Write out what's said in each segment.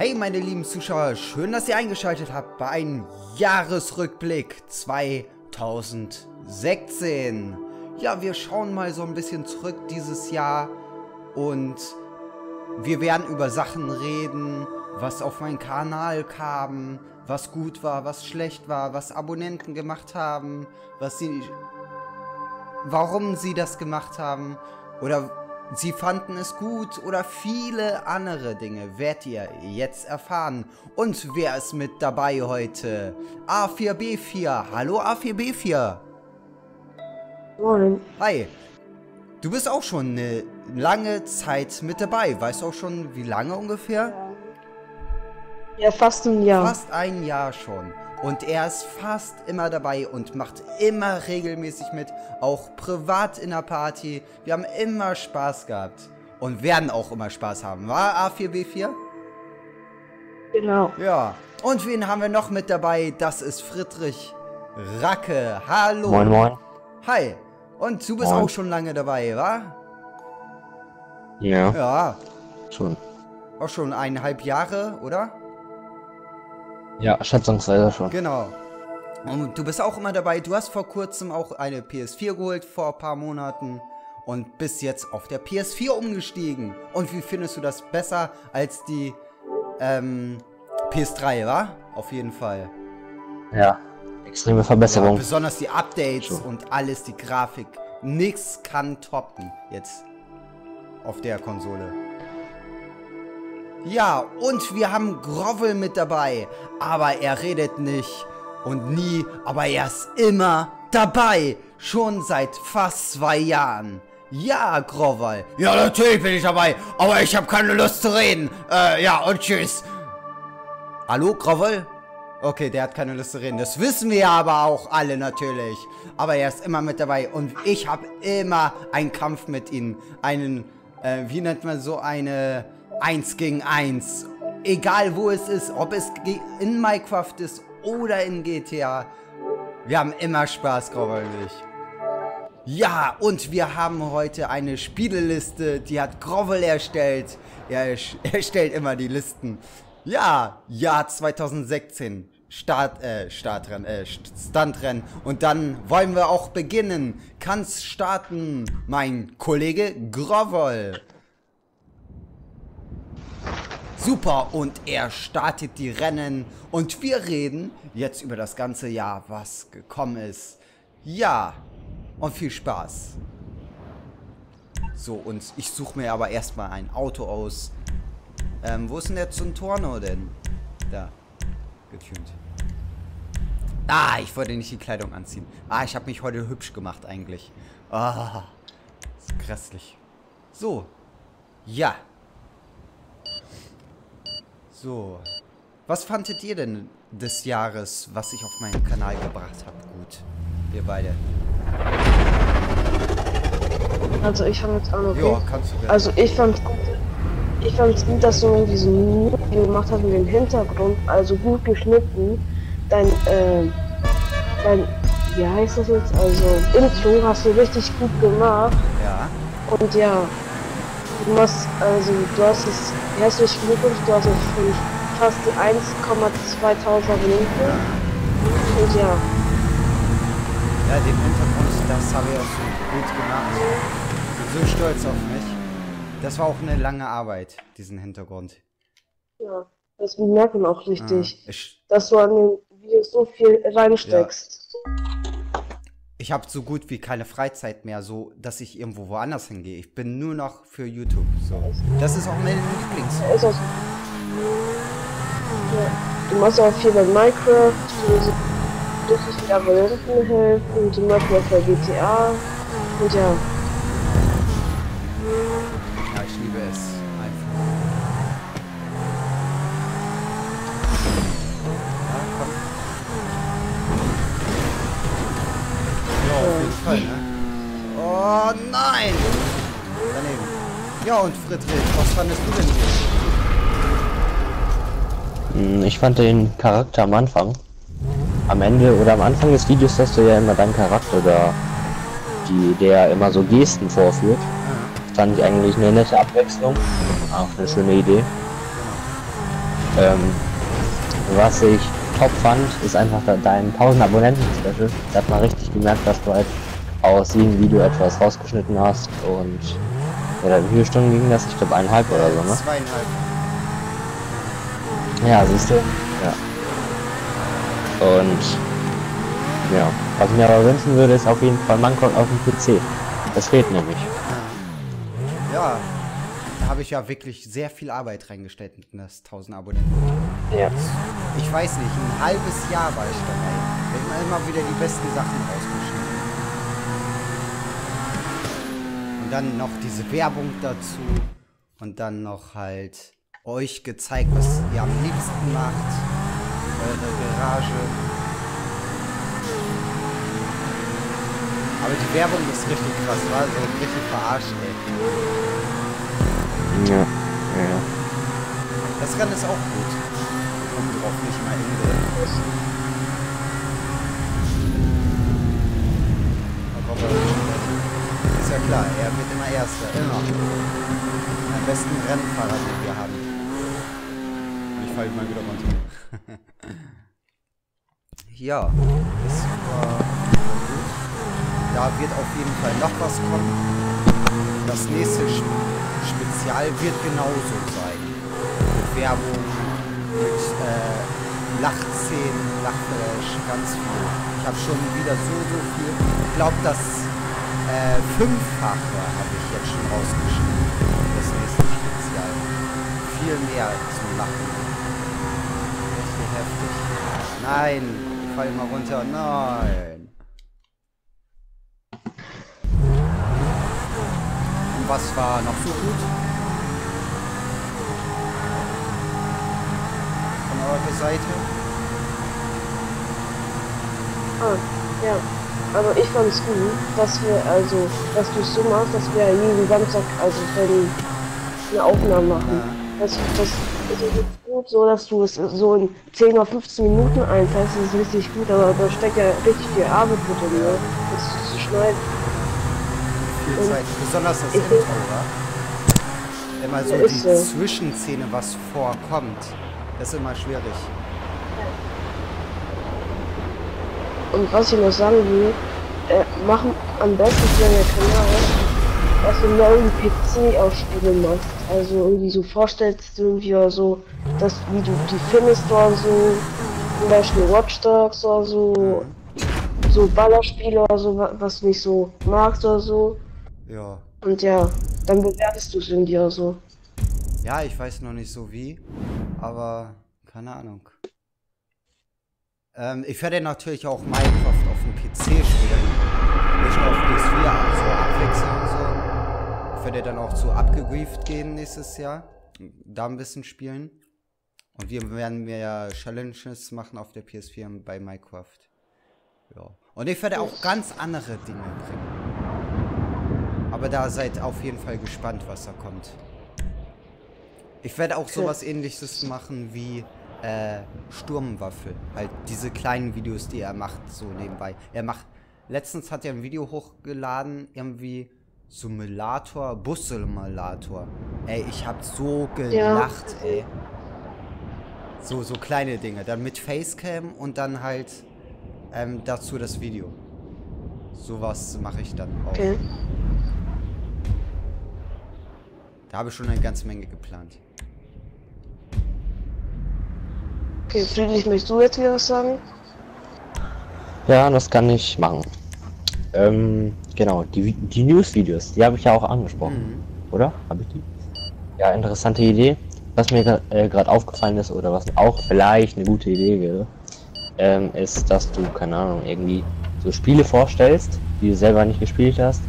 Hey meine lieben Zuschauer, schön, dass ihr eingeschaltet habt bei einem Jahresrückblick 2016. Ja, wir schauen mal so ein bisschen zurück dieses Jahr und wir werden über Sachen reden, was auf meinen Kanal kam, was gut war, was schlecht war, was Abonnenten gemacht haben, was sie, warum sie das gemacht haben oder Sie fanden es gut oder viele andere Dinge werdet ihr jetzt erfahren. Und wer ist mit dabei heute? A4B4. Hallo A4B4. Moin. Hi. Du bist auch schon eine lange Zeit mit dabei. Weißt du auch schon, wie lange ungefähr? Ja, fast ein Jahr. Fast ein Jahr schon. Und er ist fast immer dabei und macht immer regelmäßig mit, auch privat in der Party. Wir haben immer Spaß gehabt und werden auch immer Spaß haben. War A4B4? Genau. Ja. Und wen haben wir noch mit dabei? Das ist Friedrich Racke. Hallo. Moin, moin. Hi. Und du bist Moin. auch schon lange dabei, wa? Ja, Ja. schon. Auch schon eineinhalb Jahre, oder? Ja, schätzungsweise schon. Genau. Und du bist auch immer dabei. Du hast vor kurzem auch eine PS4 geholt, vor ein paar Monaten. Und bist jetzt auf der PS4 umgestiegen. Und wie findest du das besser als die ähm, PS3, wa? Auf jeden Fall. Ja, extreme Ja, Verbesserung. besonders die Updates So. und alles, die Grafik. Nix kann toppen jetzt auf der Konsole. Ja, und wir haben Grovel mit dabei. Aber er redet nicht und nie, aber er ist immer dabei. Schon seit fast zwei Jahren. Ja, Grovel. Ja, natürlich bin ich dabei, aber ich habe keine Lust zu reden. Äh, ja, und tschüss. Hallo, Grovel? Okay, der hat keine Lust zu reden. Das wissen wir aber auch alle natürlich. Aber er ist immer mit dabei. Und ich habe immer einen Kampf mit ihm. Einen, äh, wie nennt man so eine 1 gegen 1. Egal wo es ist, ob es in Minecraft ist oder in GTA. Wir haben immer Spaß, ich. Ja, und wir haben heute eine Spieleliste, die hat Grovel erstellt. Er erstellt immer die Listen. Ja, Jahr 2016. Start, äh, Startrennen, äh, St- Stuntrennen. Und dann wollen wir auch beginnen. Kannst starten, mein Kollege Grovel. Super, und er startet die Rennen und wir reden jetzt über das ganze Jahr, was gekommen ist. Ja, und viel Spaß. So, und ich suche mir aber erstmal ein Auto aus. Ähm, wo ist denn der Zuntorno denn? Da, getunt. Ah, ich wollte nicht die Kleidung anziehen. Ah, ich habe mich heute hübsch gemacht eigentlich. Ah, ist grässlich. So, ja. So. Was fandet ihr denn des Jahres, was ich auf meinen Kanal gebracht habe? Gut. Wir beide. Also ich fange jetzt an, okay? Ja, kannst du. Also ich fand gut, ich fand's gut, dass du irgendwie so ein Video gemacht hast mit dem Hintergrund, also gut geschnitten. Dein, äh, dein, wie heißt das jetzt? Also Intro hast du richtig gut gemacht. ja. Und ja, du machst, also du hast es, herzlichen Glückwunsch, du hast jetzt schon fast die 1,2000 Abonnenten. Und ja, Ja, den Hintergrund, das habe ich auch so gut gemacht. Bin so stolz auf mich. Das war auch eine lange Arbeit, diesen Hintergrund. ja, das merkt man auch richtig, Ah, ich dass du an den Videos so viel reinsteckst. Ich habe so gut wie keine Freizeit mehr, so dass ich irgendwo woanders hingehe. Ich bin nur noch für YouTube. So. Das ist auch mein Lieblings. Ist auch. Ja, du machst auch viel bei Minecraft, du richtig viele Abonnenten helfen, und zum Beispiel bei GTA. Und Ja, ich liebe es. Einfach. Ja, komm. Fall, ne? Oh nein! Daneben. Ja, und Friedrich, was fandest du denn hier? Hm, Ich fand den Charakter am Anfang. Am Ende oder am Anfang des Videos hast du ja immer deinen Charakter da, die, der immer so Gesten vorführt. Fand ich eigentlich eine nette Abwechslung. Auch eine schöne Idee. Ähm, was ich top fand, ist einfach da, dein 1000 Abonnenten Special. Da hat man richtig gemerkt, dass du halt aus jedem Video etwas rausgeschnitten hast und ja, wie viele Stunden ging das? Ich glaube eineinhalb oder so, ne? Zweieinhalb. Ja, siehst du? Ja. Und ja, was ich mir aber wünschen würde, ist auf jeden Fall Minecraft auf dem PC. Das fehlt nämlich. Ja, da habe ich ja wirklich sehr viel Arbeit reingestellt in das 1000 Abonnenten. Ja. Ich weiß nicht, ein halbes Jahr war ich dabei. Wir haben immer wieder die besten Sachen rausgeschnitten. Und dann noch diese Werbung dazu. Und dann noch halt euch gezeigt, was ihr am liebsten macht. Eure Garage. Aber die Werbung ist richtig krass, war so richtig verarscht, ey. Ja. Ja. Das Rennen ist auch gut. Kommt drauf nicht mal Ende. Aber klar, er wird immer Erster, immer. Am besten Rennfahrer, den wir haben. Ich falle mal wieder runter. ja, das war gut. Da wird auf jeden Fall noch was kommen. Das nächste Sp Spezial wird genauso sein. Mit Werbung, mit äh, Lachszenen, Lachflash, ganz viel. Ich habe schon wieder so, so viel. Ich glaube, das äh, Fünffache habe ich jetzt schon rausgeschnitten. Das nächste Spezial. Viel mehr zum Lachen. Richtig heftig. Nein, ich falle mal runter. Nein. Und was war noch so gut? Von eurer Seite? Ah, ja. Also ich fand's gut, dass wir, also, dass du es so machst, dass wir jeden Samstag, also wenn eine Aufnahme machen. Das, das ist jetzt gut so, dass du es so in 10 oder 15 Minuten einteilst, das ist richtig gut, aber da steckt ja richtig viel Arbeit mit drin, ne? Das zu schneiden. viel Und Zeit. Besonders das Intro, wa? Immer so die so. Zwischenszene, was vorkommt. Das ist immer schwierig. Und was ich noch sagen will, äh, machen am besten den Kanal, dass du neuen PC-Ausspiele machst. Also irgendwie so vorstellst irgendwie oder so, dass wie du die findest oder so, zum Beispiel Watch Dogs oder so, so Ballerspiele oder so, wa- was du nicht so magst oder so. Ja. Und ja, dann bewertest du es irgendwie oder so. Ja, ich weiß noch nicht so wie, aber keine Ahnung. Ähm, ich werde natürlich auch Minecraft auf dem PC spielen. Nicht nur auf PS4, aber so abwechselnd und so. Ich werde dann auch zu Abgegrieft gehen nächstes Jahr. Da ein bisschen spielen. Und wir werden mir ja Challenges machen auf der PS4 bei Minecraft. Ja. Und ich werde auch ganz andere Dinge bringen. Aber da seid auf jeden Fall gespannt, was da kommt. Ich werde auch sowas ähnliches machen wie äh, Sturmwaffel. Halt diese kleinen Videos, die er macht, so nebenbei. Er macht. Letztens hat er ein Video hochgeladen, irgendwie Simulator, Bus-Simulator. Ey, ich hab so gelacht, ey. So, so kleine Dinge. Dann mit Facecam und dann halt ähm, dazu das Video. Sowas mache ich dann auch. Okay. Da habe ich schon eine ganze Menge geplant. Okay, Friedrich, möchtest du jetzt wieder was sagen? Ja, das kann ich machen. Ähm, genau, die, die News-Videos, die habe ich ja auch angesprochen, oder? Habe ich die? Ja, interessante Idee. Was mir gerade äh, aufgefallen ist, oder was auch vielleicht eine gute Idee wäre, ähm, ist, dass du, keine Ahnung, irgendwie so Spiele vorstellst, die du selber nicht gespielt hast,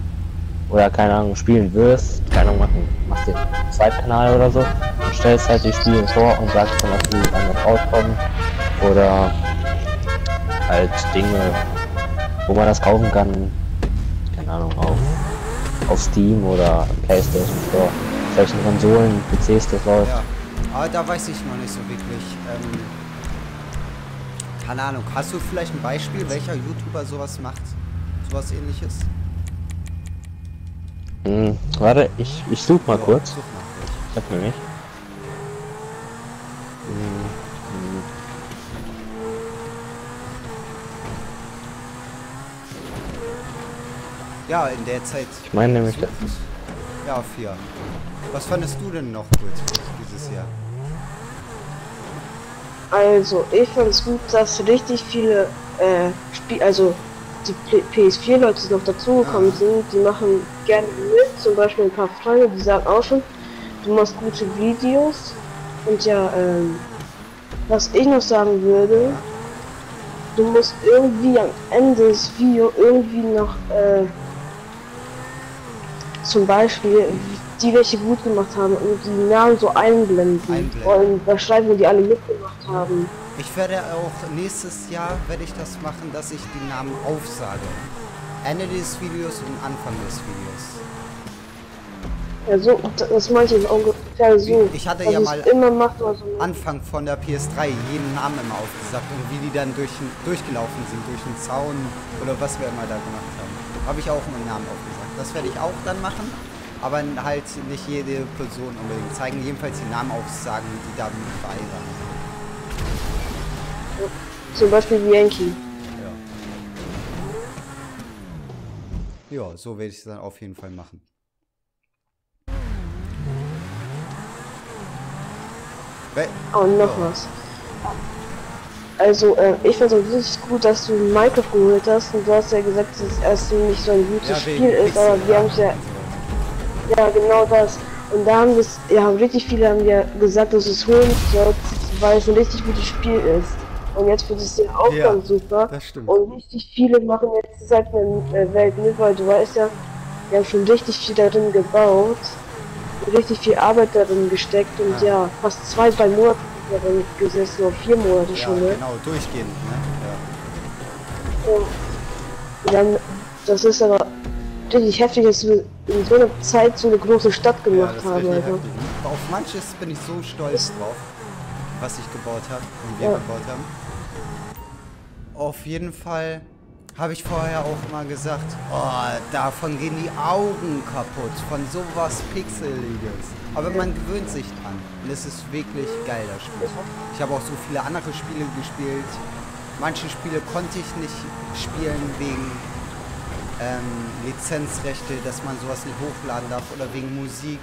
oder keine Ahnung, spielen wirst, keine Ahnung, machen, machst dir einen Zweitkanal oder so und stellst halt die Spiele vor und sagst dann, ob die dann noch rauskommen oder halt Dinge, wo man das kaufen kann, keine Ahnung, auf, auf Steam oder Playstation Store, auf welchen Konsolen, PCs das läuft. Ja, aber da weiß ich noch nicht so wirklich. Ähm, keine Ahnung, hast du vielleicht ein Beispiel, welcher YouTuber sowas macht? Sowas ähnliches? Hm, warte, ich, ich such mal ja, kurz. Such mal. Ich hab nämlich. Ja, in der Zeit. Ich meine nämlich. Das ja, vier. Was fandest du denn noch gut dieses Jahr? Also, ich fand es gut, dass richtig viele äh, Spiel, also die PS4-Leute, die noch dazugekommen Ah. sind, die machen gerne mit. Zum Beispiel ein paar Freunde, die sagen auch schon, du machst gute Videos. Und ja, ähm, was ich noch sagen würde, du musst irgendwie am Ende des Videos irgendwie noch, äh, zum Beispiel, die welche gut gemacht haben, und die Namen so einblenden. Einblenden. Und da schreiben, die alle mitgemacht haben. Ich werde auch nächstes Jahr werde ich das machen, dass ich die Namen aufsage. Ende des Videos und Anfang des Videos. Ja, so, das meinte ich ungefähr so. Ich hatte ja es mal immer macht oder so. Anfang von der PS3 jeden Namen immer aufgesagt und wie die dann durch, durchgelaufen sind, durch den Zaun oder was wir immer da gemacht haben. Habe ich auch immer Namen aufgesagt. Das werde ich auch dann machen, aber halt nicht jede Person unbedingt zeigen. Jedenfalls die Namen aufsagen, die da mit bei waren. Zum Beispiel Yankee. Ja. Ja, so werde ich es dann auf jeden Fall machen. We Und noch Ja. was. Also, äh, ich finde es richtig gut, dass du ein Mikrofon geholt hast und du hast ja gesagt, dass es erst nicht so ein gutes ja, Spiel ist, aber wir haben es ja, ja genau das. Und da haben das, ja, richtig viele haben ja gesagt, dass es holen sollst, weil es ein richtig gutes Spiel ist. Und jetzt wird es ja auch Ja, ganz super. das stimmt. Und richtig viele machen jetzt seit der äh, Welt mit, weil du weißt ja, wir haben schon richtig viel darin gebaut, richtig viel Arbeit darin gesteckt und ja, fast zwei, drei Monate darin gesessen, oder vier Monate Ja, schon, ne? genau, durchgehend, ne? Ja. Und dann, das ist aber richtig heftig, dass wir in so einer Zeit so eine große Stadt Ja, gemacht ist haben, Alter. heftig. Auf manches bin ich so stolz drauf, was ich gebaut habe und wir Ja. gebaut haben. Auf jeden Fall habe ich vorher auch mal gesagt, oh, davon gehen die Augen kaputt, von sowas Pixeliges. Aber man gewöhnt sich dran und es ist wirklich geil, das Spiel. Ich habe auch so viele andere Spiele gespielt. Manche Spiele konnte ich nicht spielen wegen ähm, Lizenzrechte, dass man sowas nicht hochladen darf oder wegen Musik.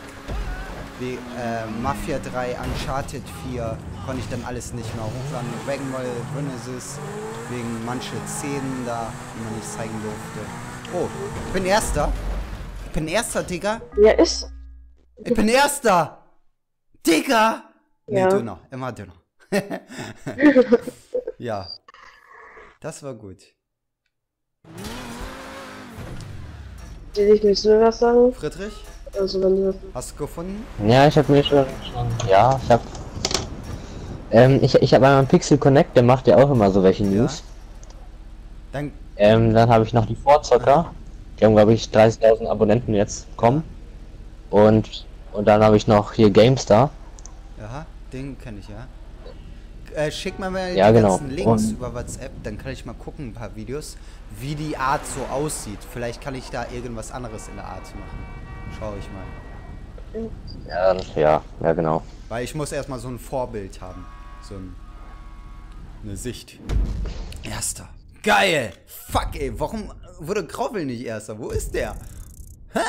Wie äh, Mafia 3, Uncharted 4 konnte ich dann alles nicht mehr hochladen. Dragon Ball Genesis wegen manche Szenen da, die man nicht zeigen durfte. Oh, ich bin Erster. Ich bin Erster, Digga. Ja, ist. Ich bin Erster. Digga. Nee, Ja. dünner. Immer dünner. ja. Das war gut. Will ich nicht so was sagen? Friedrich, Also, wenn du das. hast du gefunden? Ja, ich habe mir schon, schon ja, ich habe ähm, ich, ich habe einmal Pixel Connect, der macht ja auch immer so welche News. Dann Ähm, dann habe ich noch die Vorzocker, die haben glaube ich 30.000 Abonnenten jetzt bekommen. Und und dann habe ich noch hier GameStar. Ja, den kenne ich ja. Äh, schick mal mal Ja, die genau. ganzen Links Und- über WhatsApp, dann kann ich mal gucken, ein paar Videos, wie die Art so aussieht. Vielleicht kann ich da irgendwas anderes in der Art machen. Schau ich mal. Ja, ja, ja genau. Weil ich muss erstmal so ein Vorbild haben. So ein, eine Sicht. Erster. Geil! Fuck ey, warum wurde Graufel nicht Erster? Wo ist der? Hä?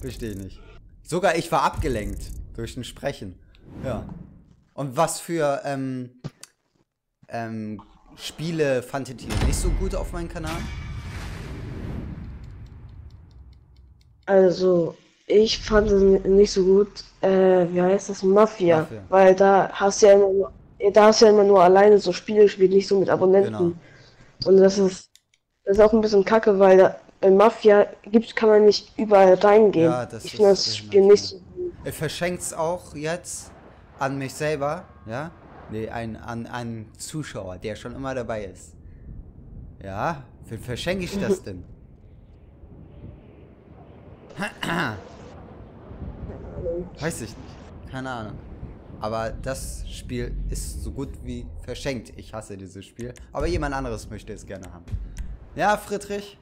Verstehe ich nicht. Sogar ich war abgelenkt durch ein Sprechen. Ja. Und was für ähm, ähm, Spiele fandet ihr nicht so gut auf meinem Kanal? Also, ich fand es nicht so gut, äh, wie heißt das? Mafia. Mafia. Weil da hast du ja immer nur, da hast du ja immer nur alleine so Spiele gespielt, nicht so mit Abonnenten. Genau. Und das ist, das ist auch ein bisschen kacke, weil da, bei Mafia gibt, kann man nicht überall reingehen. Ja, das ich finde das sehr Spiel nicht so gut. Ich verschenk's auch jetzt an mich selber, ja? Nee, ein, an einen Zuschauer, der schon immer dabei ist. Ja, wie verschenke ich das denn? Weiß ich nicht. Keine Ahnung. Aber das Spiel ist so gut wie verschenkt. Ich hasse dieses Spiel. Aber jemand anderes möchte es gerne haben. Ja, Friedrich?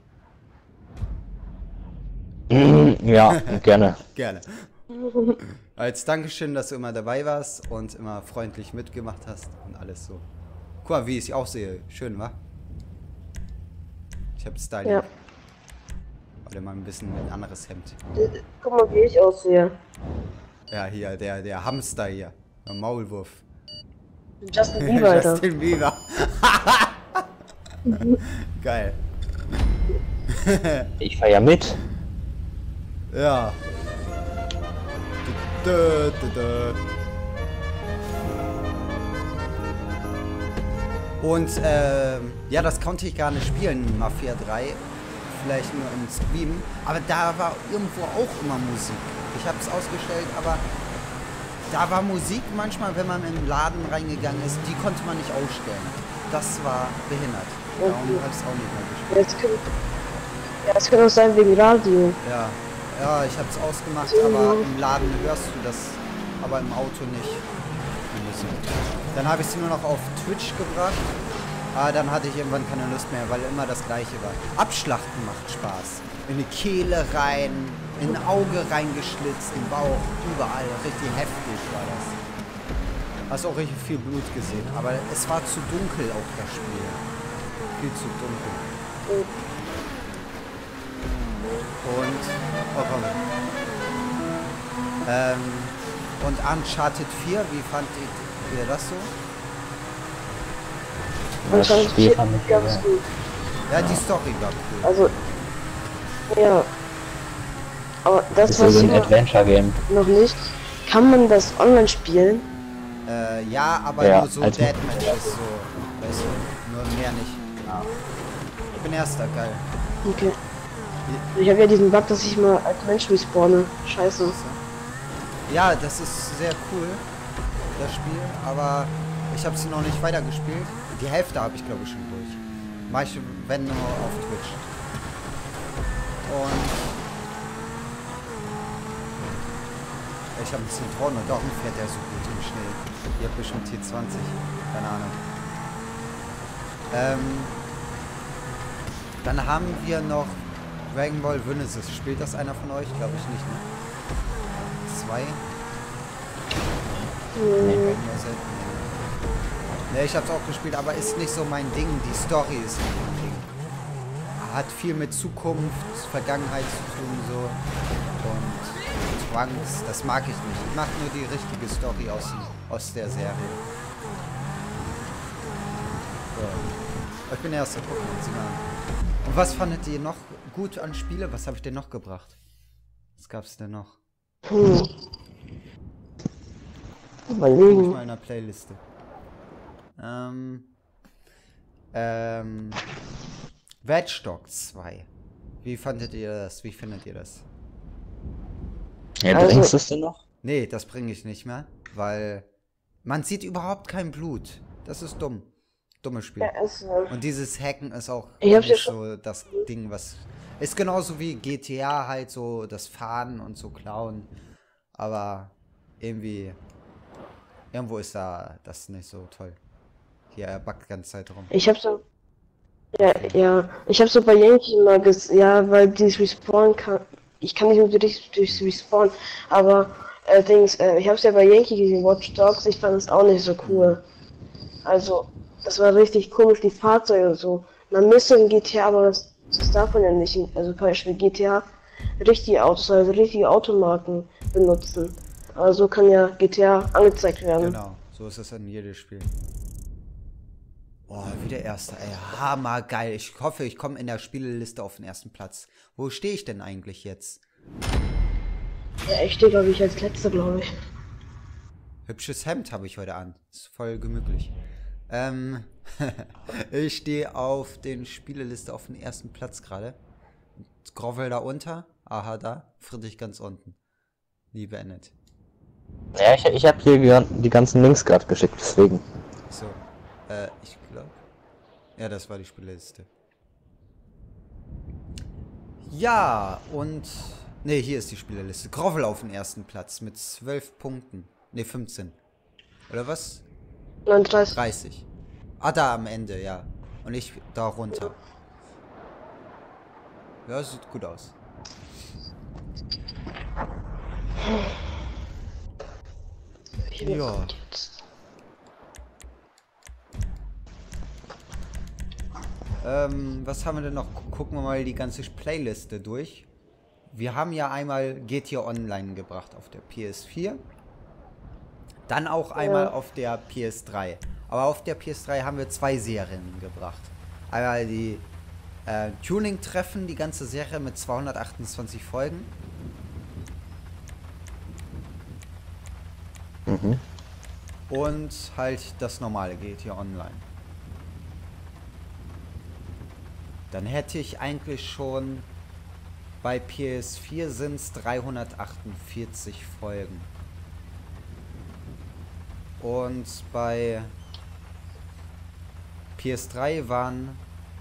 Ja, gerne. Gerne. Als Dankeschön, dass du immer dabei warst und immer freundlich mitgemacht hast und alles so. Guck mal, wie ich auch sehe. Schön, wa? Ich hab Style. Ja. Oder mal ein bisschen ein anderes Hemd. Guck mal, wie ich aussehe. Ja, hier, der, der Hamster hier. Der Maulwurf. Justin Bieber. Justin Bieber. Geil. Ich fahr ja mit. Ja. Dö, dö, dö. Und ähm, ja, das konnte ich gar nicht spielen, Mafia 3. Vielleicht nur im Stream. Aber da war irgendwo auch immer Musik. Ich habe es ausgestellt, aber da war Musik manchmal, wenn man im Laden reingegangen ist, die konnte man nicht ausstellen. Das war behindert. Darum Okay. habe ich es auch nicht mehr gespielt. Ja, es es kann auch sein wegen Radio. Ja, ja, ich hab's ausgemacht, So. aber im Laden hörst du das, aber im Auto nicht. Dann habe ich sie nur noch auf Twitch gebracht, aber dann hatte ich irgendwann keine Lust mehr, weil immer das gleiche war. Abschlachten macht Spaß. In die Kehle rein, in ein Auge reingeschlitzt, im Bauch, überall. Richtig heftig war das. Hast auch richtig viel Blut gesehen, aber es war zu dunkel auch das Spiel. Viel zu dunkel. Und. Oh, komm. Ähm, und Uncharted 4, wie fand ihr das so? Und Das Spiel fand ich ganz ja. gut. Ja, die Story war cool. Also, ja. Aber das, Das was ist so ein noch, Adventure-Game. noch nicht, kann man das online spielen? Äh, ja, aber Ja, nur so als- Deadmatches, so. Weißt du, nur mehr nicht. Ich bin erster, geil. Okay. Ich habe ja diesen Bug, dass ich mal als Mensch respawne. Scheiße. Ja, das ist sehr cool, das Spiel, aber ich habe sie noch nicht weitergespielt. Die Hälfte habe ich, glaube ich, schon durch. Manche, wenn nur auf Twitch. Und ich habe einen Zitronen und darum fährt er so gut im Schnee. Habt bestimmt T20, keine Ahnung. Ähm, dann haben wir noch Dragon Ball Genesis. Spielt das einer von euch? Glaube ich nicht, ne? Zwei? Nee, bei mir selten. Ne, ich hab's auch gespielt, aber ist nicht so mein Ding. Die Story ist nicht mein Ding. Hat viel mit Zukunft, Vergangenheit zu tun, so. Und Trunks, das mag ich nicht. Ich mag nur die richtige Story aus, aus der Serie. So. Ich bin gucken wir uns die mal an. Und was fandet ihr noch gut an Spiele? Was habe ich denn noch gebracht? Was gab's denn noch? Hm. Guck ich Überlegen. mal in der Playliste. Ähm. Ähm. Watch Dogs 2. Wie fandet ihr das? Wie findet ihr das? Ja, Also- bringst du es denn noch? Nee, das bringe ich nicht mehr, weil man sieht überhaupt kein Blut. Das ist dumm. Dummes Spiel. Ja, äh, Und dieses Hacken ist auch Ich nicht so das Ding, was. Ist genauso wie GTA halt so das Fahren und so klauen. Aber irgendwie. Irgendwo ist da das nicht so toll. Hier, er backt die ganze Zeit rum. ich hab so. Ja, ja. Ich hab so bei Yankee mal ges. Ja, weil dieses Respawn kann. Ich kann nicht nur durch, durchs Respawn, aber äh, Dings, äh, ich hab's ja bei Yankee gesehen, Watch Dogs, ich fand es auch nicht so cool. Also, das war richtig komisch, die Fahrzeuge und so. Man müsste in GTA, aber das, das darf man ja nicht. Also zum Beispiel GTA richtige Autos, also richtige Automarken benutzen. Aber so kann ja GTA angezeigt werden. Genau, so ist es in jedem Spiel. Oh, wieder erster, ey. Hammergeil. Ich hoffe, ich komme in der Spieleliste auf den ersten Platz. Wo stehe ich denn eigentlich jetzt? Ja, ich stehe, glaube ich, als letzter, glaube ich. Hübsches Hemd habe ich heute an. Ist voll gemütlich. Ähm, ich stehe auf den Spieleliste auf den ersten Platz gerade. Grovel da unter. Aha, da. Friedrich ganz unten. Nie beendet. Ja, ich, ich habe hier die ganzen Links gerade geschickt, deswegen. So. Äh, ich glaube. Ja, das war die Spielliste. Ja, und. Ne, hier ist die Spielerliste. Grovel auf den ersten Platz mit 12 Punkten. Ne, 15. Oder was? 39. 30. Ah, da am Ende, ja. Und ich da runter. Ja, sieht gut aus. Ja. Ähm, was haben wir denn noch? Gucken wir mal die ganze Playliste durch. Wir haben ja einmal GTA Online gebracht auf der PS4. Dann auch einmal auf der PS3. Aber auf der PS3 haben wir zwei Serien gebracht. Einmal die äh, Tuning-Treffen, die ganze Serie mit 228 Folgen. Mhm. Und halt das normale GTA Online. Dann hätte ich eigentlich schon bei PS4 sind es 348 Folgen. Und bei PS3 waren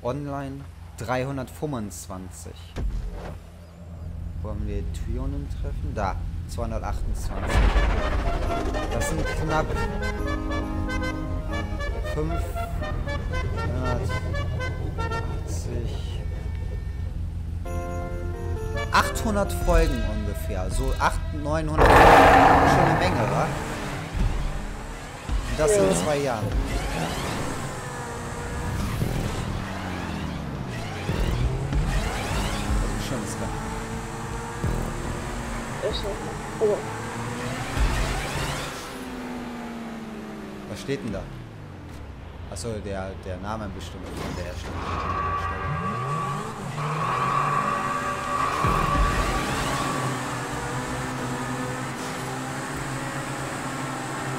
online 325. Wo haben wir Trionen treffen? Da, 228. Das sind knapp 580. 800 Folgen ungefähr. So 800, 900 Folgen. Schon eine Menge, wa? Und das in zwei Jahren. Schon ist. Ist so. Oh. Was steht denn da? Achso, der, der Name bestimmt von der Hersteller.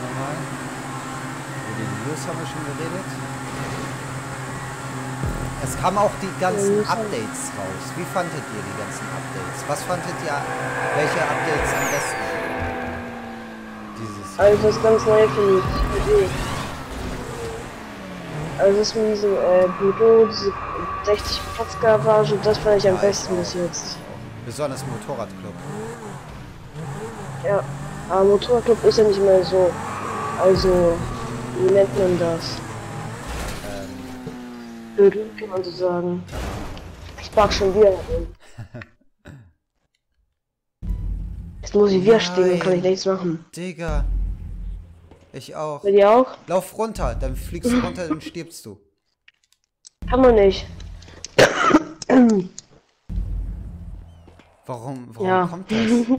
Nochmal. Über die News haben wir schon geredet. Es kamen auch die ganzen Updates raus. Wie fandet ihr die ganzen Updates? Was fandet ihr, welche Updates am besten? Dieses Jahr. Also das ganz neue finde ich. Also das mit diesem äh, Büro, diese 60 Platz Garage, das fand ich am besten bis jetzt. Besonders Motorradclub. Ja, aber Motorradclub ist ja nicht mehr so. Also, wie nennt man das? Ähm, Berühmt kann man so sagen. Ich park schon wieder. Jetzt muss ich wieder stehen, dann kann ich nichts machen. Digga. Ich auch. Will ihr auch? Lauf runter, dann fliegst du runter, dann stirbst du. Kann man nicht. Warum, warum Ja. kommt das?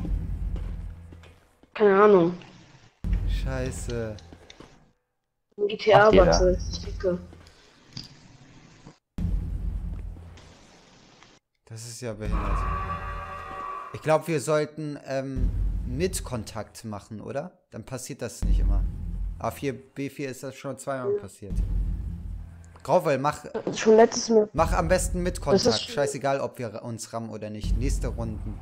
Keine Ahnung. Scheiße. GTA ist dicke. Das ist ja behindert. Ich glaube, wir sollten ähm, mit Kontakt machen, oder? Dann passiert das nicht immer. A4, B4 ist das schon zweimal passiert. Grauwell, mach, Schon letztes Mal. mach am besten mit Kontakt. Scheißegal, ob wir uns rammen oder nicht. Nächste Runden.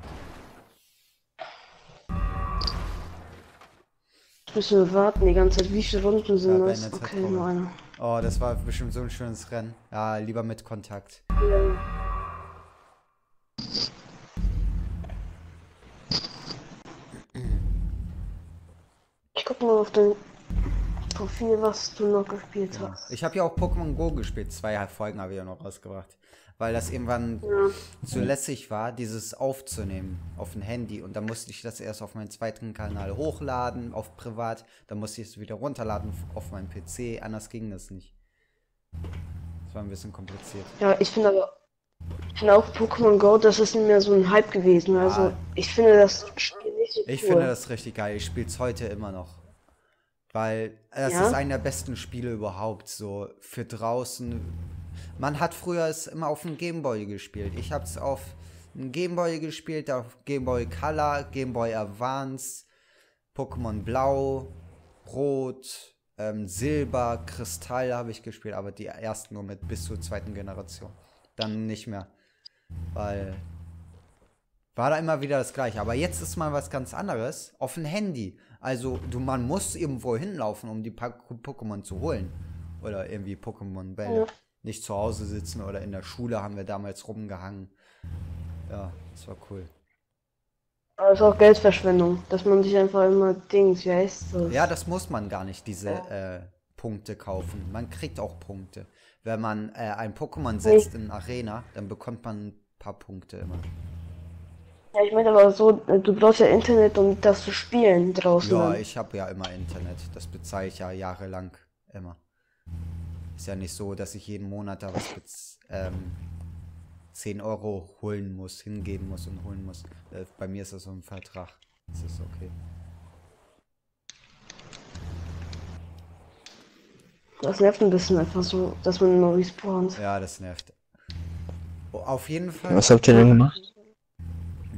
Müssen wir warten die ganze Zeit. Wie viele Runden sind Ja, das? Okay, nur eine. Oh, das war bestimmt so ein schönes Rennen. Ja, lieber mit Kontakt. Ja. Ich guck mal auf dein Profil, was du noch gespielt hast. Ich habe ja auch Pokémon Go gespielt. Zwei Folgen habe ich ja noch rausgebracht. Weil das irgendwann Ja. zu lässig war, dieses aufzunehmen auf ein Handy. Und dann musste ich das erst auf meinen zweiten Kanal hochladen, auf privat. Dann musste ich es wieder runterladen auf meinen PC. Anders ging das nicht. Das war ein bisschen kompliziert. Ja, ich finde aber, ich finde auch Pokémon Go, das ist nicht mehr so ein Hype gewesen. Also, Ah. ich finde das Spiel nicht so cool. Ich finde das richtig geil. Ich spiele es heute immer noch. Weil es Ja? ist einer der besten Spiele überhaupt. So für draußen. Man hat früher es immer auf dem Gameboy gespielt. Ich habe es auf dem Gameboy gespielt, auf Gameboy Color, Gameboy Advance, Pokémon Blau, Rot, ähm, Silber, Kristall habe ich gespielt, aber die ersten nur mit bis zur zweiten Generation. Dann nicht mehr. Weil war da immer wieder das gleiche. Aber jetzt ist mal was ganz anderes. Auf dem Handy. Also, du, man muss irgendwo hinlaufen, um die Pokémon zu holen. Oder irgendwie Pokémon-Bälle. Ja. Nicht zu Hause sitzen oder in der Schule haben wir damals rumgehangen. Ja, das war cool. Aber es ist auch Geldverschwendung, dass man sich einfach immer Dings, wie heißt das? Ja, das muss man gar nicht, diese äh, Punkte kaufen. Man kriegt auch Punkte. Wenn man äh, ein Pokémon setzt in Arena, dann bekommt man ein paar Punkte immer. Ja, ich meine aber so, du brauchst ja Internet, um das zu spielen draußen. Ja, dann. ich habe ja immer Internet. Das bezahle ich ja jahrelang immer. Ist ja nicht so, dass ich jeden Monat da was bez ähm, 10 Euro holen muss, hingeben muss und holen muss. Äh, bei mir ist das so ein Vertrag. Das ist okay. Das nervt ein bisschen einfach so, dass man immer respawnt. Ja, das nervt. Oh, auf jeden Fall. Was habt ihr denn gemacht?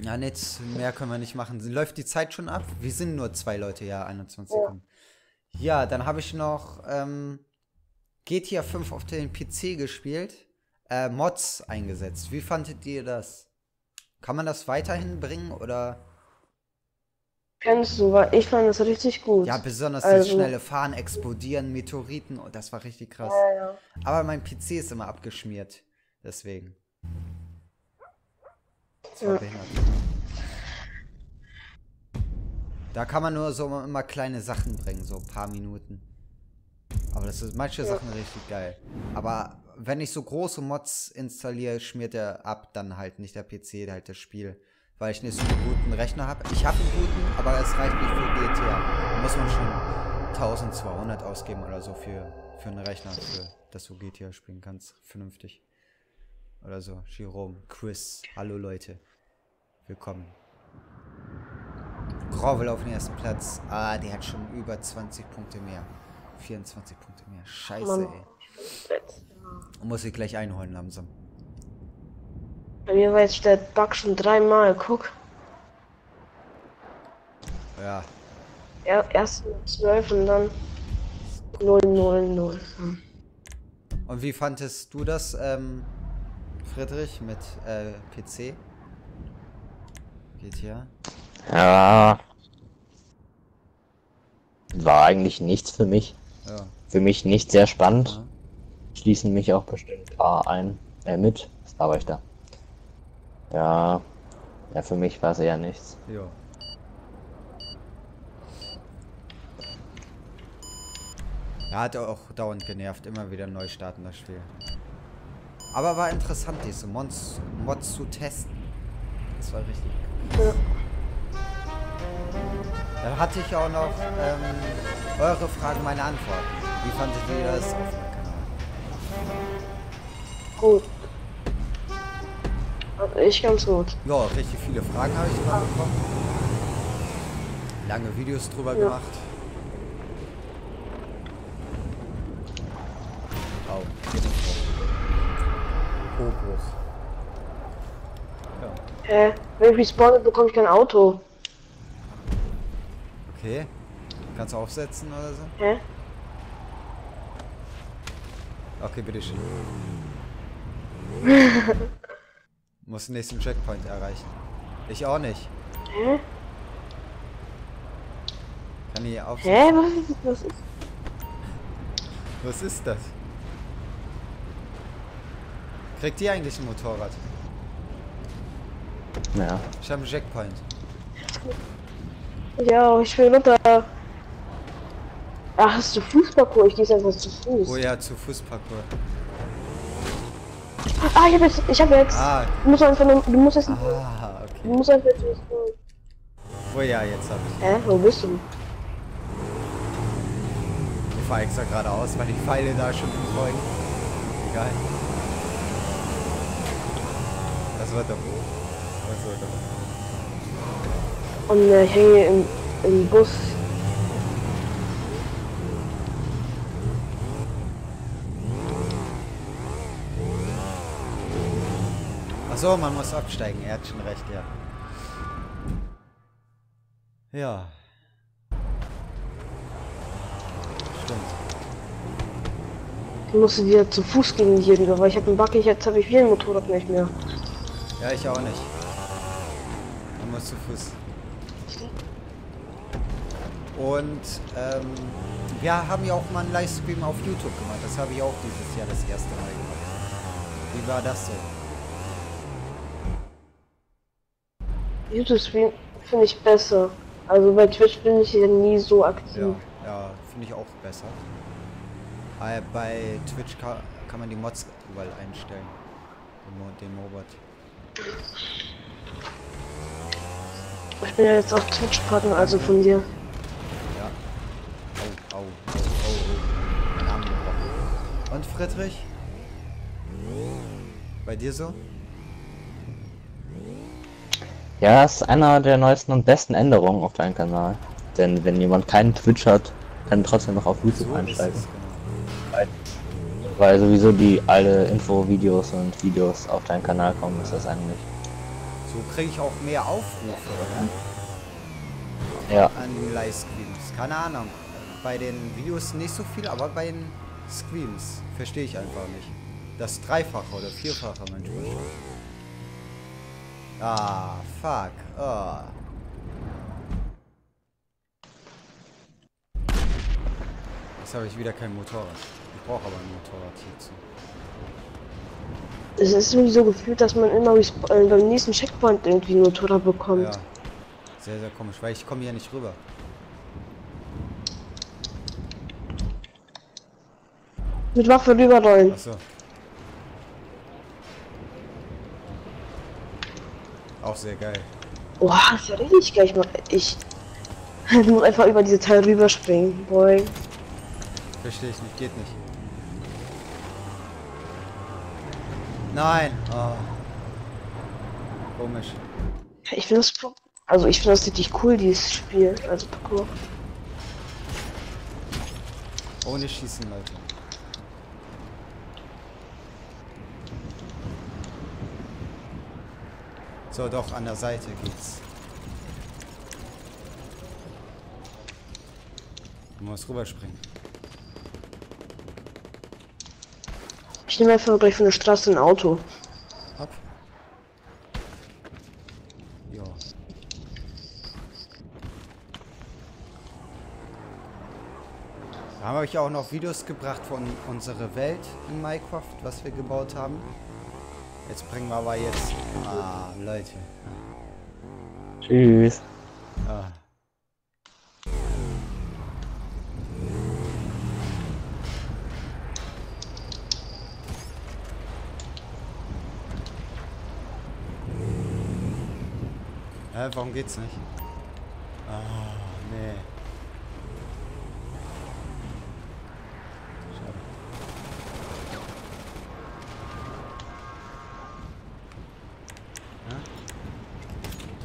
Ja, nichts mehr können wir nicht machen. Läuft die Zeit schon ab? Wir sind nur zwei Leute, ja, 21 Sekunden. Ja, dann habe ich noch ähm, GTA 5 auf den PC gespielt, äh, Mods eingesetzt. Wie fandet ihr das? Kann man das weiterhin bringen oder? Kennst du, weil ich fand das richtig gut. Ja, besonders Also- das schnelle Fahren, explodieren, Meteoriten, oh, das war richtig krass. Ja, ja. Aber mein PC ist immer abgeschmiert, deswegen. Das war Ja. behindert. Da kann man nur so immer kleine Sachen bringen, so ein paar Minuten. Aber das ist manche Sachen richtig geil. Aber wenn ich so große Mods installiere, schmiert er ab, dann halt nicht der PC, halt das Spiel. Weil ich nicht so einen guten Rechner habe. Ich habe einen guten, aber es reicht nicht für GTA. Da muss man schon 1200 ausgeben oder so für, für einen Rechner, für, dass du GTA spielen kannst. Vernünftig. Oder so. Jerome, Chris, hallo Leute. Willkommen. Grovel auf den ersten Platz. Ah, der hat schon über 20 Punkte mehr. 24 Punkte mehr. Scheiße, ey. Muss ich gleich einholen langsam. Bei mir war jetzt der Bug schon dreimal, guck. Ja, Er, erst 12 und dann 0, 0, 0. Und wie fandest du das, ähm, Friedrich, mit äh, PC? GTA? Ja. War eigentlich nichts für mich. Ja. Für mich nicht sehr spannend. Ja. Schließen mich auch bestimmt ein paar ein. Äh, mit. Was war ich da? Ja. Ja, für mich war es eher nichts. Ja. Ja, hat auch dauernd genervt, immer wieder neu starten das Spiel. Aber war interessant, diese Mods, Mods zu testen. Das war richtig. Ja. Dann hatte ich auch noch ähm, eure Fragen, meine Antworten. Wie fandet ihr das auf meinem Kanal? Gut. Also ich ganz gut. Ja, richtig viele Fragen habe ich immer bekommen. Lange Videos drüber Ja. gemacht. Au. Hochbruch. Ja. Hä? Wenn ich respawne, bekomme ich kein Auto. Okay. Kannst du aufsetzen oder so? Hä? Okay, bitteschön. Muss den nächsten Checkpoint erreichen. Ich auch nicht. Hä? Kann ich aufsetzen? Hä? Was ist, was ist? Was ist das? Kriegt ihr eigentlich ein Motorrad? Ja. Ich habe einen Checkpoint. Ja, ich will runter. Ach, hast du Fußparcours? Ich gehe einfach zu Fuß. Oh ja, zu Fußparcours. Ah, ich hab jetzt, ich hab jetzt. Ah, Du musst einfach nur, du musst jetzt, ah, du okay. musst einfach jetzt. Oh ja, jetzt hab ich. Hä? Wo bist du? Ich fahr extra geradeaus, weil die Pfeile da schon folgen. Egal. Wird doch. Und äh, ich hänge im, im Bus. Achso, man muss absteigen. Er hat schon recht, ja. Ja. Stimmt. Ich musste wieder zu Fuß gehen hier wieder, weil ich habe einen ich jetzt habe ich wieder ein Motorrad nicht mehr. Ja, ich auch nicht. Man muss zu Fuß. Und ähm, wir haben ja auch mal einen Livestream auf YouTube gemacht. Das habe ich auch dieses Jahr das erste Mal gemacht. Wie war das so? YouTube-Stream finde ich besser. Also bei Twitch bin ich ja nie so aktiv. Ja, ja finde ich auch besser. Äh, bei Twitch kann, kann man die Mods überall einstellen. Den Mobot. Ich bin ja jetzt auch Twitch-Partner, also von dir. Ja. Au, au, au, au, au. Mein Arm gebrochen. Und Friedrich? Bei dir so? Ja, ist einer der neuesten und besten Änderungen auf deinem Kanal. Denn wenn jemand keinen Twitch hat, kann trotzdem noch auf YouTube So ist einsteigen. Weil, sowieso die alle Info-Videos und Videos auf deinen Kanal kommen, ist das eigentlich. So kriege ich auch mehr Aufrufe, oder? Ja, An den Live-Screams. Keine Ahnung. Bei den Videos nicht so viel, aber bei den Screams verstehe ich einfach nicht. Das Dreifache oder Vierfache manchmal. Ah, fuck. Oh. Jetzt habe ich wieder kein Motorrad. Brauche aber ein Motorrad hierzu. Es ist so gefühlt, dass man immer äh, beim nächsten Checkpoint irgendwie ein Motorrad bekommt. Ja. Sehr, sehr komisch, weil ich komme hier nicht rüber. Mit Waffe rüberrollen. Achso. Auch sehr geil. Boah, das ist ja richtig geil. Ich, mach, ich, ich muss einfach über diese Teil rüberspringen. Boy. Verstehe ich nicht, geht nicht. Nein! Oh. Komisch. Ich finde das, also ich finde das richtig cool, dieses Spiel. Also Parkour. Ohne Schießen, Leute. So, doch, an der Seite geht's. Du musst rüberspringen. Ich nehme einfach gleich von der Straße ein Auto. Hopp. Jo. Da habe ich auch noch Videos gebracht von unserer Welt in Minecraft, was wir gebaut haben. Jetzt bringen wir aber jetzt... Ah, Leute. tschüss. Ah. Hä, warum geht's nicht? Ah, nee. Schade.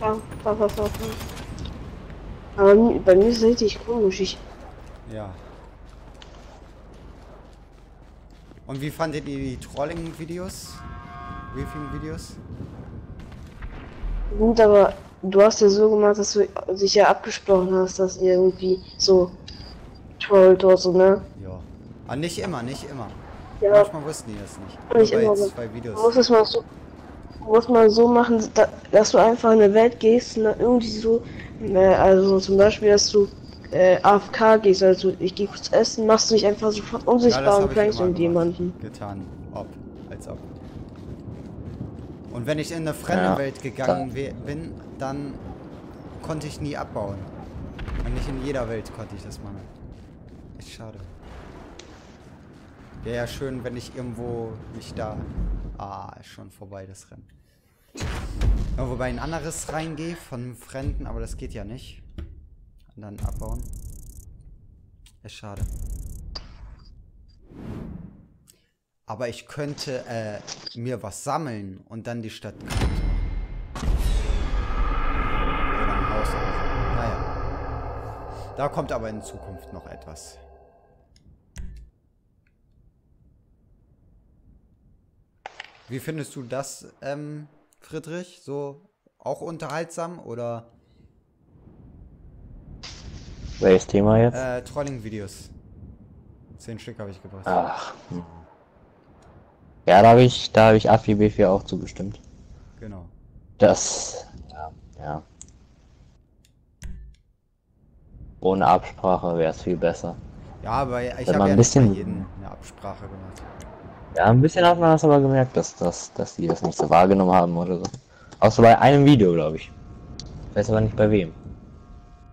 Ja, ja, ja, ja, ja. Aber bei mir ist es richtig komisch. Ich, Ja. Und wie fandet ihr die Trolling-Videos? Briefing-Videos? gut, aber du hast ja so gemacht, dass du sich ja abgesprochen hast, dass ihr irgendwie so trollt oder so, ne? Ja. Aber nicht immer, nicht immer. Ja. Manchmal wussten die das nicht. Nicht Nur immer, bei aber zwei Du Videos. musst es mal so, du musst mal so machen, da, dass du einfach in eine Welt gehst und dann irgendwie so, äh, also zum Beispiel, dass du äh, AFK gehst, also ich gehe kurz essen, machst du dich einfach sofort Ja, unsichtbar das und prankst immer irgendjemanden. Getan. Ob. Als ob. Und wenn ich in eine fremde Ja, Welt gegangen bin, dann konnte ich nie abbauen. Und nicht in jeder Welt konnte ich das machen. Ist schade. Wäre ja schön, wenn ich irgendwo mich da... Ah, ist schon vorbei, das Rennen. Ja, wobei ein anderes reingehe von Fremden, aber das geht ja nicht. Und dann abbauen. Ist schade. Aber ich könnte äh, mir was sammeln und dann die Stadt kaputt machen. Oder ein Haus so. Naja. Da kommt aber in Zukunft noch etwas. Wie findest du das, ähm, Friedrich? So auch unterhaltsam oder Welches Thema jetzt? äh, Trolling-Videos? Zehn Stück habe ich gebracht. Ach. hm. Ja, da habe ich, da habe ich AFI B4 auch zugestimmt. Genau. Das, ja, ja. Ohne Absprache wäre es viel besser. Ja, aber ich habe ja ein nicht bei bisschen- jedem eine Absprache gemacht. Ja, ein bisschen hat man das aber gemerkt, dass, dass, dass die das nicht so wahrgenommen haben oder so. Außer bei einem Video, glaube ich. Ich weiß aber nicht bei wem.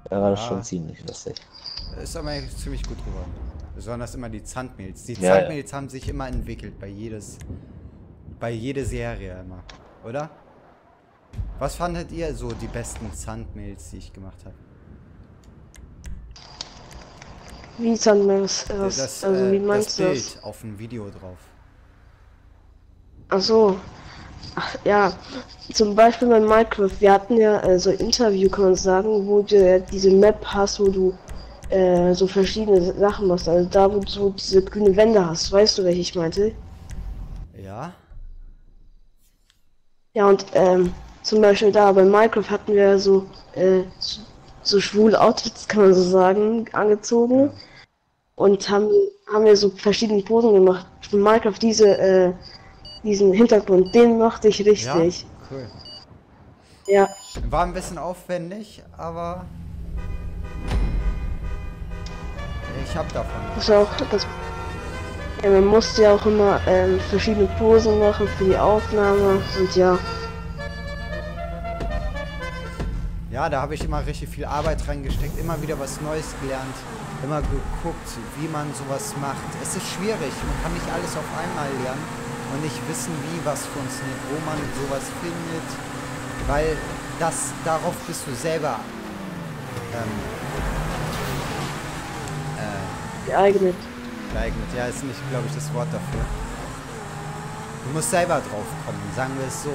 Da war das Ja. schon ziemlich lustig. Ist aber ziemlich gut geworden. Besonders immer die Zandmails. Die Ja, Zandmails haben sich immer entwickelt bei jedes, bei jede Serie immer, oder? Was fandet ihr so die besten Zandmails, die ich gemacht habe? Wie dann das, was, Das, also äh, wie das meinst du Bild das? auf dem Video drauf. Ach so. Ach, ja. Zum Beispiel bei Minecraft, wir hatten ja äh, so Interview, kann man sagen, wo du ja diese Map hast, wo du äh, so verschiedene Sachen machst. Also da, wo du diese grüne Wände hast. Weißt du, welche ich meinte? Ja? Ja, und ähm, zum Beispiel da bei Minecraft hatten wir ja so, äh, so, schwule Outfits, kann man so sagen, angezogen. Und haben, haben wir so verschiedene Posen gemacht. Für Minecraft diese, äh, diesen Hintergrund, den mochte ich richtig. Ja? Cool. Ja. War ein bisschen aufwendig, aber ich hab davon. Das auch das. Ja, man musste ja auch immer ähm, verschiedene Posen machen für die Aufnahme und ja. Ja, da habe ich immer richtig viel Arbeit reingesteckt, immer wieder was Neues gelernt, immer geguckt, wie man sowas macht. Es ist schwierig, man kann nicht alles auf einmal lernen und nicht wissen, wie was funktioniert, wo man sowas findet, weil das darauf bist du selber ähm, äh, Geeignet. geeignet. Ja, ist nicht, glaube ich, das Wort dafür. Du musst selber drauf kommen, sagen wir es so.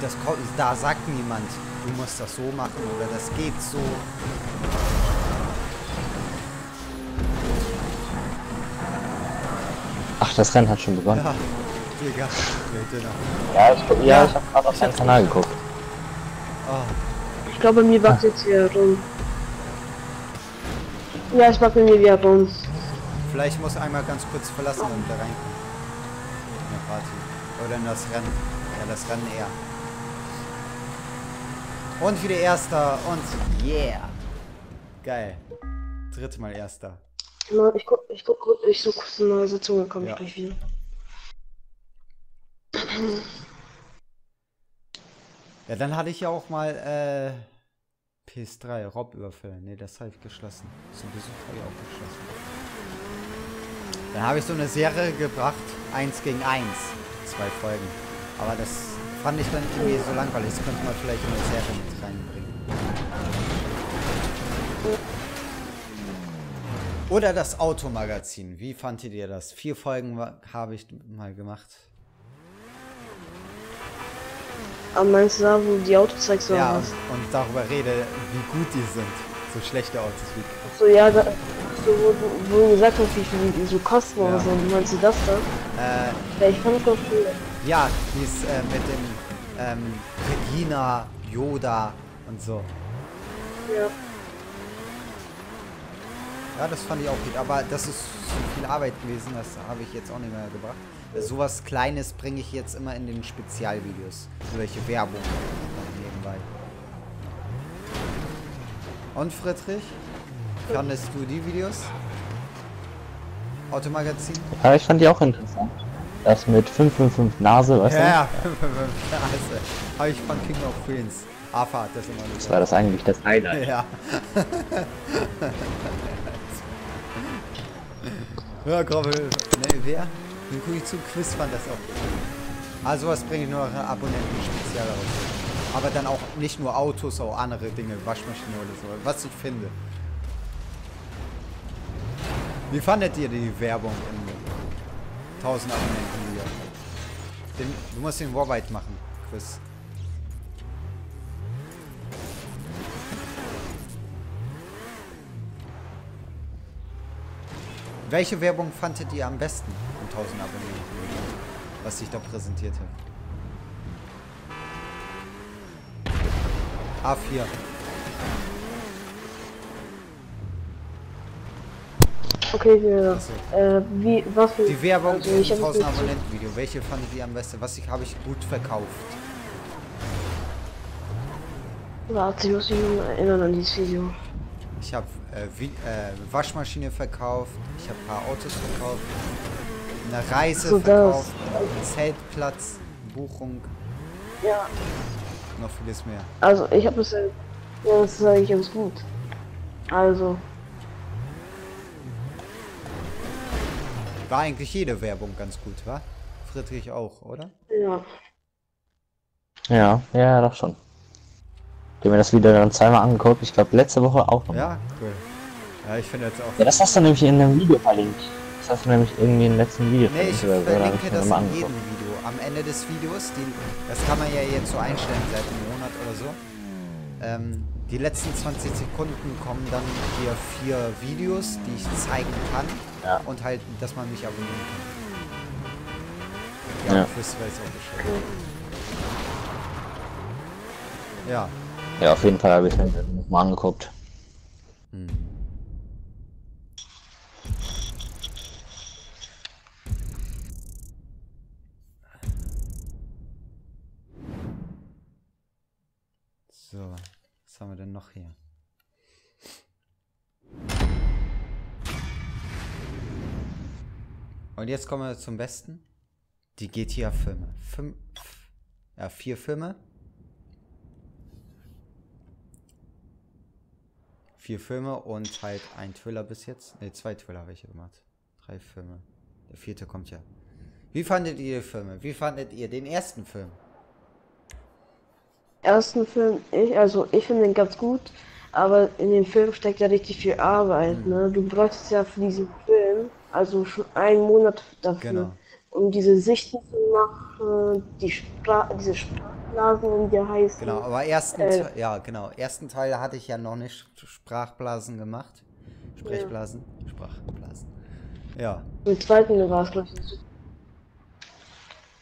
Das, ko- da sagt niemand, du musst das so machen oder das geht so. Ach, das Rennen hat schon begonnen. Ja, Digga. Ja, ich, ja, ich habe gerade auf deinen Kanal geguckt. Oh, Ich glaube, mir backt jetzt wieder rum. Ja, ich back bei mir wieder rum. Vielleicht muss einmal ganz kurz verlassen und wieder reinkommen. In der Party. Oder in das Rennen. Ja, das Rennen eher. Und wieder Erster und yeah. Geil. Dritte Mal Erster. Na, Ich guck, ich guck, kurz- ich such kurz eine neue Sitzung, dann komm ich Ja. gleich wieder. Ja, dann hatte ich ja auch mal äh, PS3, Raubüberfälle. Ne, das habe ich geschlossen. Zum Besuch habe ich auch geschlossen. Dann habe ich so eine Serie gebracht, 1 gegen 1. Zwei Folgen. Aber das fand ich dann irgendwie so langweilig. Das könnte man vielleicht in eine Serie mit reinbringen. Oder das Automagazin. Wie fandet ihr das? Vier Folgen habe ich mal gemacht. Aber meinst du da, wo die Autos zeigst oder Ja, was? und darüber rede, wie gut die sind. So schlechte Autos wie. So, ja, da, wo, du, wo du gesagt hast, wie viel die so kosten Ja. so. Meinst du das da? Äh, Ja, ich fand das ganz cool. ja, die ist äh, mit dem ähm, Regina, Yoda und so. Ja. Ja, das fand ich auch gut, aber das ist so viel Arbeit gewesen, das habe ich jetzt auch nicht mehr gebracht. Äh, Sowas Kleines bringe ich jetzt immer in den Spezialvideos. So welche Werbung nebenbei. Und Friedrich? Fandest du die Videos? Automagazin? Ja, ich fand die auch interessant. Das mit 555 Nase, weißt Ja, du? ja, Klasse. Habe ich von King of Queens. AFA hat das immer Das war das eigentlich das Highlight. Ja. ja, Grobbel. Ne, wer? Den gucke ich zu. Quiz fand das auch. Also was bringe ich nur noch Abonnenten speziell raus. Aber dann auch nicht nur Autos, auch andere Dinge, Waschmaschine oder so, was ich finde. Wie fandet ihr die Werbung in 1000 Abonnenten Video? Den, du musst den Warbite machen, Quiz. Welche Werbung fandet ihr am besten in 1000 Abonnenten, was ich da präsentiert habe? A4. Okay, wir, Achso. äh, wie, was für... Die Werbung also im ich hab 1000 jetzt- Abonnenten Video. Welche fandet ihr am besten? Was ich habe ich gut verkauft? Warte, ich muss mich erinnern an dieses Video. Ich habe äh, wie- äh, Waschmaschine verkauft, ich habe ein paar Autos verkauft, eine Reise So, verkauft, einen Zeltplatz, Buchung, Ja. noch vieles mehr. Also, ich habe es... äh, Ja, das ist eigentlich ganz gut. Also, War eigentlich jede Werbung ganz gut, wa? Friedrich auch, oder? ja. Ja, ja, doch schon. Ich habe mir das Video dann zweimal angeguckt. Ich glaube, letzte Woche auch noch. Ja, cool. Ja, ich finde jetzt auch. Ja, das hast du nämlich in einem Video verlinkt. Das hast du nämlich irgendwie im letzten Video Nee, ich verlinkt oder so. Da hab verlinke ich mir das in jedem. Video. Am Ende des Videos, die, das kann man ja jetzt so einstellen seit einem Monat oder so. Ähm, die letzten 20 Sekunden kommen dann hier vier Videos, die ich zeigen kann. Ja. Und halt, dass man mich abonnieren kann. Ja, Ja. weiß auch Bescheid. Ja. Ja, auf jeden Fall habe ich mir nochmal angeguckt. Hm. So, was haben wir denn noch hier? Und jetzt kommen wir zum Besten. Die GTA-Filme. Fünf, ja, vier Filme. Vier Filme und halt ein Thriller bis jetzt. Ne, zwei Thriller habe ich gemacht. Drei Filme. Der vierte kommt ja. Wie fandet ihr die Filme? Wie fandet ihr den ersten Film? Ersten Film, ich, also ich finde den ganz gut, aber in dem Film steckt ja richtig viel Arbeit, Mhm. ne? Du bräuchtest ja für diesen Film, also schon einen Monat dafür, Genau. um diese Sichten zu machen, die Spra diese Sprachblasen, wie die heißen. Genau, aber ersten, Äh. Ja, genau. Ersten Teil hatte ich ja noch nicht Sprachblasen gemacht. Sprechblasen? Sprachblasen. Ja, Im zweiten war es, glaube ich.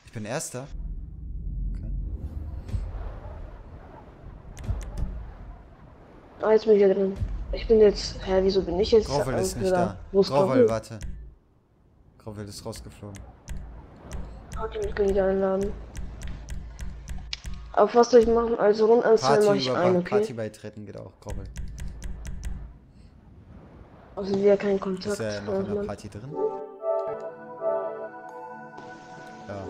ich bin Erster. Okay. Ah, jetzt bin ich ja drin. Ich bin jetzt, hä, wieso bin ich jetzt Grovel ist nicht da. Grovel, Grovel? warte. Grovel ist rausgeflogen. Kann wieder einladen. Auf was soll ich machen? Also Rundanzahl mache ich ein, okay? Party beitreten geht auch, Grovel. Also wieder kein Ist Kontakt. er noch in der. Party drin? Ja.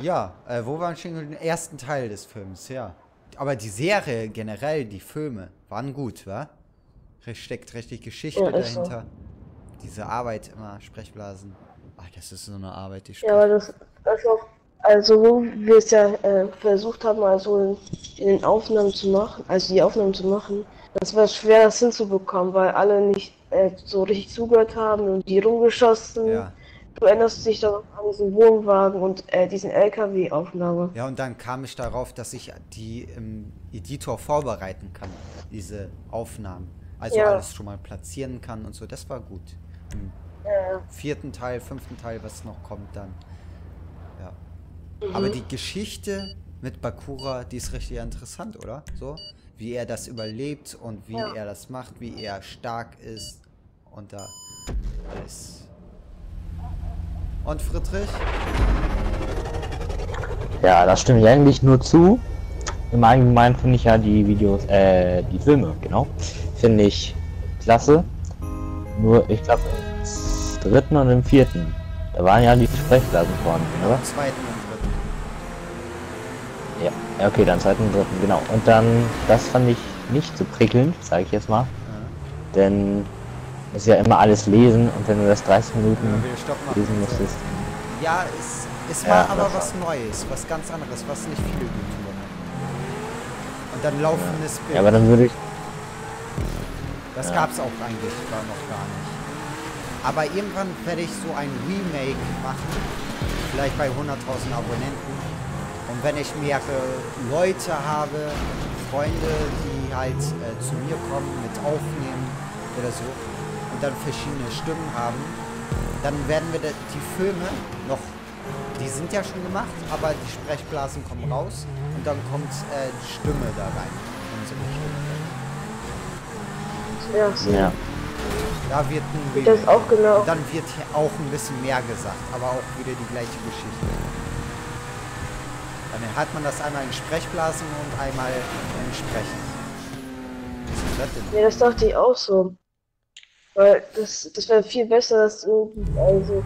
Ja, äh, wo waren schon den ersten Teil des Films, ja. Aber die Serie generell, die Filme, waren gut, wa? Steckt richtig Geschichte Ja, ist so. dahinter. Diese Arbeit immer, Sprechblasen. Ach, das ist so eine Arbeit, die Ja, aber das, auch, also wo wir es ja äh, versucht haben, also in, in den Aufnahmen zu machen, also die Aufnahmen zu machen, das war schwer, das hinzubekommen, weil alle nicht äh, so richtig zugehört haben und die rumgeschossen. Ja. Du erinnerst dich doch an diesen Wohnwagen und äh, diesen LKW-Aufnahme. Ja, und dann kam ich darauf, dass ich die im Editor vorbereiten kann, diese Aufnahmen. Also Ja. alles schon mal platzieren kann und so. Das war gut. Im Ja. vierten Teil, fünften Teil, was noch kommt dann. Ja. Mhm. Aber die Geschichte mit Bakura, die ist richtig interessant, oder? So, wie er das überlebt und wie Ja. er das macht, wie er stark ist und da alles. Und Friedrich? Ja, das stimmt ja eigentlich nur zu. Im Allgemeinen finde ich ja die Videos, äh, die Filme, genau, finde ich klasse. Nur, ich glaube, im dritten und im vierten, da waren ja die Sprechblasen vorhanden, oder? Im zweiten und dritten. Ja, ja, okay, dann zweiten und dritten, genau. Und dann, das fand ich nicht so prickelnd, sage ich jetzt mal. Ja. Denn es ist ja immer alles lesen und wenn du das 30 Minuten Ja, lesen musstest. Ja, es, es Ja, war aber das was Neues, was ganz anderes, was nicht viele YouTuber machen. Und dann laufendes Bild. Ja, aber dann würde ich. Das ja. gab's auch eigentlich gar noch gar nicht. Aber irgendwann werde ich so ein Remake machen, vielleicht bei 100.000 Abonnenten. Und wenn ich mehrere Leute habe, Freunde, die halt äh, zu mir kommen, mit aufnehmen oder so, und dann verschiedene Stimmen haben, dann werden wir die Filme noch, die sind ja schon gemacht, aber die Sprechblasen kommen raus und dann kommt äh, die Stimme da rein. Unsere Stimme. Ja, so. Ja. Da wird ein Und das Remake. auch genau. Dann wird hier auch ein bisschen mehr gesagt, aber auch wieder die gleiche Geschichte. Dann hat man das einmal in Sprechblasen und einmal in Sprechen. Was ist das denn? Ja, das dachte ich auch so. Weil das, das wäre viel besser, dass irgendwie, also,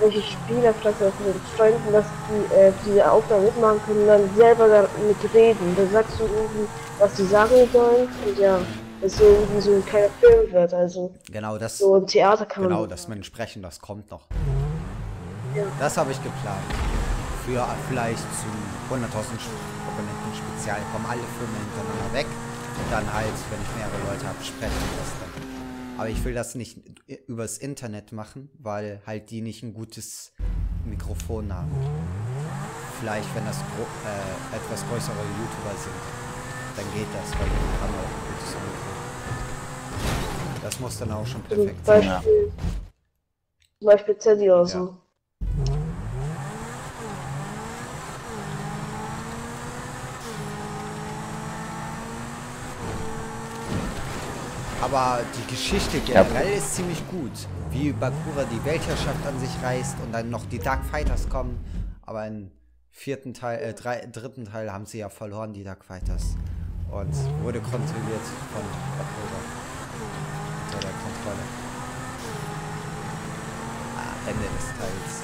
welche Spieler vielleicht auch mit den Freunden, dass die äh, diese Aufgabe mitmachen können dann selber damit reden. Da sagst du irgendwie, was die sagen sollen und ja, so so ein kleiner Film wird. Also, Genau, das, so ein Theater kann genau, man. das mit dem Sprechen, das kommt noch. Ja. Das habe ich geplant. Für vielleicht zu 100.000 Sch- Komponenten-Spezial kommen alle Filme hintereinander weg. Und dann halt, wenn ich mehrere Leute habe, sprechen das dann. Aber ich will das nicht übers Internet machen, weil halt die nicht ein gutes Mikrofon haben. Vielleicht, wenn das äh, etwas größere YouTuber sind, dann geht das, weil die haben auch. Das muss dann auch schon perfekt Zum sein. Beispiel, zum Beispiel Teddy oder so. Aber die Geschichte generell ist ziemlich gut. Wie Bakura die Weltherrschaft an sich reißt und dann noch die Dark Fighters kommen. Aber im vierten Teil, äh, drei, dritten Teil haben sie ja verloren, die Dark Fighters. Und wurde kontrolliert von Bakura. Kontrolle. Ah, Ende des Teils.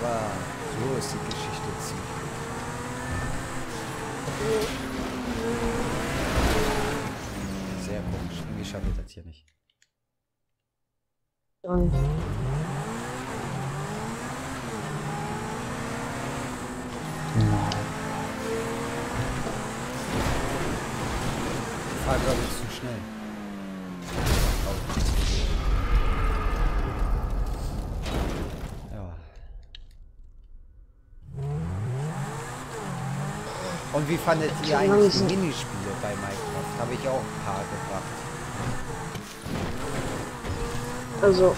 Aber so ist die Geschichte ziemlich. Sehr komisch. Irgendwie schaffe ich das hier nicht. Und Und wie fandet ihr eigentlich die. Minispiele bei Minecraft? Habe ich auch ein paar gebracht. Also,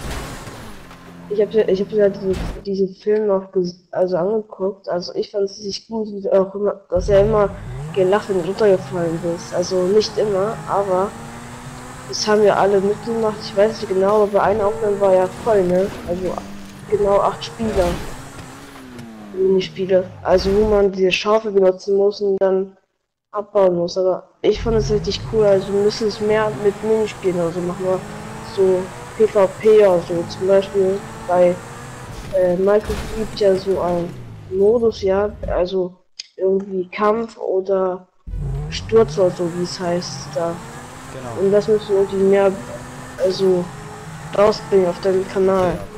ich habe ja, ich hab ja diesen, diesen Film noch also angeguckt. Also ich fand es richtig gut, wie auch immer, dass er immer gelacht und runtergefallen bist. Also nicht immer, aber das haben ja alle mitgemacht. Ich weiß nicht genau, aber bei einer Aufnahme war ja voll, ne? Also genau acht Spieler. Minispiele. Also wo man diese Schaufel benutzen muss und dann abbauen muss. Aber ich fand es richtig cool. Also wir müssen es mehr mit Minispielen oder so machen. wir So PvP oder so. Zum Beispiel bei äh, Minecraft gibt ja so einen Modus, ja. Also irgendwie Kampf oder Sturz oder so, wie es heißt da. Genau. Und das müssen wir irgendwie mehr also rausbringen auf deinem Kanal. Ja,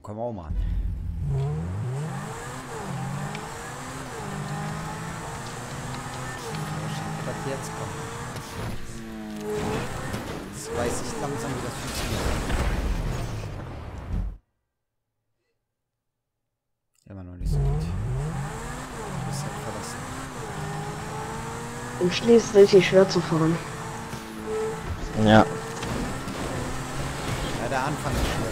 Dann können wir auch machen. Was jetzt kommt. Jetzt weiß ich langsam, wie das funktioniert. Immer noch nicht so gut. Bist halt verlassen. Im Schnee ist es richtig schwer zu fahren. Ja. Ja, der Anfang ist schwierig.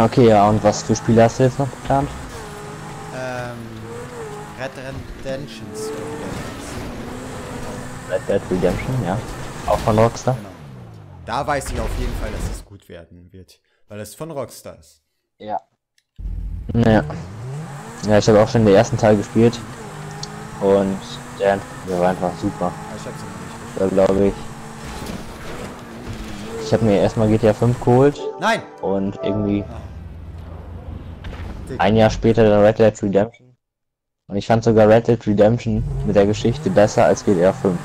Okay, ja, und was für Spiele hast du jetzt noch geplant? Ähm, Red Redemptions. Red Dead Redemption, ja. Auch von Rockstar? Genau. Da weiß ich auf jeden Fall, dass es gut werden wird. Weil es von Rockstar ist. Ja. Ja. Ja, ich habe auch schon den ersten Teil gespielt. Und der, der war einfach super. Aber ich hab's noch nicht Da glaube ich. Ich habe mir erstmal GTA 5 geholt. Nein! und irgendwie Dick. ein Jahr später dann Red Dead Redemption. Und ich fand sogar Red Dead Redemption mit der Geschichte besser als GTA 5.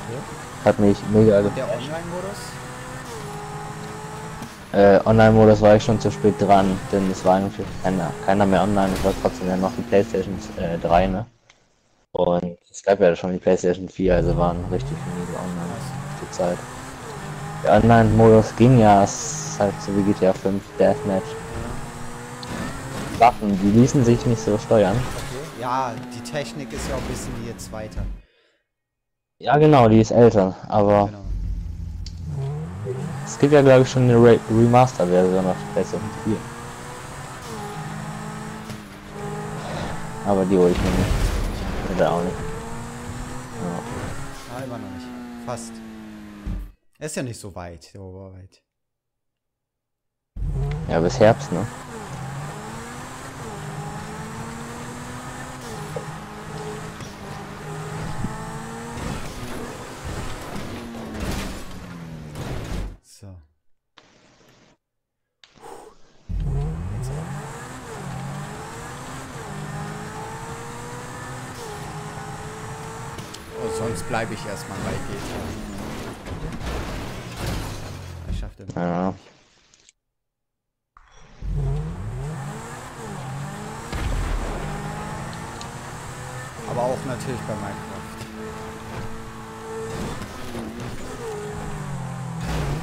Hat mich mega Der geflasht. Online-Modus? Äh, Online-Modus war ich schon zu spät dran, denn es war eigentlich keiner, keiner mehr online. Es war trotzdem ja noch die Playstation äh, 3, ne? Und es gab ja schon die Playstation 4, also waren richtig wenige online zur Zeit. Der Online-Modus ging ja, es ist halt so wie GTA 5 Deathmatch. Waffen, die ließen sich nicht so steuern. Okay. Ja, die Technik ist ja auch ein bisschen jetzt weiter. Ja genau, die ist älter, aber Genau. es gibt ja glaube ich schon eine Re Remaster-Version auf PlayStation 4. Aber die hole ich mir nicht. Oder auch nicht. Ja. Ah, immer noch nicht. Fast. Ist ja nicht so weit, der Oberweit. Ja, bis Herbst, ne? Bleibe ich erstmal bei GTA. Ich schaff den. Ja. Aber auch natürlich bei Minecraft.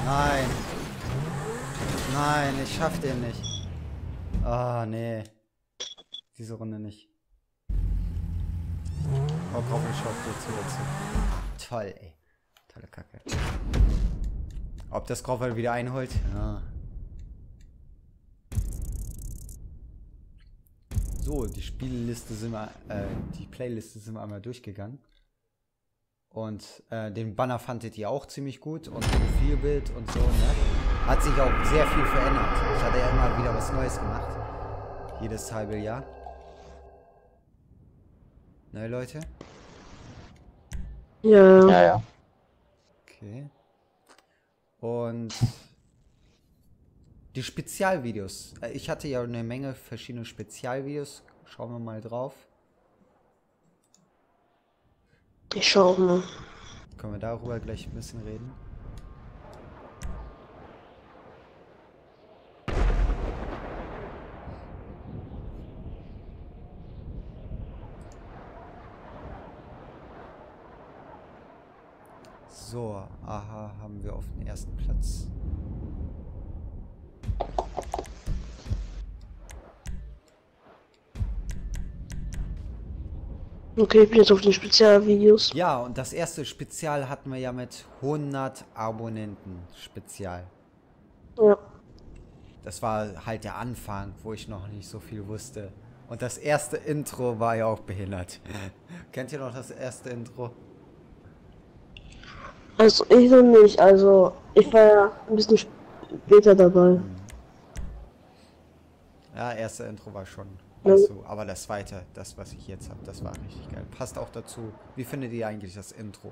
Nein. Nein, ich schaff den nicht. Ah, nee. Diese Runde nicht. Oh, Coffeeshop geht wieder zu. Toll, ey. Tolle Kacke. Ob das Groffel wieder einholt? Ja. So, die Spielliste sind wir, äh, die Playliste sind wir einmal durchgegangen. Und äh, den Banner fandet ihr auch ziemlich gut und Profilbild und so, ne? Hat sich auch sehr viel verändert. Ich hatte ja immer wieder was Neues gemacht. Jedes halbe Jahr. Ne, Leute? Ja. Ja, ja. Okay. Und die Spezialvideos. Äh, Ich hatte ja eine Menge verschiedene Spezialvideos. Schauen wir mal drauf. Ich schau mal. Können wir darüber gleich ein bisschen reden? So, aha, haben wir auf den ersten Platz. Okay, ich bin jetzt auf den Spezialvideos. Ja, und das erste Spezial hatten wir ja mit 100 Abonnenten Spezial. Ja. Das war halt der Anfang, wo ich noch nicht so viel wusste. Und das erste Intro war ja auch behindert. Kennt ihr noch das erste Intro? Also ich noch nicht, also ich war ja ein bisschen später dabei. Ja, erste Intro war schon. Ja. Also, aber das zweite, das was ich jetzt habe, das war richtig geil. Passt auch dazu. Wie findet ihr eigentlich das Intro?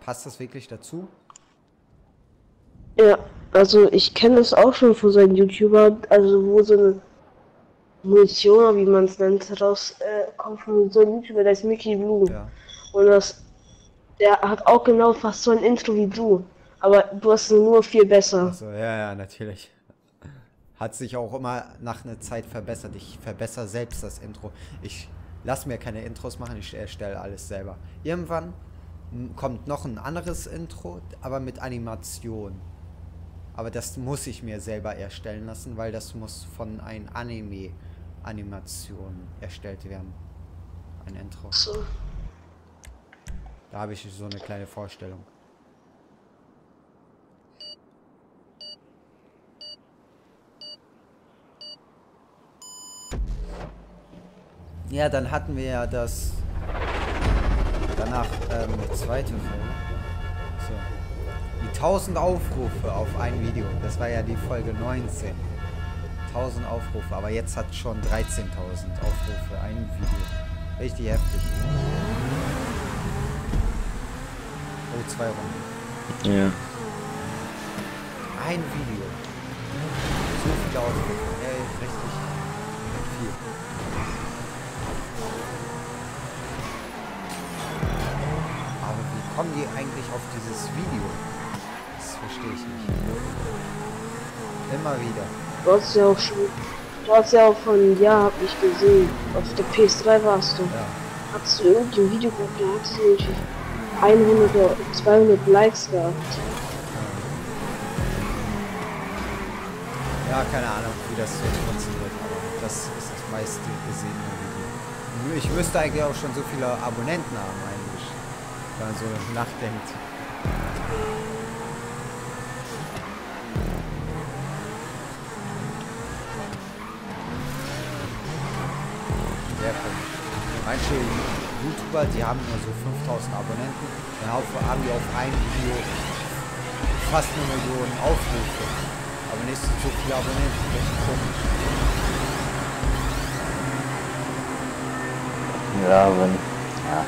Passt das wirklich dazu? Ja, also ich kenne es auch schon von seinen YouTuber, also wo so eine Munition, wie man es nennt, raus äh, von so einem YouTuber, der ist Mickey Blue. Ja. Und das, der hat auch genau fast so ein Intro wie du. Aber du hast es nur viel besser. Also, ja, ja, natürlich. Hat sich auch immer nach einer Zeit verbessert. Ich verbessere selbst das Intro. Ich lasse mir keine Intros machen, ich erstelle alles selber. Irgendwann kommt noch ein anderes Intro, aber mit Animation. Aber das muss ich mir selber erstellen lassen, weil das muss von ein Anime-Animation erstellt werden. Ein Intro. So. Da habe ich so eine kleine Vorstellung. Ja, dann hatten wir ja das danach ähm, eine zweite Folge. So. Die 1000 Aufrufe auf ein Video. Das war ja die Folge 19. 1000 Aufrufe, aber jetzt hat schon 13.000 Aufrufe ein Video. Richtig heftig. Zwei Runden. Ja. Ein Video. So viele Aufrufe. Ey, richtig viel. Aber wie kommen die eigentlich auf dieses Video? Das verstehe ich nicht. Immer wieder. Du hast ja auch schon, du hast ja auch von ja, hab ich gesehen. Auf der PS3 warst du. Ja. Hast du irgendwie ein Video da hattest du irgendwie 100 oder 200 Likes gehabt. Ja, keine Ahnung, wie das so funktioniert, aber das ist das meiste gesehene Video. Ich müsste eigentlich auch schon so viele Abonnenten haben, eigentlich. Wenn man so nachdenkt. Sehr komisch. Manche YouTuber, die haben nur so 5000 Abonnenten, dann haben die auf ein Video fast eine Million Aufrufe. Aber nicht so viele Abonnenten. Richtig komisch. Ja, wenn. Ja.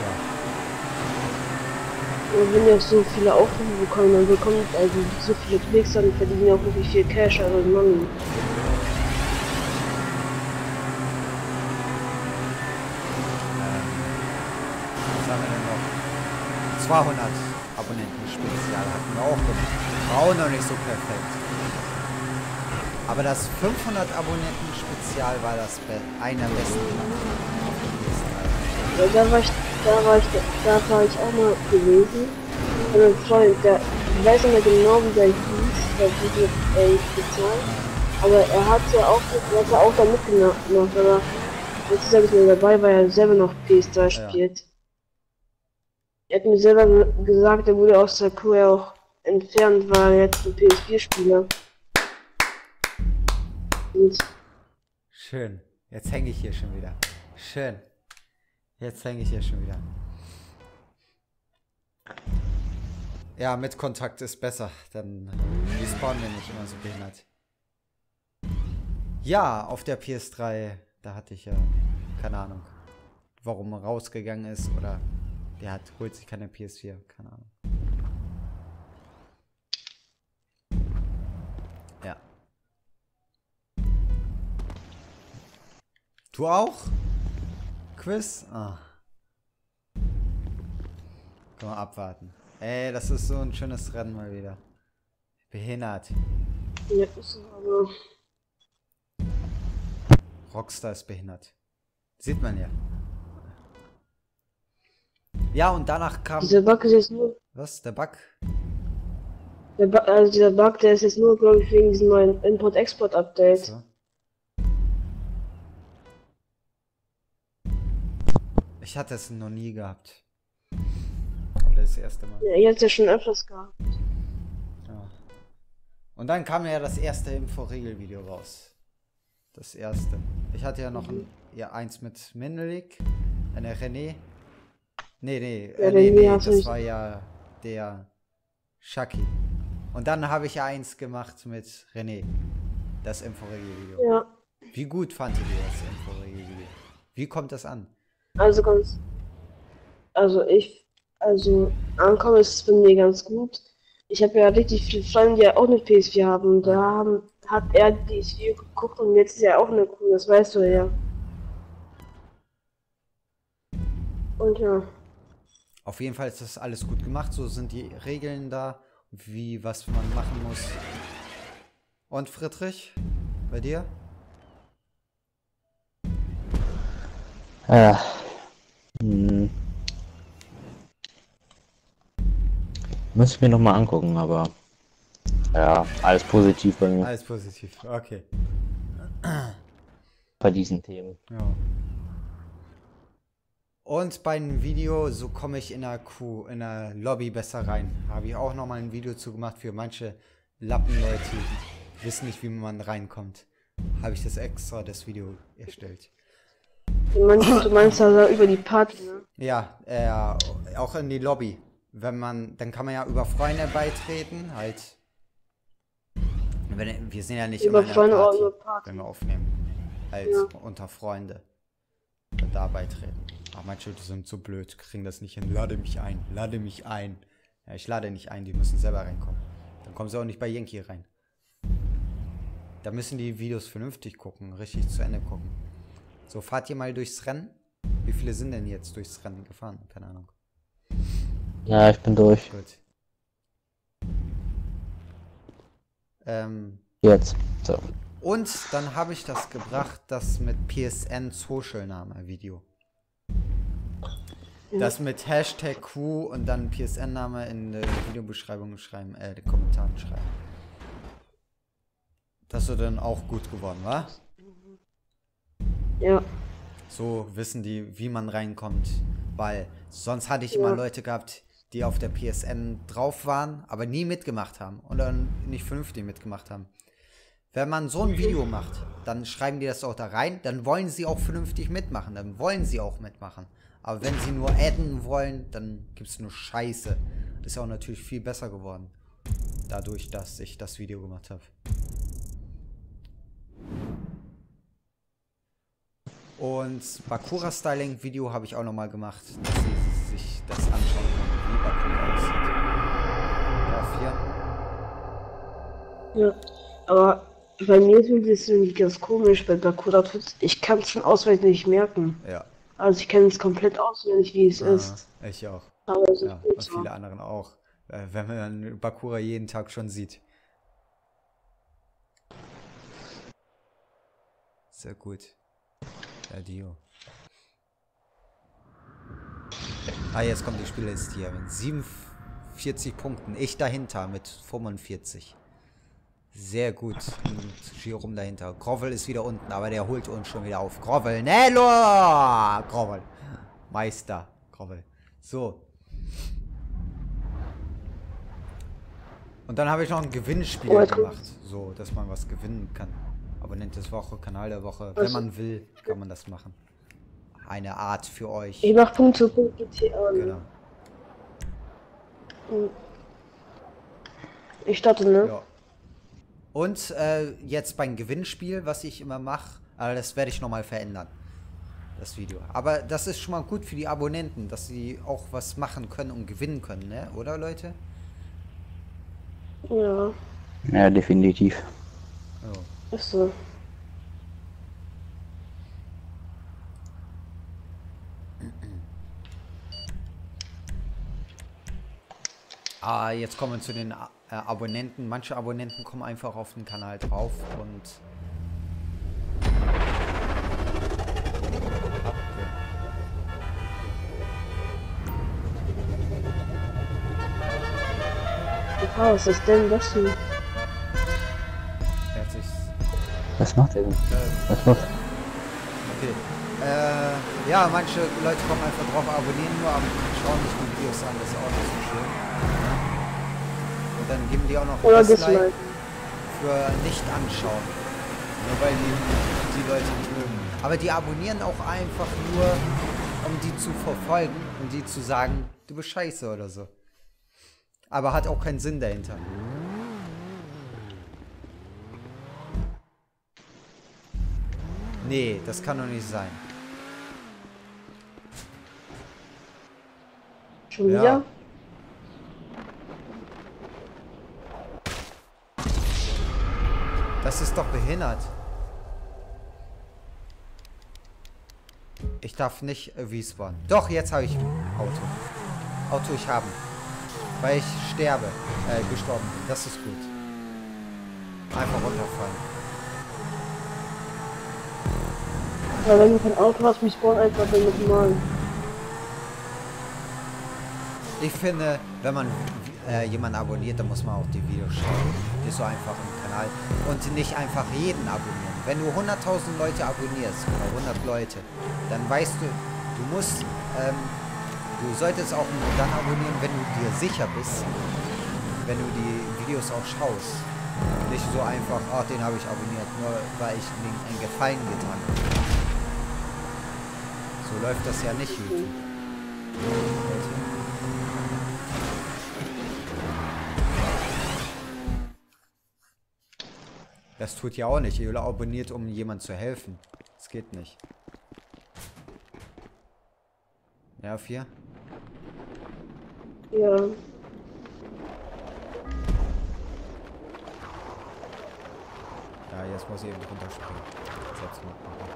Ja. Und wenn die auch so viele Aufrufe bekommen, dann bekommt also so viele Klicks, dann verdienen die auch wirklich viel Cash, also Money. 200 Abonnenten Spezial hatten wir auch gemacht. War auch noch nicht so perfekt. Aber das 500 Abonnenten Spezial war das Be einer besten. Ja, da war ich, da war ich, da war ich auch mal gewesen. Und ein Freund, der, ich weiß nicht mehr genau, wie der hieß, der Video äh, Spezial. Aber er hat ja auch, er hat ja auch da mitgemacht, aber jetzt ist er nicht mehr dabei, weil er selber noch PS3 spielt. Er hat mir selber ge- gesagt, er wurde aus der Crew auch entfernt, weil er jetzt ein PS4-Spieler. Und Schön. Jetzt hänge ich hier schon wieder. Schön. Jetzt hänge ich hier schon wieder. Ja, mit Kontakt ist besser. Dann respawnen wir nicht immer so behindert. Ja, auf der PS3, da hatte ich ja keine Ahnung, warum rausgegangen ist oder der hat holt sich keine PS4, keine Ahnung. Ja. Du auch? Quiz? Ah. Kann man abwarten. Ey, das ist so ein schönes Rennen mal wieder. Behindert. ja, ist aber. Rockstar ist behindert. Sieht man ja. Ja, und danach kam. Dieser Bug ist jetzt nur. Was? Der Bug? Der Bu also dieser Bug, der ist jetzt nur, glaube ich, wegen diesem neuen Import-Export-Update. So. Ich hatte es noch nie gehabt. Oder das erste Mal. Ja, jetzt ja schon öfters gehabt. Ja. Und dann kam ja das erste Info-Regel-Video raus. Das erste. Ich hatte ja noch ein, ja, eins mit Menelik, eine René. Nee, nee, Ja, äh, nee, nee, das nicht. war ja der Shaki. Und dann habe ich ja eins gemacht mit René. Das Info-Regel-Video. Ja, Wie gut fandet ihr das Info-Regel-Video? Wie kommt das an? also ganz. Also ich. Also ankommen ist es bei mir ganz gut. Ich habe ja richtig viele Freunde, die ja auch eine PS4 haben. Da haben, hat er dieses Video geguckt und jetzt ist er auch eine Crew, das weißt du ja. Und ja. Auf jeden Fall ist das alles gut gemacht. So sind die Regeln da, wie was man machen muss. Und Friedrich, bei dir? Äh, hm. Muss ich mir nochmal angucken, aber ja, alles positiv bei mir Alles positiv. Okay. bei diesen Themen. Ja. Und bei einem Video, so komme ich in der Crew, in der Lobby besser rein. Habe ich auch nochmal ein Video zu gemacht für manche Lappenleute, die wissen nicht, wie man reinkommt. Habe ich das extra, das Video erstellt. Du meinst, du meinst also über die Party, ne? Ja, äh, auch in die Lobby. Wenn man, dann kann man ja über Freunde beitreten, halt. Wenn, wir sind ja nicht Über immer in der Freunde oder Party, Party. wenn wir aufnehmen. Halt Ja. unter Freunde. Und da beitreten. Aber manche Leute sind so blöd, kriegen das nicht hin. Lade mich ein, lade mich ein. Ja, ich lade nicht ein, die müssen selber reinkommen. Dann kommen sie auch nicht bei Yankee rein. Da müssen die Videos vernünftig gucken, richtig zu Ende gucken. So, fahrt ihr mal durchs Rennen? Wie viele sind denn jetzt durchs Rennen gefahren? Keine Ahnung. Ja, ich bin durch. Gut. Ähm, Jetzt. So. und dann habe ich das gebracht, das mit PSN Social Name Video. Das mit Hashtag Q und dann PSN Name in der Videobeschreibung schreiben, äh, die Kommentaren schreiben. Das ist dann auch gut geworden, wa? Ja. So wissen die, wie man reinkommt. Weil sonst hatte ich immer Ja. Leute gehabt, die auf der PSN drauf waren, aber nie mitgemacht haben oder nicht vernünftig mitgemacht haben. Wenn man so ein Video macht, dann schreiben die das auch da rein, dann wollen sie auch vernünftig mitmachen, dann wollen sie auch mitmachen. Aber wenn sie nur adden wollen, dann gibt es nur Scheiße. Ist auch natürlich viel besser geworden. Dadurch, dass ich das Video gemacht habe. Und Bakura Styling Video habe ich auch nochmal gemacht, dass sie sich das anschauen können, wie Bakura aussieht. Ja, Ja, aber bei mir fühlt es irgendwie ganz komisch, bei Bakura Twitch. Ich kann es schon auswendig nicht merken. vier. Ja. Also ich kenne es komplett auswendig, wie es ist. Ah, ich auch. Aber es ist Ja, und viele anderen auch. Äh, wenn man Bakura jeden Tag schon sieht. Sehr gut. Ja, Dio. Ah, jetzt kommt die Spielliste hier mit 47 Punkten. Ich dahinter mit 45. Sehr gut. Und Girum dahinter. Grovel ist wieder unten, aber der holt uns schon wieder auf. Grovel, Nello! Grovel. Meister. Grovel. So. Und dann habe ich noch ein Gewinnspiel Oh, gemacht. So, dass man was gewinnen kann. Abonnent des Woche, Kanal der Woche. Wenn man will, kann man das machen. Eine Art für euch. Ich mach Punkt zu Punkt GTA. ne? Genau. Ich starte, ne? Ja. Und äh, jetzt beim Gewinnspiel, was ich immer mache, aber das werde ich nochmal verändern. Das Video. Aber das ist schon mal gut für die Abonnenten, dass sie auch was machen können und gewinnen können, ne? Oder Leute? Ja, Ja, definitiv. Oh. ist so. Ah, jetzt kommen wir zu den äh, Abonnenten. Manche Abonnenten kommen einfach auf den Kanal drauf und. Aha, was ist denn das hier? Herzlich. Was macht er denn? Äh, Was macht Okay. Äh, ja, manche Leute kommen einfach drauf, abonnieren nur, aber schauen nicht die Videos an, das ist auch nicht so schön. Dann geben die auch noch Oder Dislike für nicht anschauen. Nur weil die die Leute nicht mögen. Aber die abonnieren auch einfach nur, um die zu verfolgen und die zu sagen, du bist scheiße oder so. Aber hat auch keinen Sinn dahinter. Nee, das kann doch nicht sein. Schon Ja. Das ist doch behindert. Ich darf nicht äh, respawnen. Doch, jetzt habe ich Auto. Auto ich haben. Weil ich sterbe. Äh, gestorben bin. Das ist gut. Einfach runterfallen. Ja, wenn du kein Auto hast, respawn einfach den normalen. Ich finde, wenn man äh, jemanden abonniert, dann muss man auch die Videos schauen. Ist so einfach im Kanal. Und nicht einfach jeden abonnieren. Wenn du 100.000 Leute abonnierst oder 100 Leute, dann weißt du, du musst, ähm, du solltest auch nur dann abonnieren, wenn du dir sicher bist, wenn du die Videos auch schaust. Nicht so einfach, ach, den habe ich abonniert, nur weil ich ihm einen Gefallen getan habe. So läuft das ja nicht, YouTube. Das tut ja auch nicht. Ihr abonniert, um jemand zu helfen. Das geht nicht. Ja, vier? Ja. Ja, jetzt muss ich eben runterspringen. Selbstmord machen.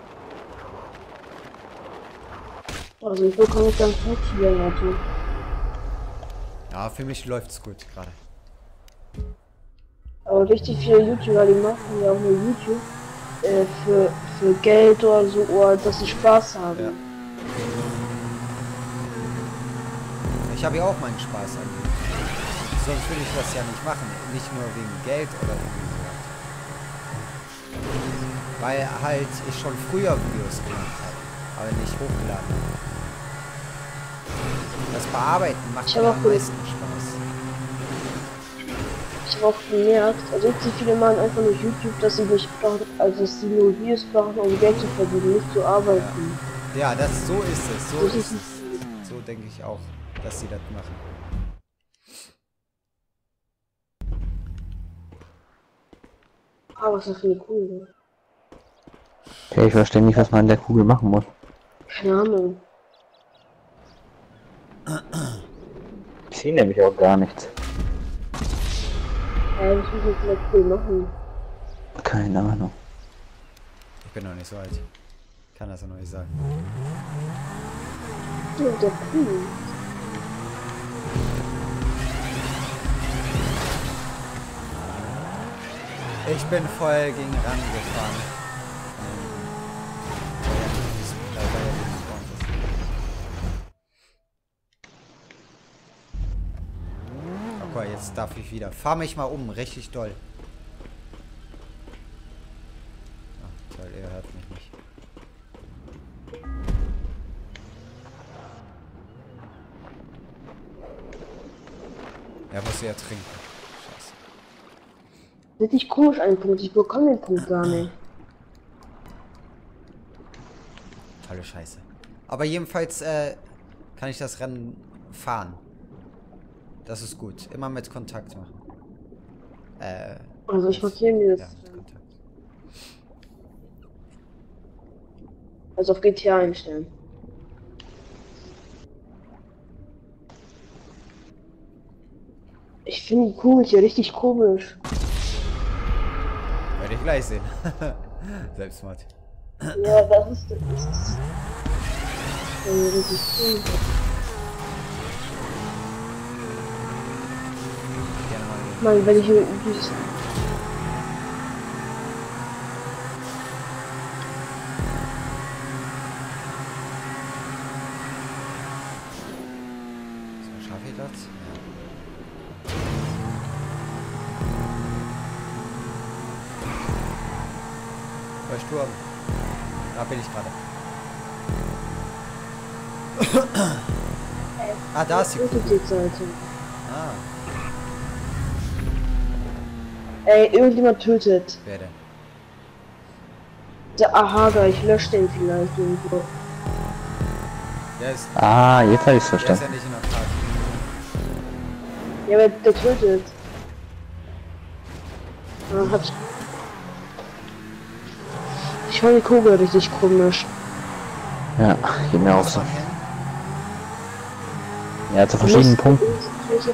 Also ich bekomme ganz gut hier, Leute. Ja, für mich läuft's gut gerade. Aber richtig viele YouTuber, die machen ja auch nur YouTube äh, für, für Geld oder so, oder dass sie Spaß haben. Ja. Ich habe ja auch meinen Spaß an YouTube. Sonst würde ich das ja nicht machen. Nicht nur wegen Geld oder irgendwie sowas. Weil halt ich schon früher Videos gemacht habe, aber nicht hochgeladen. Das Bearbeiten macht Ich am meisten Auch gemerkt, also richtig viele machen einfach nur YouTube, dass sie nicht brauchen, also dass sie nur Videos brauchen, um Geld zu verdienen, nicht zu arbeiten. Ja, das so ist es. So Das ist es. So denke ich auch, dass sie das machen. Ah, was ist das für eine Kugel? Okay, ich verstehe nicht, was man in der Kugel machen muss. Keine Ahnung. Ich sehe nämlich auch gar nichts. Äh, ich muss jetzt Let's Play machen. Keine Ahnung. Ich bin noch nicht so alt. Kann das ja noch nicht sagen. Du, der Kuh. Ich bin voll gegen rangefahren. Okay, jetzt darf ich wieder. Fahr mich mal um, richtig doll. Ach, toll, er hört mich nicht. Er muss ja trinken. Scheiße. Das ist komisch ein Punkt. Ich bekomme den Punkt gar nicht. Tolle Scheiße. Aber jedenfalls äh, kann ich das Rennen fahren. Das ist gut. Immer mit Kontakt machen. Äh, Also ich markiere mir ja, das. Kontakt. Also auf GTA einstellen. Ich finde die Kugel hier richtig komisch. Werde ich gleich sehen. Selbstmord. Ja, das ist das. ist äh, richtig cool. Gerne mal hier. Mann, wenn ich hier dieses. Sturm. Da bin ich gerade. ah, da ist die Kugel. Ey, irgendjemand tötet. wer denn? Der Ahaga, ich lösche den vielleicht irgendwo. Der ist, Ah, jetzt habe ich's der ist verstanden. ja nicht in der Tat. Ja, aber der tötet. Ah, hab's. Ich fand die Kugel richtig komisch. Ja, geht mir auch so. Ja, zu verschiedenen Punkten.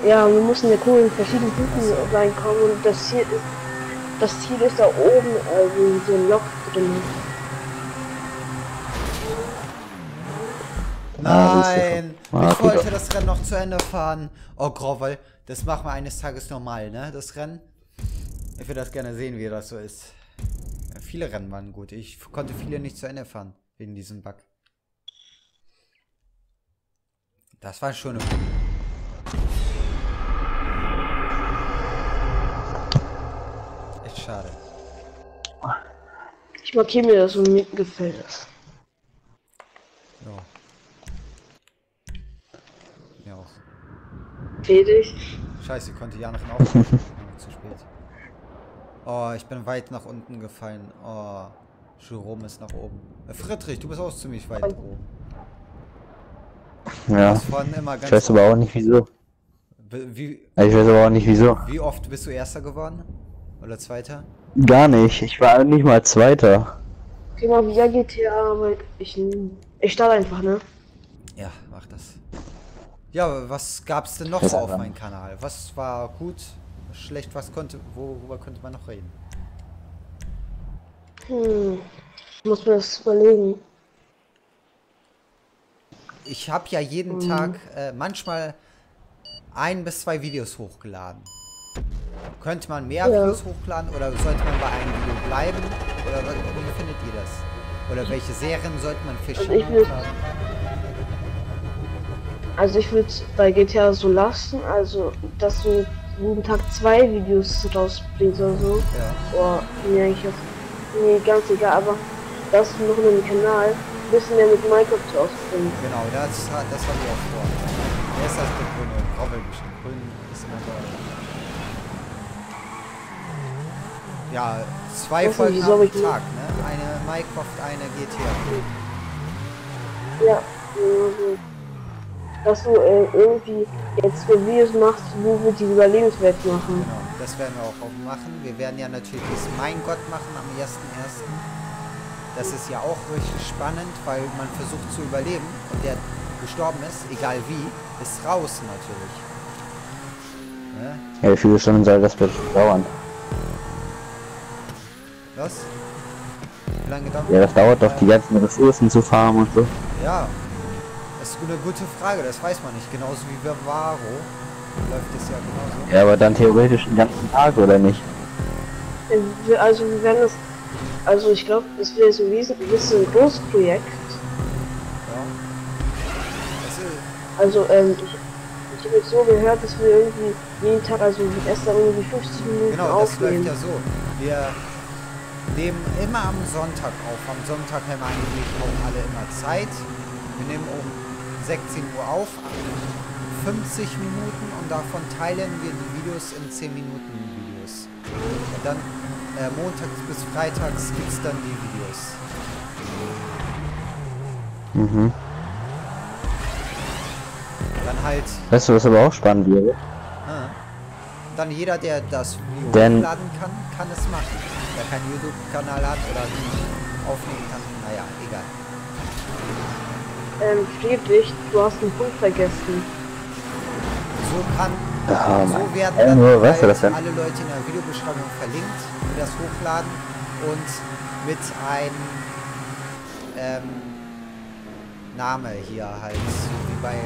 Ja, wir müssen der Kugel in verschiedenen Punkten reinkommen und das Ziel ist, das Ziel ist da oben, also so ein Loch drin. Nein, ja- Ah, ich wollte das Rennen noch zu Ende fahren. Oh, Grovel, das machen wir eines Tages normal, ne? Das Rennen. Ich würde das gerne sehen, wie das so ist. Ja, viele Rennen waren gut. Ich konnte viele nicht zu Ende fahren, wegen diesem Bug. Das war schon schade. Ich markiere mir das und mir gefällt das. Ja. Mir auch. Fertig. Scheiße, ich konnte ja noch aufnehmen. Zu spät. Oh, ich bin weit nach unten gefallen. Oh, Jerome ist nach oben. Äh, Friedrich, du bist auch ziemlich weit oben. Ja. Ich weiß aber auch nicht wieso. Wie, Ich weiß aber auch nicht wieso. wie oft bist du Erster geworden? Oder Zweiter? Gar nicht. Ich war nicht mal Zweiter. Okay, mal wieder GTA, aber ich, ich starte einfach, ne? Ja, mach das. Ja, was gab's denn noch so auf meinem Kanal? Was war gut, was schlecht, was konnte, worüber konnte man noch reden? Hm. Ich muss mir das überlegen. Ich habe ja jeden Tag äh, manchmal ein bis zwei Videos hochgeladen. Könnte man mehr Ja. Videos hochladen oder sollte man bei einem Video bleiben? Oder wie findet ihr das? Oder welche Serien sollte man fischen? Also ich würd- Also ich würde bei GTA so lassen, also dass du jeden Tag zwei Videos rausbringst oder so. Ja. Boah, mir eigentlich mir ganz egal, aber dass du noch einen Kanal ein bisschen mehr mit Minecraft ausbringst. Genau, das, das habe ich auch vor. Wer ist das der grüne? Gravelbüschen. Grün ist immer da. Ja, zwei ist Folgen am. Tag, ne? Eine Minecraft, eine GTA. Ja, also, dass du äh, irgendwie jetzt so Videos machst, wo wir die Überlebenswelt machen. Genau, das werden wir auch auch machen. Wir werden ja natürlich das Mein Gott machen am 1.1. Das ist ja auch richtig spannend, weil man versucht zu überleben und der gestorben ist, egal wie, ist raus natürlich. Ne? Ja, wie viele Stunden soll das bitte dauern? Was? Wie lange dauert Ja, das dauert doch die ganzen Ressourcen zu farmen und so. Ja, das ist eine gute Frage, das weiß man nicht. Genauso wie bei Varo läuft es ja genauso. Ja, aber dann theoretisch den ganzen Tag oder nicht? Also wir werden das, also ich glaube, es wäre so ein riesen, das ist ein großes Projekt. Ja. Das ist, Also ähm, ich, ich habe jetzt so gehört, dass wir irgendwie jeden Tag, also erst dann irgendwie 50 Minuten genau, das läuft ja so. Wir nehmen immer am Sonntag auf. Am Sonntag haben eigentlich auch alle immer Zeit. Wir nehmen um 16 Uhr auf, 50 Minuten und davon teilen wir die Videos in 10 Minuten Videos. Und dann äh, montags bis freitags gibt es dann die Videos. Mhm. Dann halt Weißt du, was aber auch spannend wäre? Ah. Dann jeder, der das Video Denn- hochladen kann, kann es machen. Der keinen YouTube-Kanal hat oder nicht aufnehmen kann, naja, egal. Ähm, Friedrich, du hast einen Punkt vergessen. So kann, Ja, so Mann. werden Äh, dann nur, weißt du halt das denn? alle Leute in der Videobeschreibung verlinkt, die das hochladen und mit einem ähm, Name hier halt, so wie bei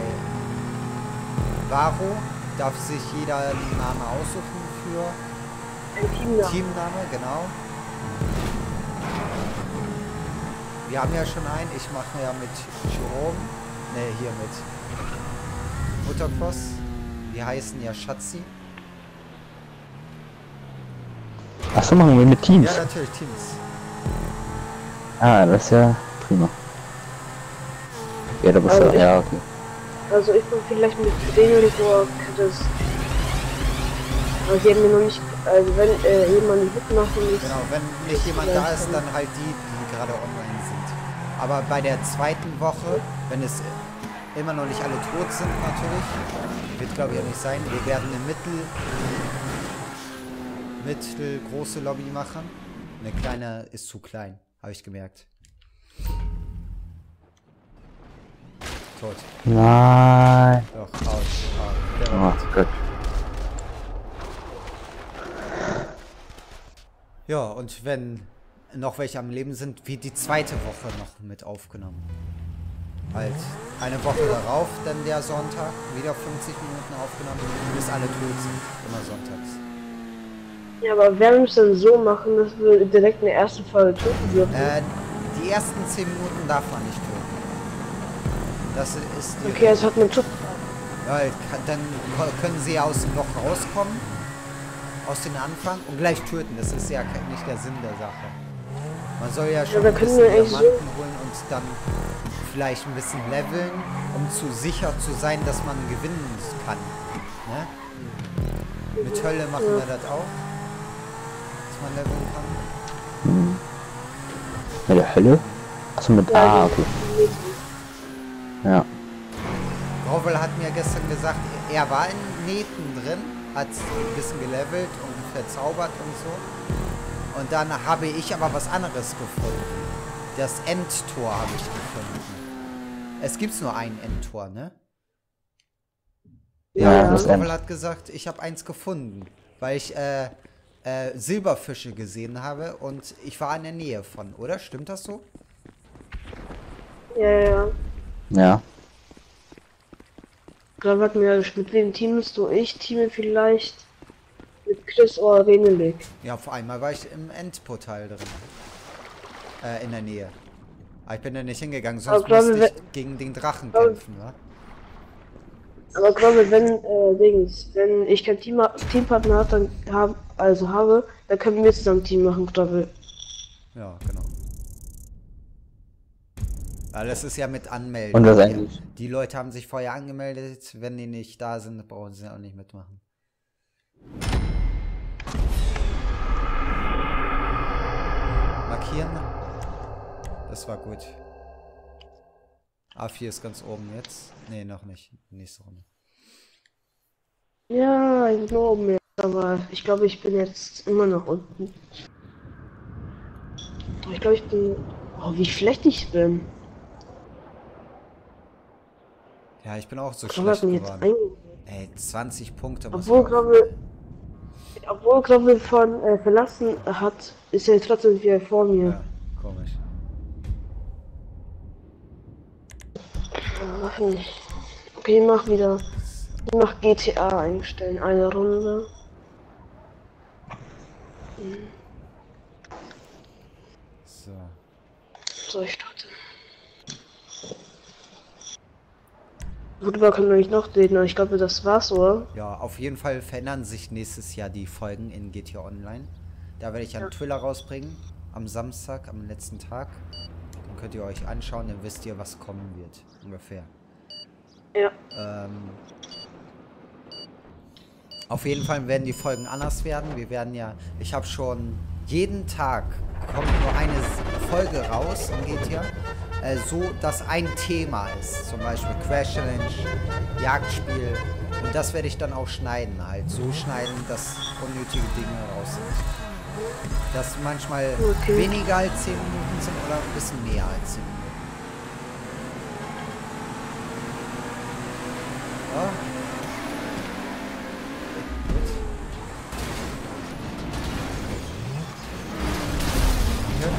Varo darf sich jeder einen Namen aussuchen für Ein Teamname. Teamname, genau. Wir haben ja schon einen. Ich mache ja mit Jerome. Ne, hier mit Motocross. Die heißen ja Schatzi. Achso, machen wir mit Teams. Ja, natürlich Teams. Ah, das ist ja prima. Ja, da bist Also du. ich- Ja, okay. Also ich bin vielleicht mit Regelburg das. Also die haben mir noch nicht. Also wenn äh, jemand mitmachen ist. Genau, wenn nicht jemand da ist, dann halt die, die gerade online sind. Aber bei der zweiten Woche, wenn es immer noch nicht alle tot sind natürlich, wird glaube ich auch nicht sein, wir werden eine mittel, mittelgroße Lobby machen. Eine kleine ist zu klein, habe ich gemerkt. Tot. Nein. Doch, aus. Der Oh. Gott. Ja, und wenn noch welche am Leben sind, wird die zweite Woche noch mit aufgenommen. Halt eine Woche darauf, dann der Sonntag, wieder 50 Minuten aufgenommen, bis alle tot sind. Immer sonntags. Ja, aber werden wir es dann so machen, dass wir direkt in der ersten Folge töten dürfen? Äh, die ersten 10 Minuten darf man nicht töten. Das ist die okay, also hat man Schutz. Weil ka- dann können sie aus dem Loch rauskommen, aus dem Anfang und gleich töten. Das ist ja nicht der Sinn der Sache. Man soll ja schon da ein bisschen so- Diamanten holen und dann vielleicht ein bisschen leveln, um zu sicher zu sein, dass man gewinnen kann. Ne? Mit Hölle machen wir das auch. Dass man leveln kann. Mit der Hölle? Achso, mit Ja, A, die- okay. Ja. Grovel hat mir gestern gesagt, er war in Nähten drin, hat ein bisschen gelevelt und verzaubert und so. Und dann habe ich aber was anderes gefunden. Das Endtor habe ich gefunden. Es gibt nur ein Endtor, ne? Ja, Ja. das End. hat gesagt, ich habe eins gefunden, weil ich äh, äh, Silberfische gesehen habe und ich war in der Nähe von, oder? Stimmt das so? Ja, ja. Ja. Gerade hat mir mit wem teamst du? Ich teame vielleicht mit Chris oder Renelik. Ja, vor einmal war ich im Endportal drin. Äh, in der Nähe. Aber ich bin da nicht hingegangen, sonst glaube, musste ich gegen den Drachen glaube- kämpfen, wa? Aber glaube, wenn, äh, Dings, wenn ich kein Team, Teampartner hat, dann hab, also habe, dann können wir zusammen Team machen, glaube Ja, genau. Alles ist ja mit Anmelden. Und Die- eigentlich? Die Leute haben sich vorher angemeldet. Wenn die nicht da sind, brauchen sie auch nicht mitmachen. Markieren. Das war gut. A4 ist ganz oben jetzt. Nee, noch nicht. Nächste Runde. Ja, ich bin oben jetzt, aber ich glaube, ich bin jetzt immer noch unten. Ich glaube, ich bin. Oh, wie schlecht ich bin. Ja, ich bin auch so schlecht geworden. Ey, 20 Punkte muss Obwohl, ich glaube obwohl, glaube von äh, verlassen hat, ist er trotzdem wieder vor mir. Ja, komisch. Mach nicht. Okay, mach wieder. Ich mach GTA einstellen, eine Runde. So. So, ich starte. Worüber können wir eigentlich noch reden? Ich glaube, das war's, oder? Ja, auf jeden Fall verändern sich nächstes Jahr die Folgen in GTA Online. Da werde ich einen Thriller rausbringen. Am Samstag, am letzten Tag. Dann könnt ihr euch anschauen, dann wisst ihr, was kommen wird. Ungefähr. Ja. Ähm, auf jeden Fall werden die Folgen anders werden. Wir werden ja, ich habe schon jeden Tag kommt nur eine Folge raus im GTA, äh, so dass ein Thema ist. Zum Beispiel Crash Challenge, Jagdspiel. Und das werde ich dann auch schneiden, halt so schneiden, dass unnötige Dinge raus sind. Dass manchmal Okay. weniger als 10 Minuten sind oder ein bisschen mehr als 10 Minuten. Ja. Gut. Okay.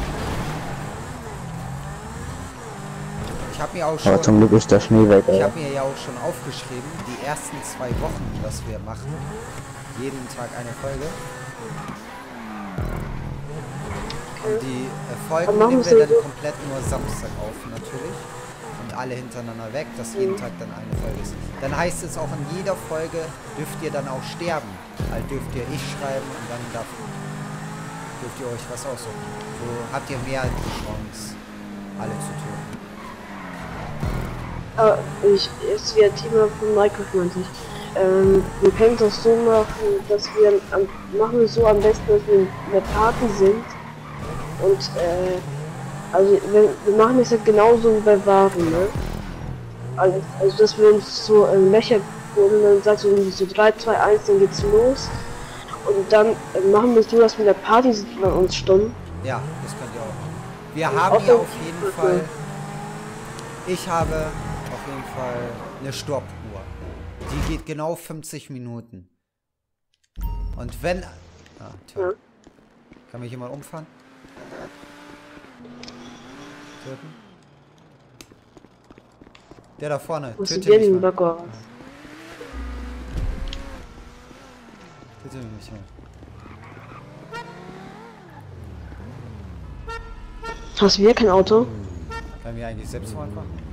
Ich habe mir auch schon, Aber zum Glück ist der Schnee weg, ich habe mir ja auch schon aufgeschrieben, die ersten zwei Wochen, dass wir machen, jeden Tag eine Folge. Und die Folgen nehmen wir dann komplett nur Samstag auf, natürlich. Und alle hintereinander weg, dass jeden Mhm. Tag dann eine Folge ist. Dann heißt es auch in jeder Folge, dürft ihr dann auch sterben. Also dürft ihr ich schreiben und dann darf, dürft ihr euch was aussuchen. So habt ihr mehr die Chance, alle zu töten. Aber ich, ist wie ein Thema von Minecraft meinte ich. Ähm, wir können das so machen, dass wir am, machen wir so am besten, dass wir in der Party sind. Und äh, also wir, wir machen es halt genauso wie bei Waren, ne? Also, also dass wir uns so ein Löcher und dann sagst du irgendwie so 3, 2, 1, dann geht's los. Und dann äh, machen wir es so, dass wir in der Party sind und uns stumm. Ja, das könnt ihr auch. Wir Und haben so- auf jeden Fall. Ich habe Fall eine Stoppuhr. Die geht genau 50 Minuten. Und wenn. Ah, toll. Kann mich jemand umfahren? Töten? Der da vorne. Wo ist mich den. Bagger? Töte mich mal. Hast du wieder kein Auto? Kann mir eigentlich selbst mal anfangen?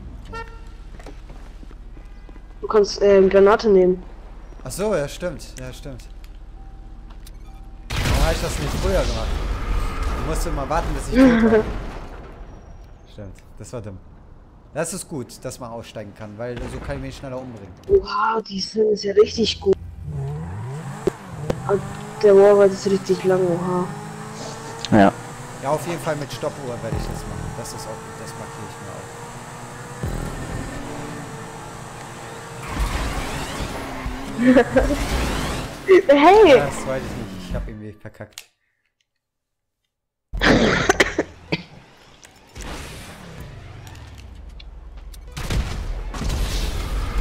Du kannst äh, eine Granate nehmen. Ach so, ja stimmt, ja stimmt. Warum habe ich das nicht früher gemacht? Ich musste immer warten, bis ich tot war. Stimmt, das war dumm. Das ist gut, dass man aussteigen kann, weil so kann ich mich schneller umbringen. Oha, die sind ist ja richtig gut. Der Wallride ist richtig lang, oha. Ja. Ja, auf jeden Fall mit Stoppuhr werde ich das machen. Das ist auch gut, das markiere ich mir auch. Hey! Das weiß ich nicht, ich habe irgendwie verkackt.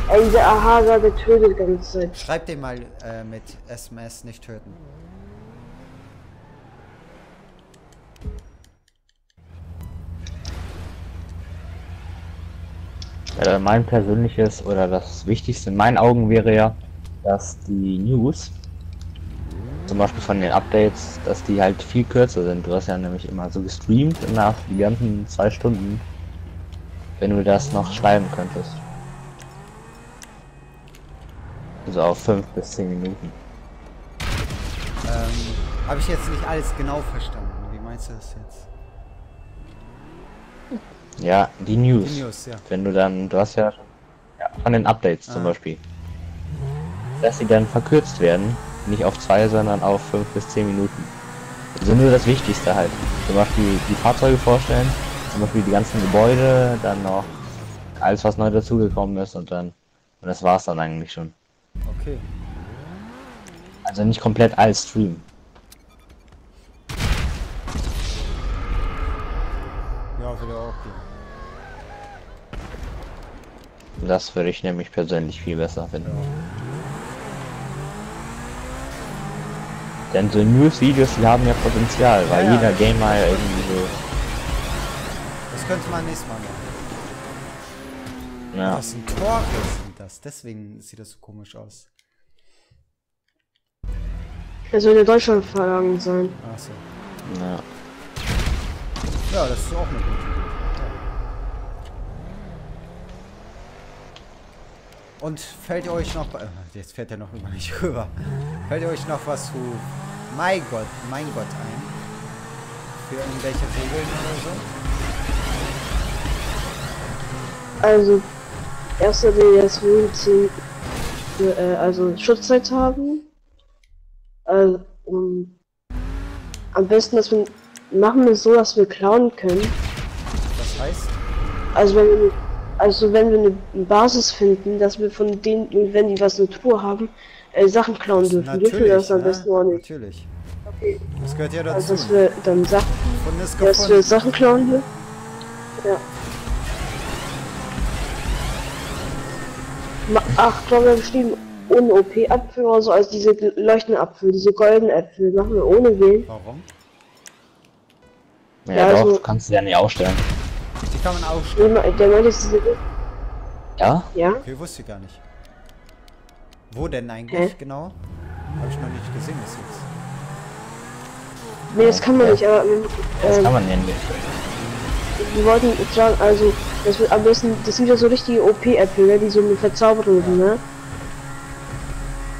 Ey, der Aha, der tötet die ganze Zeit. Schreib den mal äh, mit SMS nicht töten. Äh, mein persönliches oder das Wichtigste in meinen Augen wäre ja, dass die News, zum Beispiel von den Updates, dass die halt viel kürzer sind. Du hast ja nämlich immer so gestreamt nach die ganzen zwei Stunden, wenn du das noch schreiben könntest. Also auf fünf bis zehn Minuten. Ähm, habe ich jetzt nicht alles genau verstanden. Wie meinst du das jetzt? Ja, die News. Die News, ja. Wenn du dann, du hast ja, ja von den Updates zum Ah. Beispiel, dass sie dann verkürzt werden, nicht auf zwei, sondern auf fünf bis zehn Minuten. Also nur das Wichtigste halt. Zum Beispiel die Fahrzeuge vorstellen, zum Beispiel die ganzen Gebäude, dann noch alles, was neu dazugekommen ist und dann, und das war's dann eigentlich schon. Okay. Also nicht komplett alles streamen. Ja, würde auch gehen. Das würde ich nämlich persönlich viel besser finden. Denn so News-Videos, die haben ja Potenzial, weil Ja, ja. jeder Gamer ja irgendwie so Das könnte man nächstes Mal machen. Ja. Das sind Tore, sind das. Deswegen sieht das so komisch aus. Der soll in Deutschland verlangen sein. Achso. ja. Ja, das ist auch eine gute Idee. Und fällt euch noch... Äh, jetzt fährt er noch immer nicht rüber. Fällt euch noch was zu mein Gott, mein Gott ein? Für irgendwelche Regeln oder so? Also, erster wir zehn, äh, also Schutzzeit haben. Also, um, am besten, dass wir machen wir so, dass wir klauen können. Was heißt? Also wenn wir, also wenn wir eine Basis finden, dass wir von denen, wenn die was eine Tour haben, äh, Sachen klauen dürfen. Natürlich, Dürfen wir das am ja, besten auch nicht. Natürlich. Okay. Das gehört ja dazu. Also dass wir dann Sachen, dass wir. Sachen klauen dürfen. Ja. Ma- Ach, glaube, wir haben geschrieben, ohne OP-Apfel oder so, also diese leuchtenden Apfel, diese goldenen Äpfel, machen wir ohne wählen. Warum? Ja, Ja, doch, also- kannst du ja nicht ausstellen. Die kann man aufstellen. Der me- Der meinte, es ist diese, Ja? ja, Okay, wusste ich gar nicht. Wo denn eigentlich Hä? genau? Habe ich noch nicht gesehen bis jetzt. nee, das kann man Ja. nicht, aber wir, Das ähm, kann man ja nicht. wir wollten sagen, also, das wird am besten, das sind ja so richtige OP-Äpfel, ne, die so eine Verzauberung sind, ne?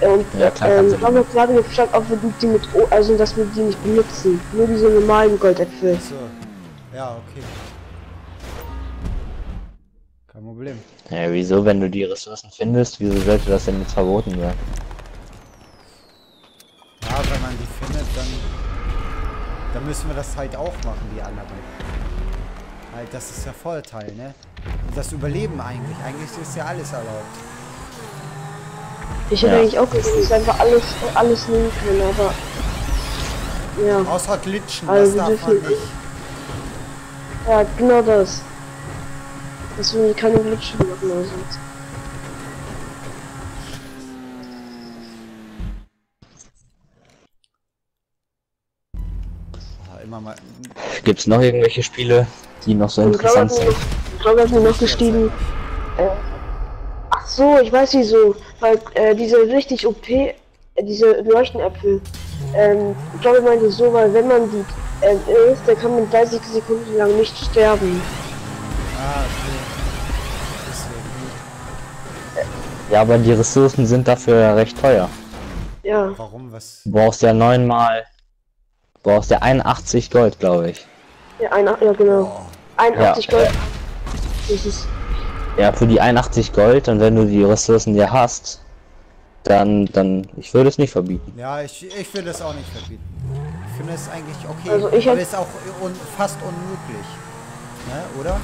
Und Ja, klar, ähm, wir haben jetzt gerade gefragt, ob wir die mit, O also dass wir die nicht benutzen, nur diese normalen Goldäpfel. So. Ja, okay. Kein Problem. Ja, wieso, wenn du die Ressourcen findest, wieso sollte das denn jetzt verboten werden? Ja, wenn man die findet, dann, dann müssen wir das halt auch machen, die anderen. Halt, das ist der Vorteil, ne? Und das Überleben eigentlich. Eigentlich ist ja alles erlaubt. Ich hätte Ja. eigentlich auch wir einfach alles, alles nehmen können, aber ja, Außer Glitschen, Also das darf man nicht. ja, genau das. Dass wir keine Glitschen machen oder so. Immer mal. Gibt's noch irgendwelche Spiele, die noch so Claudia interessant mir sind? noch, Claudia hat mir noch geschrieben, äh, ach so, ich weiß wieso, weil äh, diese richtig OP, äh, diese Leuchtenäpfel, ähm, ich glaube, ich meinte so, weil wenn man die ähm, isst, dann kann man 30 Sekunden lang nicht sterben. Ah, Ja, aber die Ressourcen sind dafür ja recht teuer. Ja, Warum? Was? Du brauchst ja neunmal, du brauchst ja 81 Gold, glaube ich. ja, ein, ja genau. Oh, 81 Ja, Gold. Das ist, Ja, für die 81 Gold und wenn du die Ressourcen ja hast, dann, dann, ich würde es nicht verbieten. ja, ich, ich will das auch nicht verbieten. Ich finde es eigentlich okay. Also ich aber es ist auch un, fast unmöglich. Ne, oder?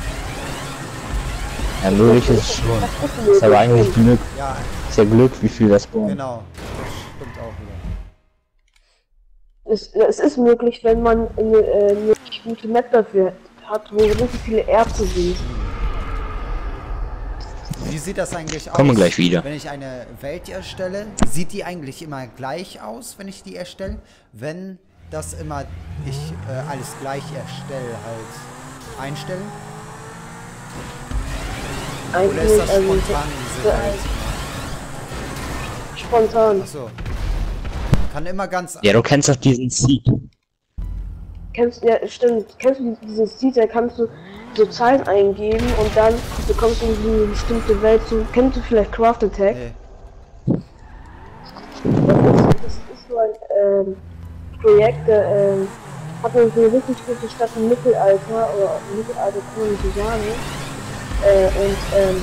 Ja, möglich ist es schon. das Ist aber eigentlich Glück. Ja, Ist ja Glück, wie viel das braucht. genau. Das stimmt auch wieder. es, es ist möglich, wenn man eine, äh, eine gute Map dafür hat, wo richtig viele Ärzte sind. Wie sieht das eigentlich aus? Kommen gleich wieder. Wenn ich eine Welt erstelle, sieht die eigentlich immer gleich aus, wenn ich die erstelle? Wenn das immer ich äh, alles gleich erstelle, halt einstelle? Oder ist Eigentlich, das also, spontan diese Welt? spontan. Achso. Kann immer ganz. Ja, du kennst doch diesen Seed. Kennst, ja, stimmt. Kennst du dieses Lied, da kannst du so Zahlen eingeben und dann bekommst du eine bestimmte Welt zu. Kennst du vielleicht Craft Attack? Nee. Das ist, das ist so ein ähm, Projekt, der ähm, hat man so eine richtig gute Stadt im Mittelalter, oder im Mittelalter kann man nicht so sagen. Äh, und ähm,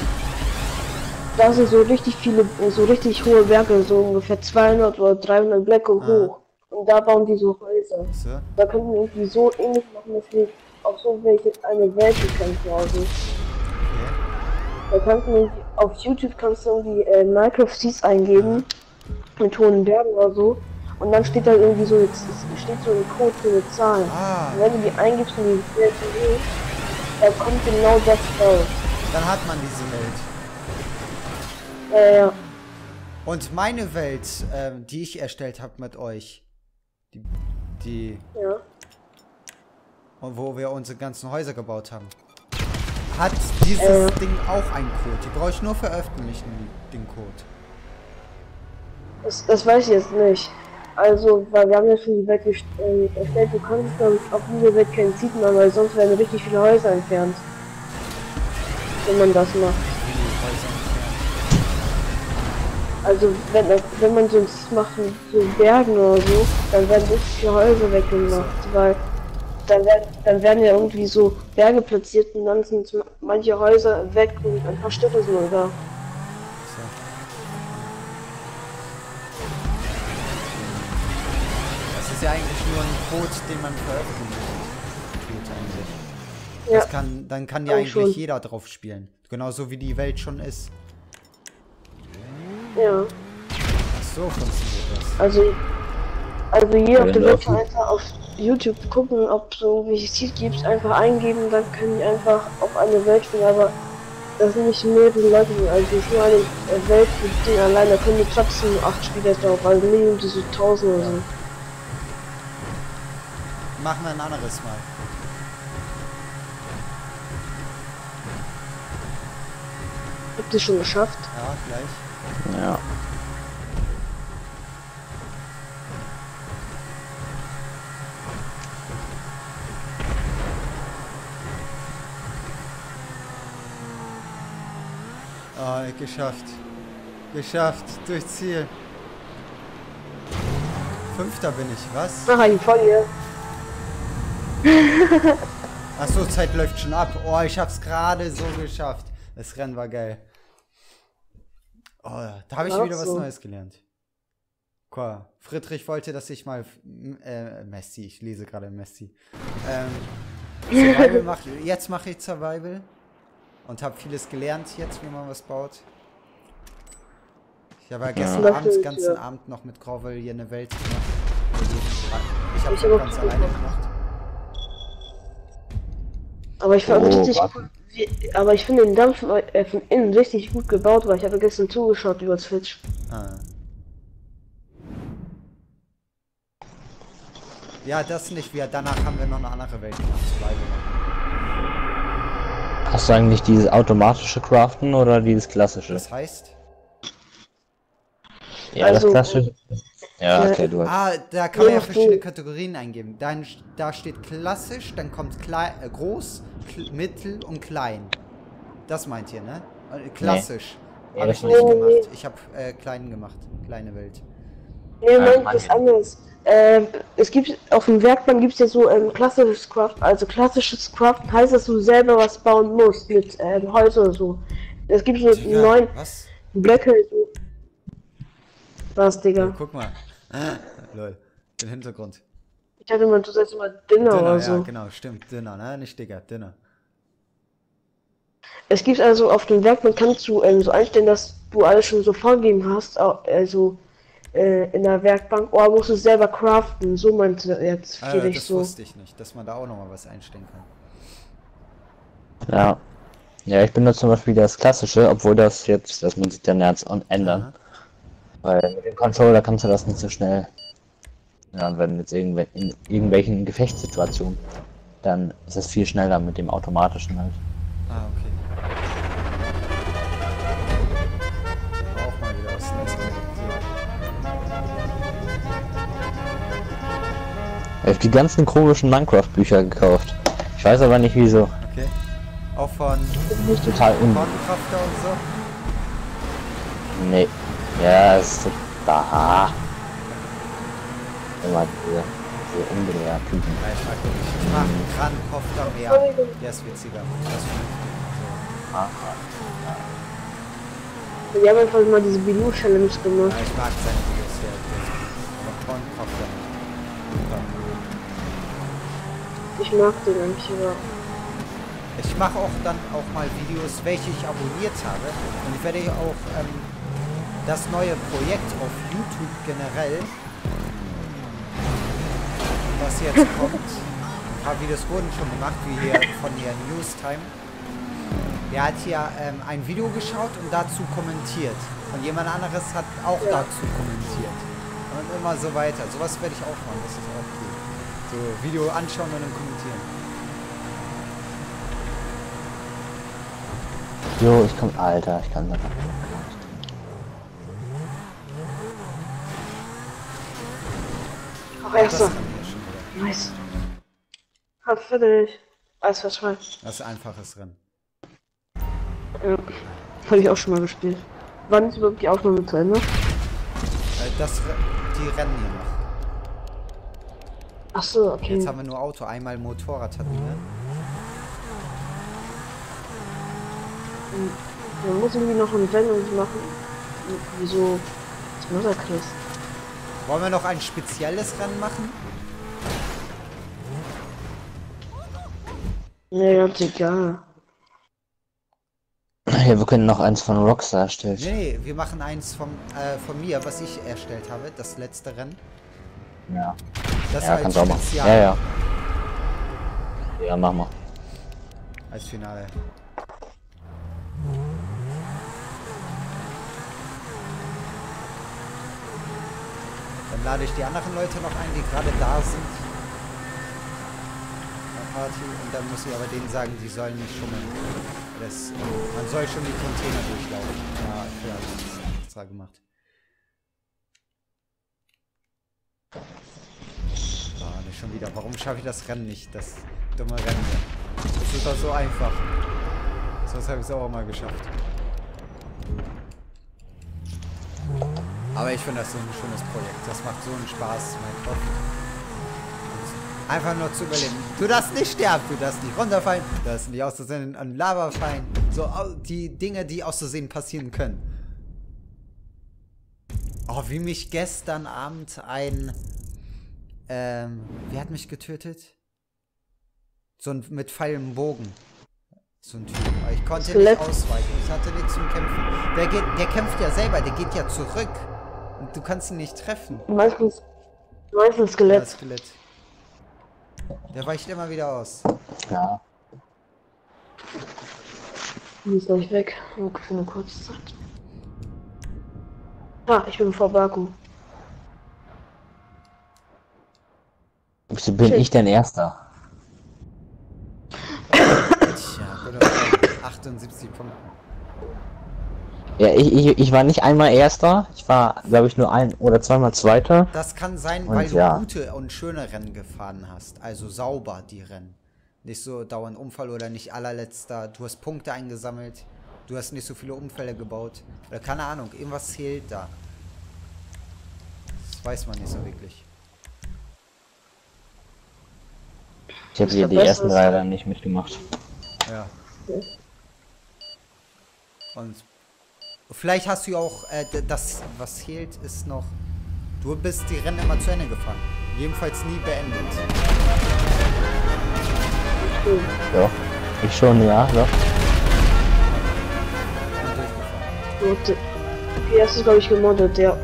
da sind so richtig viele, so richtig hohe Berge, so ungefähr 200 oder 300 Blöcke Ah. hoch. Und da bauen die so Häuser. So. Da könnten wir irgendwie so ähnlich machen, dass wir auf so welche eine Welt bekämpfen. Also, Okay. da kannst du auf YouTube kannst du irgendwie äh, Minecraft Seeds eingeben, mit hohen Bergen oder so. Und dann steht da irgendwie so, jetzt steht so ein Code für eine Zahl. Ah, Und wenn du die eingibst und die Welt dann kommt genau das raus. Dann hat man diese Welt. Äh, ja. Und meine Welt, ähm, die ich erstellt habe mit euch, die, die, Ja. wo wir unsere ganzen Häuser gebaut haben, hat dieses Äh. Ding auch einen Code. Die brauche ich nur veröffentlichen, den Code. Das, das weiß ich jetzt nicht. Also, weil wir haben ja schon die Welt äh, erstellt, du kannst dann auf dieser Welt keinen Seed machen, weil sonst werden richtig viele Häuser entfernt. Wenn man das macht. Also, wenn, wenn man so mit so Bergen oder so, dann werden richtig viele Häuser weggemacht, weil dann werden, dann werden ja irgendwie so Berge platziert und dann sind manche Häuser weg und ein paar Stücke sind nur da. Das ist ja eigentlich nur ein Code, den man veröffentlicht. Ja. Das kann, dann kann ja Oh, eigentlich schon. jeder drauf spielen. Genauso wie die Welt schon ist. Ja. Ach so funktioniert das. Also, also hier auf Wenn der auf Website einfach auf YouTube gucken, ob so irgendwelche Seed gibt, einfach eingeben, dann können die einfach auf eine Welt spielen, aber das sind nicht mehrere Leute, also es ist nur eine äh, Welt mit denen allein, da können die trotzdem acht Spieler drauf, also Minimum so tausend oder so. Machen wir ein anderes Mal. Habt ihr schon geschafft? Ja, gleich. Ja. Ah, geschafft. Geschafft. Durch Ziel. Fünfter bin ich, was? Ach, ich voll hier. Achso, Zeit läuft schon ab. Oh, ich hab's gerade so geschafft. Das Rennen war geil. Oh, da habe ich Auch wieder was so. Neues gelernt. Cool. Friedrich wollte, dass ich mal äh, Messi, ich lese gerade Messi. Ähm, Survival mach, jetzt mache ich Survival und habe vieles gelernt jetzt, wie man was baut. Ich habe ja gestern Das Abend, ganzen ja. Abend noch mit Grovel hier eine Welt gemacht. Ich habe es hab auch ganz alleine gemacht. Aber ich fand Oh, richtig was? Aber ich finde den Dampf äh, von innen richtig gut gebaut, weil ich habe gestern zugeschaut über Twitch. Ah. Ja, das nicht. Wir, danach haben wir noch eine andere Welt gemacht. Hast du eigentlich dieses automatische Craften oder dieses klassische? Das heißt? Ja, Also, das klassische. Ja, äh, okay, du hast. Ah, da kann man ja Ja, verschiedene Kategorien eingeben. Dann, da steht klassisch, dann kommt klei äh, groß, mittel und klein. Das meint ihr, ne? Äh, Klassisch. Nee, Habe ich nicht nicht. gemacht. Ich habe äh, klein gemacht. Kleine Welt. Nee, Ja, mein, Mann. das ist anders. Ähm, es gibt auf dem Werkbank gibt es ja so ähm, klassisches Craft, also klassisches Craft heißt, dass du selber was bauen musst mit ähm, Holz oder so. Es gibt so Digga, neun Was? Blöcke. So. Was, Ja, Digga? guck mal. Lol. Den Hintergrund. Ich hatte mal, du sagst immer Dinner, Dinner, oder ja, so. genau, stimmt. Dinner, ne? Nicht Digger, Dinner. Es gibt also auf dem Werkbank kannst du ähm, so einstellen, dass du alles schon so vorgegeben hast, also äh, in der Werkbank, oder musst du es selber craften, so meinte jetzt Äh, Friedrich das so. wusste ich nicht, dass man da auch nochmal was einstellen kann. Ja. Ja, ich benutze zum Beispiel das klassische, obwohl das jetzt, das muss sich dann jetzt ändern. Weil mit dem Controller kannst du das nicht so schnell. Ja, und wenn jetzt irgendwel in irgendwelchen Gefechtssituationen, dann ist es viel schneller mit dem automatischen halt. Ah, okay. Auch mal wieder was Neues gelernt. Ich habe die ganzen komischen Minecraft-Bücher gekauft. Ich weiß aber nicht wieso. Okay. Auch von Total un... Und so. Nee. Ja, es ist da. Immer diese, diese Umdreher-Typen. Ja, ich mag nicht. Ich mag Krankopter mehr. Der ist witziger. Das Wir haben einfach mal diese Bilou Challenge ja, gemacht. ich mag seine Videos sehr. Aber. Super. Ich mag den eigentlich, aber Ich mache auch dann auch mal Videos, welche ich abonniert habe. Und ich werde hier auch ähm, das neue Projekt auf YouTube generell, was jetzt kommt. Ein paar Videos wurden schon gemacht, wie hier von der Newstime. Der hat hier ähm, ein Video geschaut und dazu kommentiert. Und jemand anderes hat auch Ja. dazu kommentiert. Und immer so weiter. Sowas werde ich auch machen, das ist auch cool. So Video anschauen und dann kommentieren. Jo, ich komm. Alter, ich kann das. Schon wieder. Nice. Hab fertig. Alles was frei. Das ist einfaches Rennen. Ja. Habe ich auch schon mal gespielt. Wann ist überhaupt die Aufnahme zu Ende? Äh, das, die Rennen hier noch. Ach so, okay. Jetzt haben wir nur Auto, einmal Motorrad hatten wir. Man muss irgendwie noch ein Rennen und machen. Wieso? Das muss er Chris. Wollen wir noch ein spezielles Rennen machen? Nee, ganz egal. Ja, wir können noch eins von Rockstar erstellen. Nee, nee, wir machen eins vom, äh, von mir, was ich erstellt habe, das letzte Rennen. Ja, Das ja als kannst du auch machen. Spezial, Ja, ja. Ja, mach mal. als Finale. Dann lade ich die anderen Leute noch ein, die gerade da sind. Party. Und dann muss ich aber denen sagen, die sollen nicht schummeln. Das, man soll schon die Container durchlaufen. Ja, dafür habe ich das extra gemacht. Ah, schon wieder. Warum schaffe ich das Rennen nicht? Das dumme Rennen. Das ist doch so einfach. Sonst habe ich es auch mal geschafft. Aber ich finde das so ein schönes Projekt. Das macht so einen Spaß, mein. Und Einfach nur zu überleben. Du darfst nicht sterben, du darfst nicht runterfallen, du darfst nicht aus Versehen an Lava fallen. So die Dinge, die aus Versehen passieren können. Oh, wie mich gestern Abend ein. Ähm, wer hat mich getötet? So ein mit Pfeil im Bogen. So ein Typ. Aber ich konnte nicht Skelett. ausweichen. Ich hatte nichts zum Kämpfen. Der, geht, der kämpft ja selber, der geht ja zurück. Und du kannst ihn nicht treffen. Meistens. Meistens Skelett. Skelett. Der weicht immer wieder aus. Ja. Die ist gleich weg. Nur Für eine kurze Zeit. Ah, ich bin vor Baku. Wieso bin ich denn Erster? Tja, guter Fall. 78 Punkte. Ja, ich, ich, ich war nicht einmal Erster. Ich war, glaube ich, nur ein oder zweimal Zweiter. Das kann sein, Und weil du ja. gute und schöne Rennen gefahren hast. Also sauber die Rennen. Nicht so dauernd Unfall oder nicht allerletzter. Du hast Punkte eingesammelt. Du hast nicht so viele Unfälle gebaut. Oder keine Ahnung, irgendwas zählt da. Das weiß man nicht so wirklich. Ich habe hier ja die ersten drei dann nicht mitgemacht. Ja. Und vielleicht hast du ja auch, äh, das, was fehlt, ist noch, du bist die Rennen immer zu Ende gefahren. Jedenfalls nie beendet. Ja. Ich schon, ja. ja. Warte. Okay, das ist glaube ich gemoddet, ja.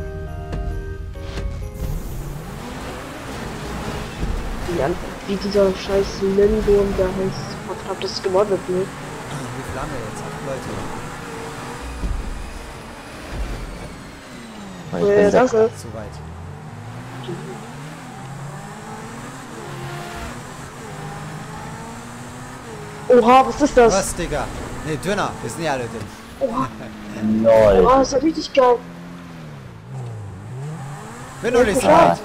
Ja, wie dieser scheiß Lindwurm da heißt. Ich hab das gemoddet, ne? Wie wir jetzt? Acht Leute. Ich Ja, bin Sechster. danke. Zu weit. Oha, was ist das? Was, Digga? Ne, Dünner. Wir sind ja alle dünn. Oha, Lol. oh, ist ja richtig geil. Bin noch nicht weit.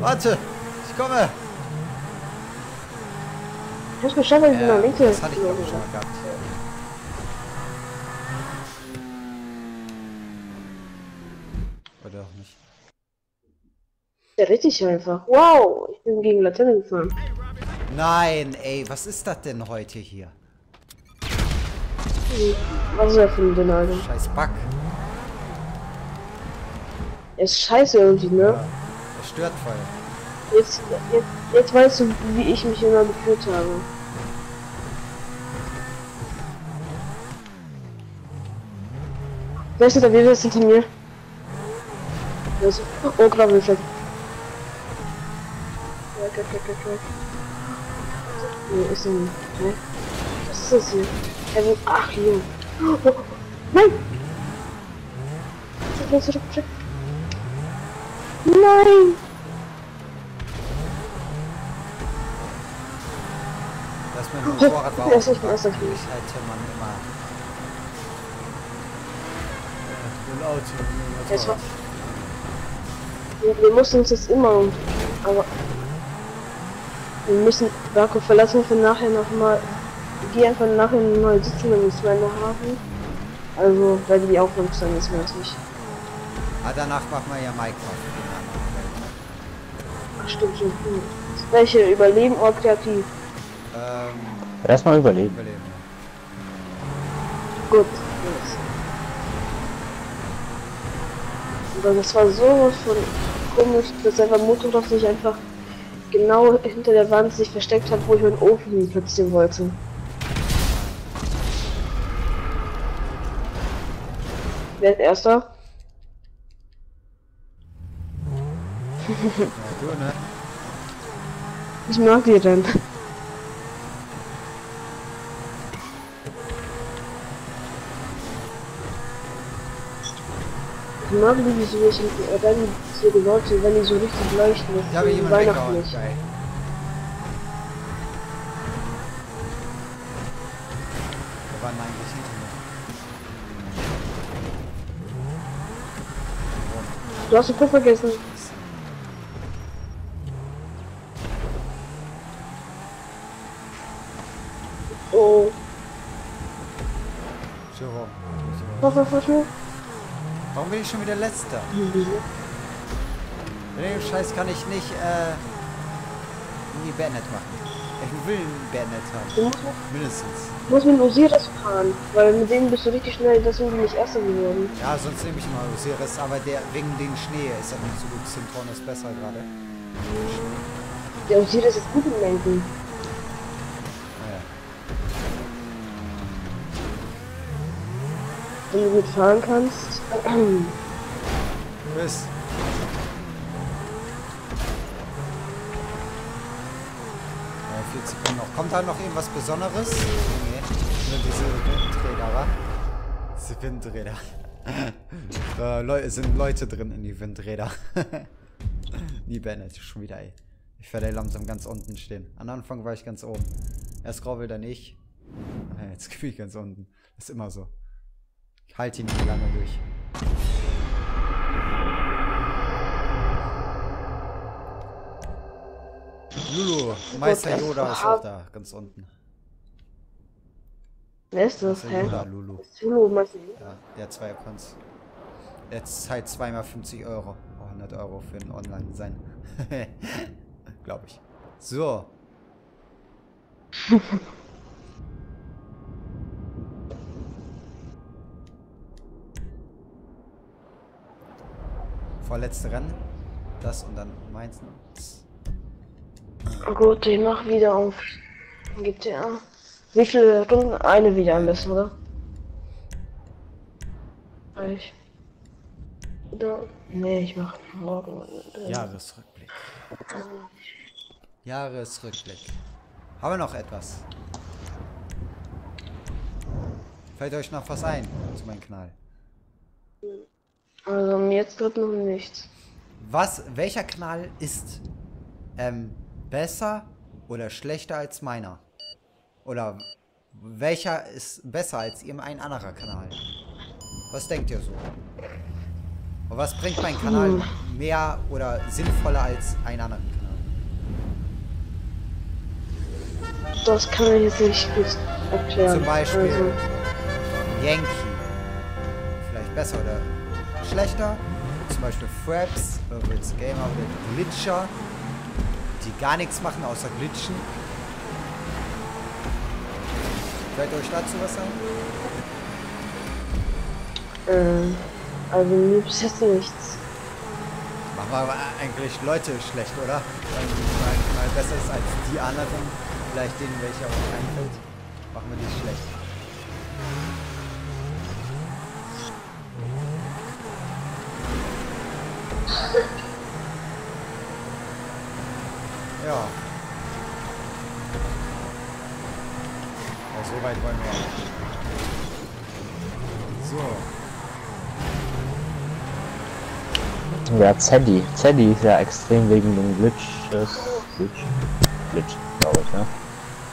Warte. Ich komme. Ich hab's geschafft, weil ich in der Linke. das hatte ich glaube ich schon mal gehabt. Oder auch nicht. Ja, richtig einfach. Wow, ich bin gegen Laterne gefahren. Nein, ey, was ist das denn heute hier? Was ist das für ein Alter? Scheiß Bug. Er ist scheiße irgendwie, ne? Das stört voll. Jetzt, jetzt, jetzt weißt du, wie ich mich immer gefühlt habe. Wer ist da? Wer ist hinter mir? Oh, Gravel weg. Weg, weg, weg, weg. Nee, ist er nicht. Hä? Was ist das hier? Hä, wo? Ach, hier. Oh, nein! Zurück, zurück, zurück. Nein! Das mit dem Motorrad war Ja, auch nicht mehr. Ich hätte man immer... Ein Auto, Das Motorrad. Wir, wir mussten uns jetzt immer, aber wir müssen Marco verlassen für nachher nochmal. Geh einfach nachher neu sitzen, wenn wir es Ende haben. Also, weil die Aufnahmezeit ist nicht. Ah, danach machen wir ja Minecraft. Ach, stimmt, stimmt. Hm. Welche? Überleben oder kreativ? Ähm, Erstmal überleben. überleben. Gut. Yes. Aber das war so von komisch, dass einfach Motorrad sich einfach genau hinter der Wand sich versteckt hat, wo ich meinen Ofen platzieren wollte. Wer ist erster? Ne? Ich mag die denn. Ich mag die, wie sie sich äh, wenn so Leute, wenn die so richtig leuchten. Das Ich habe ist jemanden Weihnachten nicht. Geil. Wo waren eigentlich hinter? Du hast den Puffer vergessen. Oh, Jerome. Puffer, Puffer. Warum bin ich schon wieder letzter? Mit dem Scheiß kann ich nicht, äh, nie Bandit machen. Ich will ein Bandit haben. Mindestens. du musst mit Osiris fahren, weil mit denen bist du richtig schnell, deswegen bin ich Erster geworden. Ja, sonst nehme ich mal Osiris, aber der wegen den Schnee ist er nicht so gut. Simtron ist besser gerade. Der Osiris ist gut im Lenken. Wenn du gut fahren kannst. Bis. Ja, 4 Sekunden noch. Kommt da noch irgendwas Besonderes? Nee, nur diese Windräder, wa? Diese Windräder. da Leu sind Leute drin in die Windräder. Nie Bennett, schon wieder, ey. Ich werde langsam ganz unten stehen. Am Anfang war ich ganz oben. Erst Gravel, dann ich. Jetzt bin ich ganz unten. ist immer so. Ich halte ihn nicht lange durch. Lulu, Meister Yoda ist auch da, ganz unten. Wer ist das? Meister Hä? Yoda, Lulu. Zulu, meinst du? Ja, der hat zwei Accounts. Jetzt halt zweimal 50 Euro. Oh, 100 Euro für ein Online-Design. Glaube ich. So. Vorletzte Rennen. Das und dann meins. Gut, ich mach wieder auf GTA. Wie viele Runden? Eine wieder am besten, oder? Ich. Oder? Nee, ich mach morgen. äh, Jahresrückblick. Jahresrückblick. Haben wir noch etwas? Fällt euch noch was ein zu meinem Kanal? Also mir jetzt gerade noch nichts. Was, welcher Kanal ist ähm, besser oder schlechter als meiner? Oder welcher ist besser als irgendein anderer Kanal? Was denkt ihr so? Und was bringt mein Kanal mehr oder sinnvoller als einen anderen Kanal? Das kann ich jetzt nicht gut erklären. Zum Beispiel Also, Yankee. Vielleicht besser oder schlechter. Zum Beispiel Fraps, Urban's Gamer oder Glitcher, die gar nichts machen außer glitchen. Fällt euch dazu was ein? äh, also mir bis jetzt nichts. Machen wir aber eigentlich Leute schlecht, oder? Weil mein Kanal besser ist als die anderen, vielleicht denen welcher euch einfällt. Machen wir die schlecht. Ja. Ja, so weit wollen wir auch. Ja, Zeddy. Zeddy ist ja extrem wegen den Glitches. Glitch? Glitch, glaube ich, ne?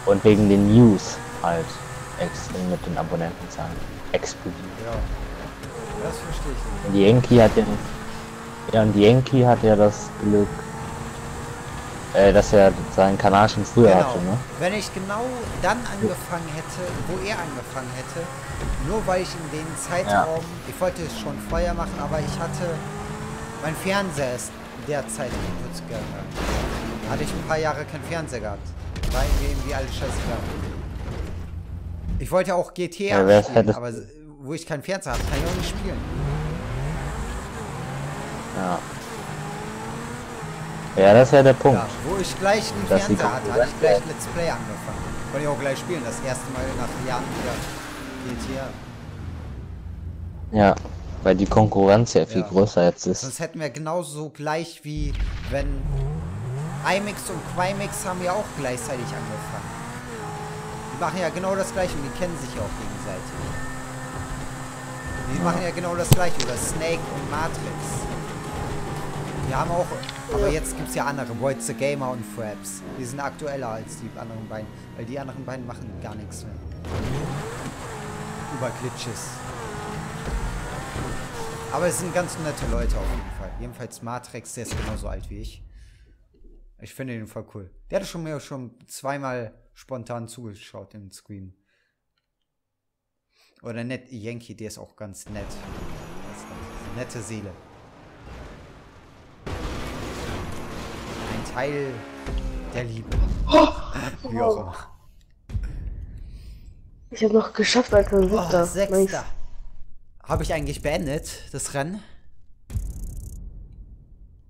Und wegen den News halt extrem mit den Abonnentenzahlen. Explodiert. Ja. Das verstehe ich nicht. Und die Yankee hat den. Ja, und Yankee hat ja das Glück, äh, dass er seinen Kanal schon früher Genau. hatte, ne? Wenn ich genau dann angefangen hätte, wo er angefangen hätte, nur weil ich in den Zeitraum, ich wollte es schon vorher machen, aber ich hatte, mein Fernseher ist derzeit kaputt gegangen. Hatte ich ein paar Jahre keinen Fernseher gehabt. Weil mir irgendwie alles scheißegal. Ich wollte auch GTA Ja, spielen, aber wo ich keinen Fernseher habe, kann ich auch nicht spielen. Ja. Ja, das ist ja der Punkt. Ja, wo ich gleich einen die Fernseher hatte, hatte ich gleich Let's Play angefangen. Wollte ich auch gleich spielen, das erste Mal nach Jahren wieder GTA. Ja, weil die Konkurrenz ja viel Ja. größer jetzt ist. Sonst hätten wir genauso gleich wie wenn IMAX und Quimix haben ja auch gleichzeitig angefangen. Die machen ja genau das gleiche und die kennen sich ja auch gegenseitig. Die machen ja genau das gleiche, oder Snake und Matrix. Die haben auch, aber jetzt gibt es ja andere, Void the Gamer und Fraps. Die sind aktueller als die anderen beiden, weil die anderen beiden machen gar nichts mehr. Über Glitches. Aber es sind ganz nette Leute auf jeden Fall. Jedenfalls Matrix, der ist genauso alt wie ich. Ich finde den voll cool. Der hatte schon mir schon zweimal spontan zugeschaut im Screen. Oder nett Yankee, der ist auch ganz nett. Nette Seele. Ein Teil der Liebe. Wie auch immer. Ich habe noch geschafft, Alter. Oh, Siebter. Nice. Sechster. Habe ich eigentlich beendet, das Rennen?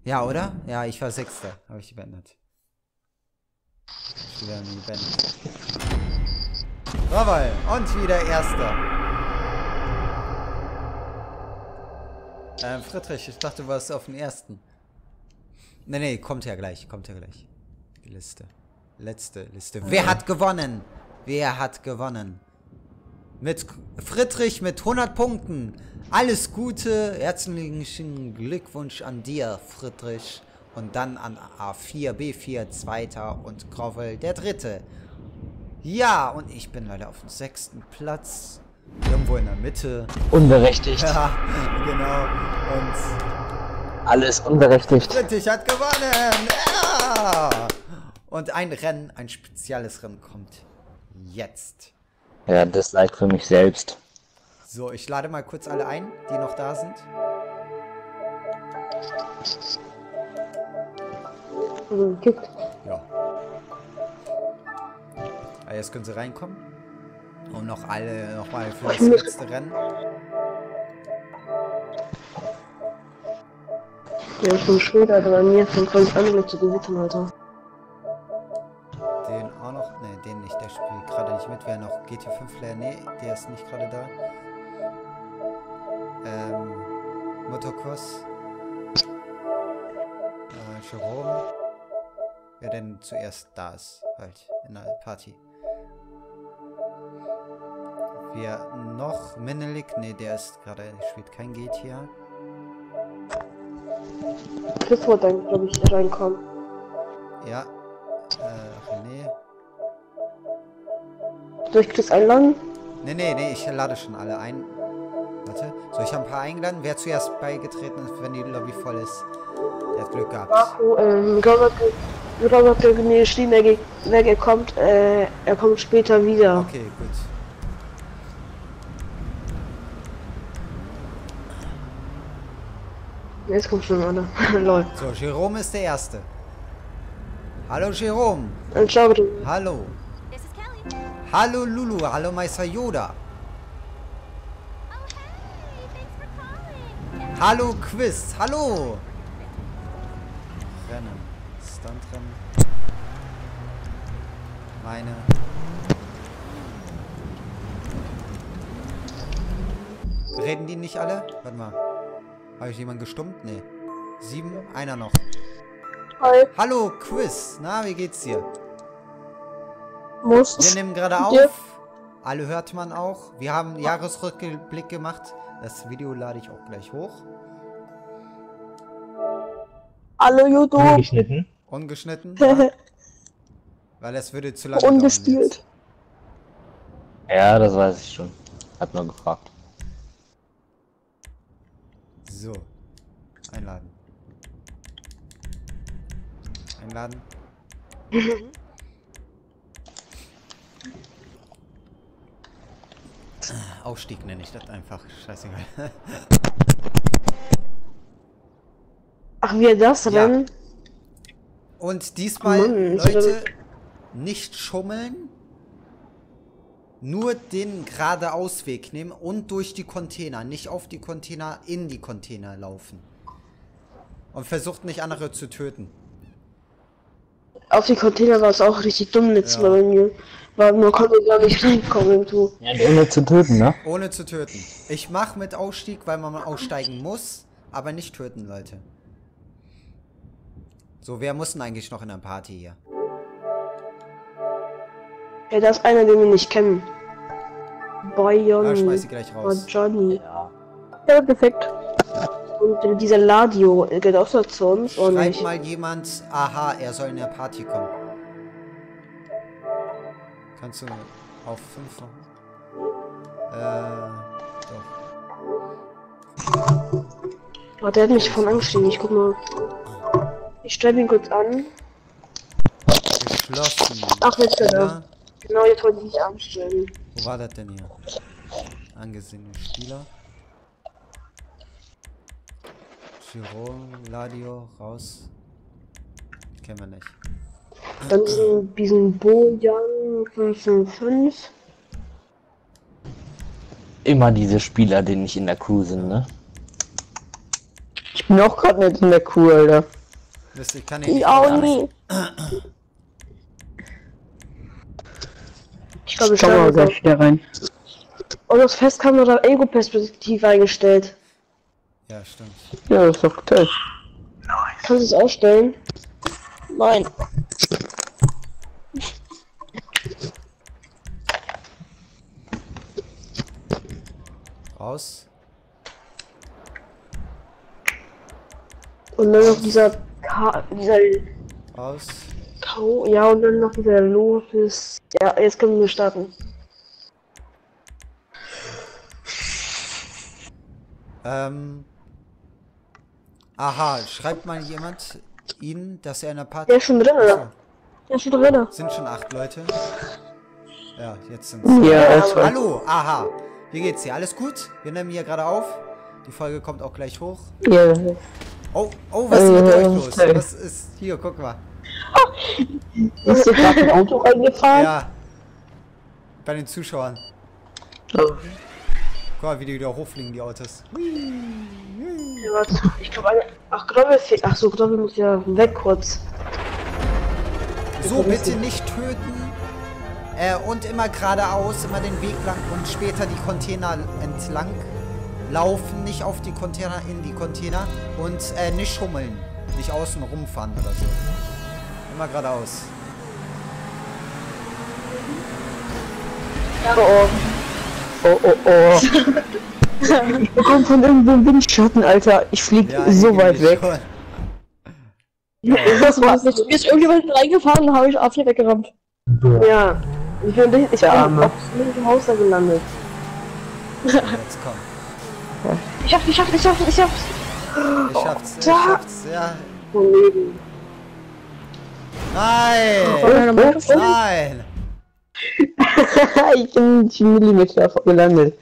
Ja, oder? Ja, ich war Sechster. Habe ich beendet. Ich wieder nie beendet. Jawohl, und wieder Erster. Ähm, Friedrich, ich dachte, du warst auf dem Ersten. Nee, nee, kommt ja gleich, kommt ja gleich. Die Liste. Letzte Liste. Wer hat gewonnen? Wer hat gewonnen? Mit Friedrich mit 100 Punkten. Alles Gute, herzlichen Glückwunsch an dir, Friedrich. Und dann an A4, B4, Zweiter und Grovel, der Dritte. Ja, und ich bin leider auf dem sechsten Platz. Irgendwo in der Mitte. Unberechtigt. Ja, genau. Und Alles unberechtigt. Friedrich hat gewonnen. Ja! Und ein Rennen, ein spezielles Rennen kommt jetzt. Ja, das Like für mich selbst. So, ich lade mal kurz alle ein, die noch da sind. Gekickt. Ja. Ah, jetzt können sie reinkommen. Und noch alle nochmal für das letzte Rennen. Ja, ich bin schuld, Alter. Bei mir fängt ganz an, zu gewittern, Alter. Auch noch. Ne, den nicht. Der spielt gerade nicht mit. Wer noch? GT5 Flair? Ne, der ist nicht gerade da. Ähm. Motocross. Äh, Jerome. Wer denn zuerst da ist, halt, in der Party. Wer noch? Menelik? Ne, der ist gerade, spielt kein GTA. Chris wollte dann, glaube ich, reinkommen. Ja. Soll ich Chris einladen? Nee, nee, nee, ich lade schon alle ein. Warte. So, ich habe ein paar eingeladen. Wer zuerst beigetreten ist, wenn die Lobby voll ist, der hat Glück gehabt. Marco, ähm, Robert, Robert geschrieben, er, kommt, äh, er kommt später wieder. Okay, gut. Jetzt kommt schon einer. Lol. So, Jerome ist der Erste. Hallo, Jerome. Dann schau du. Hallo. Hallo, Lulu. Hallo, Meister Yoda. Hallo, Quiz. Hallo. Rennen. Stuntrennen. Meine. Reden die nicht alle? Warte mal. Habe ich jemanden gestummt? Nee. Sieben? Einer noch. Hi. Hallo, Quiz. Na, wie geht's dir? Muss. Wir nehmen gerade auf. Alle hört man auch. Wir haben einen Jahresrückblick gemacht. Das Video lade ich auch gleich hoch. Hallo, Judo. Angeschnitten. Ungeschnitten. ja. Weil es würde zu lange dauern Ungespielt. Ja, das weiß ich schon. Hat nur gefragt. So. Einladen. Einladen. Aufstieg nenne ich das einfach. Scheißegal. Ach, wir das Ja. Und diesmal, Mann, Leute, nicht schummeln. Nur den geradeausweg nehmen und durch die Container. Nicht auf die Container, in die Container laufen. Und versucht nicht andere zu töten. Auf die Container war es auch richtig dumm letztes Ja. Mal bei mir. Weil man konnte gar nicht reinkommen irgendwo. Ja, ohne zu töten, ne? Ohne zu töten. Ich mach mit Ausstieg, weil man aussteigen muss, aber nicht töten, Leute. So, wer muss denn eigentlich noch in der Party hier? Ja, da ist einer, den wir nicht kennen. Bayern. Ah, schmeiß sie gleich raus. Johnny. Ja. Ja, perfekt. Und dieser Ladio, äh, geht auch so zu uns, Schreibt nicht? mal jemand, aha, er soll in der Party kommen. Kannst du auf 5 machen? Äh, doch. Oh, der hat mich von angeschrieben, ich guck mal. Ich schreibe ihn kurz an. Geschlossen. Ach, jetzt wird er. Ja, Genau, jetzt wollte ich dich anstellen. wo war das denn hier? Angesehene Spieler. Giro, Ladio, raus. Kennen wir nicht. Dann diesen, diesen Bojan 555. Immer diese Spieler, die nicht in der Crew sind, ne? Ich bin auch gerade nicht in der Kuh, Alter. Wisst ihr, ich kann ihn nicht Ich auch nie. Ich glaube, ich stelle gleich wieder rein. Und das Fest kam noch auf Ego-Perspektive eingestellt. Ja, stimmt. Ja, das ist doch toll. Kannst du es ausstellen? Nein. Raus. Und dann noch dieser K dieser Raus. K ja und dann noch dieser Lotus. Ja, jetzt können wir starten. Ähm. Aha, schreibt mal jemand ihn, dass er in der Party. Der ist schon drin, oder? Der ist schon drin. sind schon acht Leute. Ja, jetzt sind Ja, das war. Hallo, aha. Wie geht's dir? Alles gut? Wir nehmen hier gerade auf. Die Folge kommt auch gleich hoch. Ja, Oh, oh, was ist mit Äh, euch los? Was ist. Hier, guck mal. ist dir gerade ein Auto reingefahren? Ja. Bei den Zuschauern. Oh. Guck mal, wie die wieder hochfliegen, die Autos. Ja, warte. Ich glaube, eine. Ach, Grobbel fehlt. Ach so, Grobbel muss ja weg kurz. So, bitte nicht töten. Äh, und immer geradeaus, immer den Weg lang und später die Container entlang laufen. Nicht auf die Container, in die Container. Und äh, nicht schummeln. Nicht außen rumfahren oder so. Immer geradeaus. Oh, oh, oh. oh. ich bekomme von irgendeinem Windschatten, Alter. Ich flieg so irgendwie weit weg. Das war Mir ist irgendjemand reingefahren und habe ich auf hier weggerammt. Ja. Ich bin, ich Der bin Arme. auf dem Haus da gelandet. Jetzt komm. Ich schaff, ich schaff, ich schaff, ich schaff's. Ich schaff's, ich schaff's, ja. Nein! Nein! ich bin 10 Millimeter gelandet.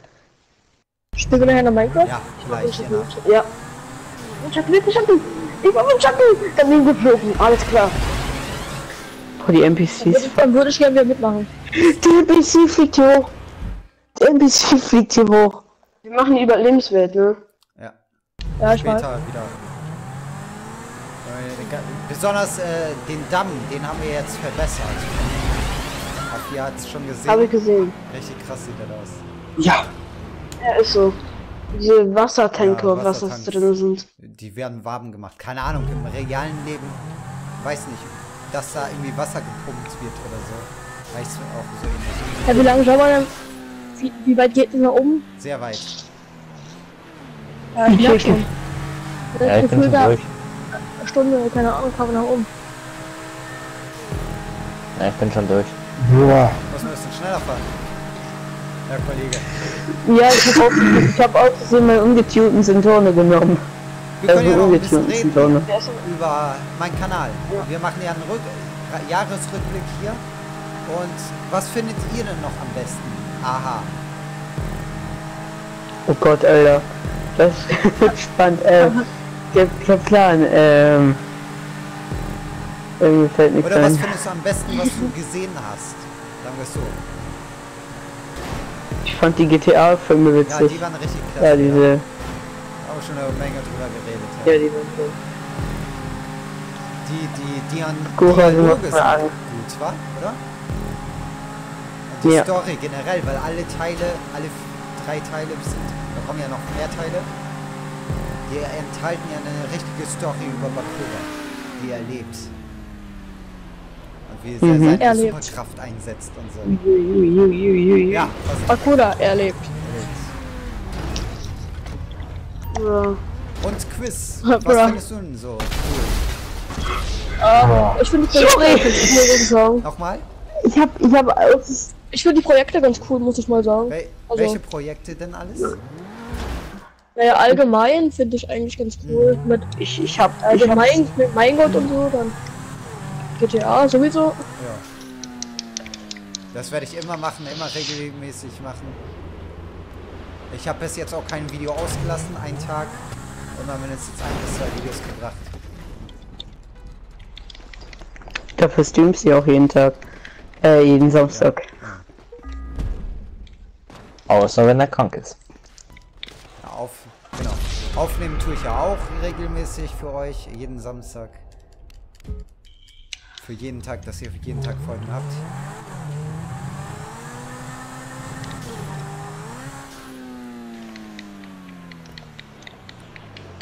Spielen wir nachher noch Minecraft? Ja, vielleicht, je nach. Ja. Windschatten, Windschatten. Ich war Windschatten. Daneben geflogen. Alles klar. Oh, die NPCs. Dann würde ich gerne wieder mitmachen. Der NPC fliegt hier hoch. Der NPC fliegt hier hoch. Wir machen die Überlebenswelt, ne? Ja. Ja, ich weiß. Später wieder. Äh, Besonders äh, den Damm, den haben wir jetzt verbessert. Auf ihr hat's schon gesehen. Habe ich gesehen. Richtig krass sieht das aus. Ja. Ja, ist so. Diese Wassertanker, Ja, was das Wassertanks. drin sind. Die werden warm gemacht. Keine Ahnung, im realen Leben, weiß nicht, dass da irgendwie Wasser gepumpt wird oder so. Weiß auch so ähnlich. Ja, wie lange soll man denn? Wie, wie weit geht es nach oben? Sehr weit. Ja, ich merk schon. Das Ja, ich bin Gefühl, schon da durch. eine Stunde, keine Ahnung, kann man nach oben. Ja, ich bin schon durch. Muss man ein bisschen schneller fahren. Ja, Kollege. Ja, ich hab auch, ich hab auch gesehen, meinen ungetunten Sintone genommen. Wir können ja noch ein bisschen reden über meinen Kanal. Wir machen ja einen Rück Jahresrückblick hier. Und was findet ihr denn noch am besten? Aha. Oh Gott, Alter. Das ist spannend. Ähm, der, der Plan, ähm. Irgendwie fällt nichts Oder was findest du am besten, was du gesehen hast? Sagen wir es so. Ich fand die GTA-Filme Ja, witzig. die waren richtig klasse. Ja, diese. Auch schon eine Menge drüber geredet. Ja, Ja. die waren so. Die, die, die an du Dialoge sind an. gut, wa? Oder? Und die Ja. Story generell, weil alle Teile, alle drei Teile sind, da kommen ja noch mehr Teile, die enthalten ja eine richtige Story über Bakura, die er lebt. Wie er Mhm. seine Er lebt. Superkraft einsetzt und so. Uiuiuiui. Ja, was Bakura erlebt. Ja. Und Quiz. Bra. Was findest du denn so cool? Äh, ich finde die Projekte ganz cool, muss ich sagen. Nochmal? Ich hab, ich hab, Ich finde die Projekte ganz cool, muss ich mal sagen. Wel Also- welche Projekte denn alles? Naja, allgemein finde ich eigentlich ganz cool. Mit ich, ich hab, ich hab, allgemein mit Mein Gott und so, dann GTA sowieso. Ja. Das werde ich immer machen, immer regelmäßig machen. Ich habe bis jetzt auch kein Video ausgelassen, einen Tag. Immer mindestens ein bis zwei Videos gebracht. dafür streamst du auch jeden Tag. Äh, jeden Samstag. Außer wenn er krank ist. Ja, auf, genau. Aufnehmen tue ich ja auch regelmäßig für euch, jeden Samstag. Für jeden Tag, dass ihr für jeden Tag Folgen habt.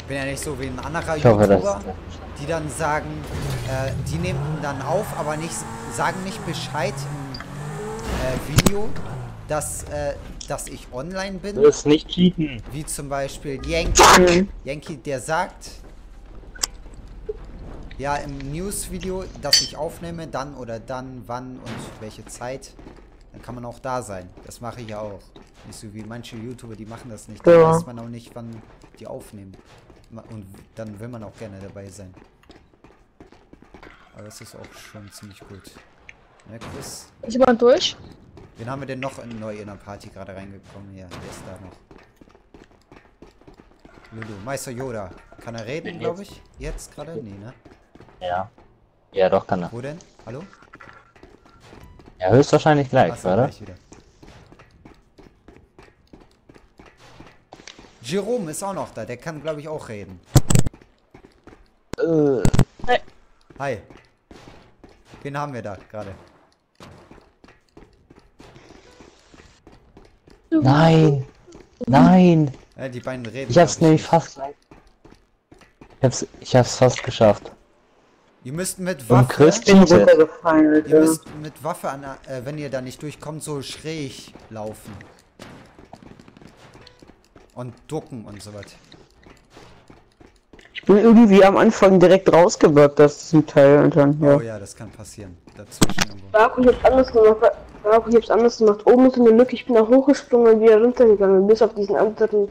bin ja nicht so wie ein anderer Ich hoffe. YouTuber, die dann sagen, äh, die nehmen dann auf, aber nicht sagen nicht Bescheid im äh, Video, dass, äh, dass ich online bin. Du wirst nicht cheaten. Wie zum Beispiel Yankee. Yankee, der sagt, ja, im News-Video, das ich aufnehme, dann oder dann, wann und welche Zeit, dann kann man auch da sein. Das mache ich ja auch. Nicht so wie manche YouTuber, die machen das nicht. Da Ja. weiß man auch nicht, wann die aufnehmen. Und dann will man auch gerne dabei sein. Aber das ist auch schon ziemlich gut. Ne, Chris? Ist jemand durch? Wen haben wir denn noch in, neu in der Party gerade reingekommen? Ja, der ist da noch. Lulu, Meister Yoda. Kann er reden, glaube ich? Jetzt gerade? Nee, ne? Ja. Ja, doch kann er. Wo denn? Hallo? Ja, höchstwahrscheinlich gleich, Achso, oder? gleich wieder. Jerome ist auch noch da, der kann, glaube ich, auch reden. Äh, Hi. Wen haben wir da gerade? nein! Nein! Äh, die beiden reden. Ich hab's nämlich fast. Ich hab's, ich hab's fast geschafft. Ihr müsst mit Und Waffe. Chris Ich bin cheatet. runtergefallen, Ihr Alter. müsst mit Waffe, an, äh, wenn ihr da nicht durchkommt, so schräg laufen. Und ducken und so was. Ich bin irgendwie am Anfang direkt rausgebirgt aus diesem Teil und dann, ja. Oh ja, das kann passieren. Dazwischen irgendwo. Marco, ich hab's anders gemacht. Marco, ich hab's anders gemacht. Oben ist eine Lücke, ich bin da hochgesprungen und wieder runtergegangen. Bis auf diesen anderen,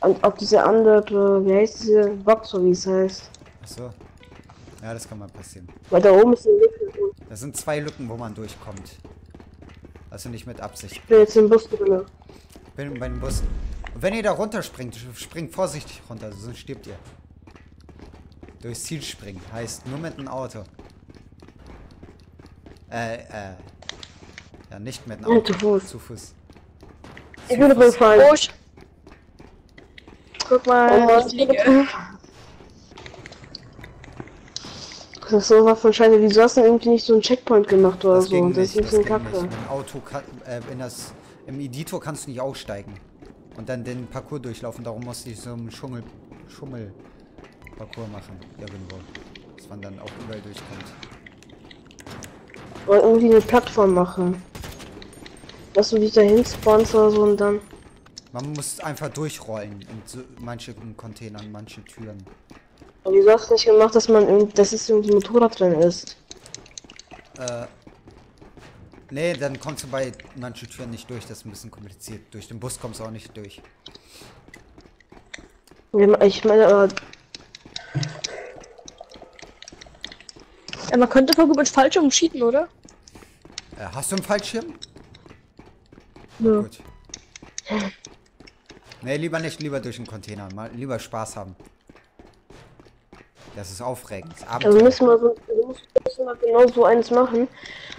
an- auf diese andere, wie heißt diese, Box, so wie es heißt. Achso. Ja, das kann mal passieren. Weil da oben ist eine Lücke Das sind zwei Lücken, wo man durchkommt. Also nicht mit Absicht. ich bin jetzt im Bus drin. Bin bei dem Bus. Und wenn ihr da runterspringt, springt vorsichtig runter, sonst stirbt ihr. Durchs Ziel springen. Heißt nur mit einem Auto. Äh, äh. Ja, nicht mit einem Auto. zu Fuß. Zu Fuß. Ich bin überfallen. Guck mal, Oh ich fliege. Das ist so was von Scheiße. Wieso hast du irgendwie nicht so einen Checkpoint gemacht oder Das so? ging Das ist nicht, ein bisschen kacke. nicht. Dem Auto kann, äh, in das, im Editor kannst du nicht aussteigen. Und dann den Parcours durchlaufen. Darum musste ich so einen Schummel, Schummel Parcours machen. Irgendwo. Dass man dann auch überall durchkommt. Oder irgendwie eine Plattform machen. Dass du dich dahin spawnst oder so und dann. Man muss einfach durchrollen in so manchen Containern, manche Türen. Und wieso hast du nicht gemacht, dass man dass es irgendwie Motorrad drin ist? Äh. Nee, dann kommst du bei manchen Türen nicht durch, das ist ein bisschen kompliziert. Durch den Bus kommst du auch nicht durch. Ich meine, aber. Ja, man könnte voll gut mit Fallschirm schießen, oder? Äh, hast du einen Fallschirm? Nö. Ja. Gut. Nee, lieber nicht, lieber durch den Container. Mal lieber Spaß haben. Das ist aufregend. Also wir Abenteuer. müssen mal so, wir müssen mal genau so eins machen.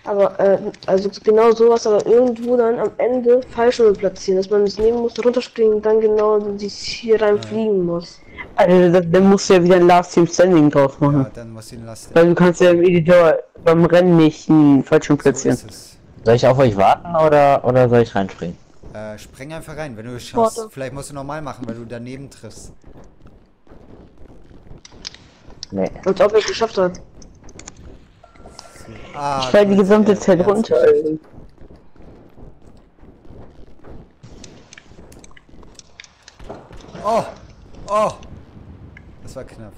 Aber, äh, also genau sowas, aber irgendwo dann am Ende Fallschirme platzieren, dass man es nehmen muss, runterspringen und dann genau sich hier rein fliegen muss. Also, dann, dann musst du ja wieder ein Last Team Standing draus machen. Ja, dann muss ihn lassen. Weil du kannst ja im Editor beim Rennen nicht einen Fallschirm So platzieren. es. Soll ich auf euch warten oder, oder soll ich reinspringen? Äh, spring einfach rein, wenn du es schaffst. Warte. Vielleicht musst du normal machen, weil du daneben triffst. Nee. Als ob er es geschafft hat. Ah, Ich fall die gesamte Zeit er runter. geschafft. Oh! Oh! Das war knapp.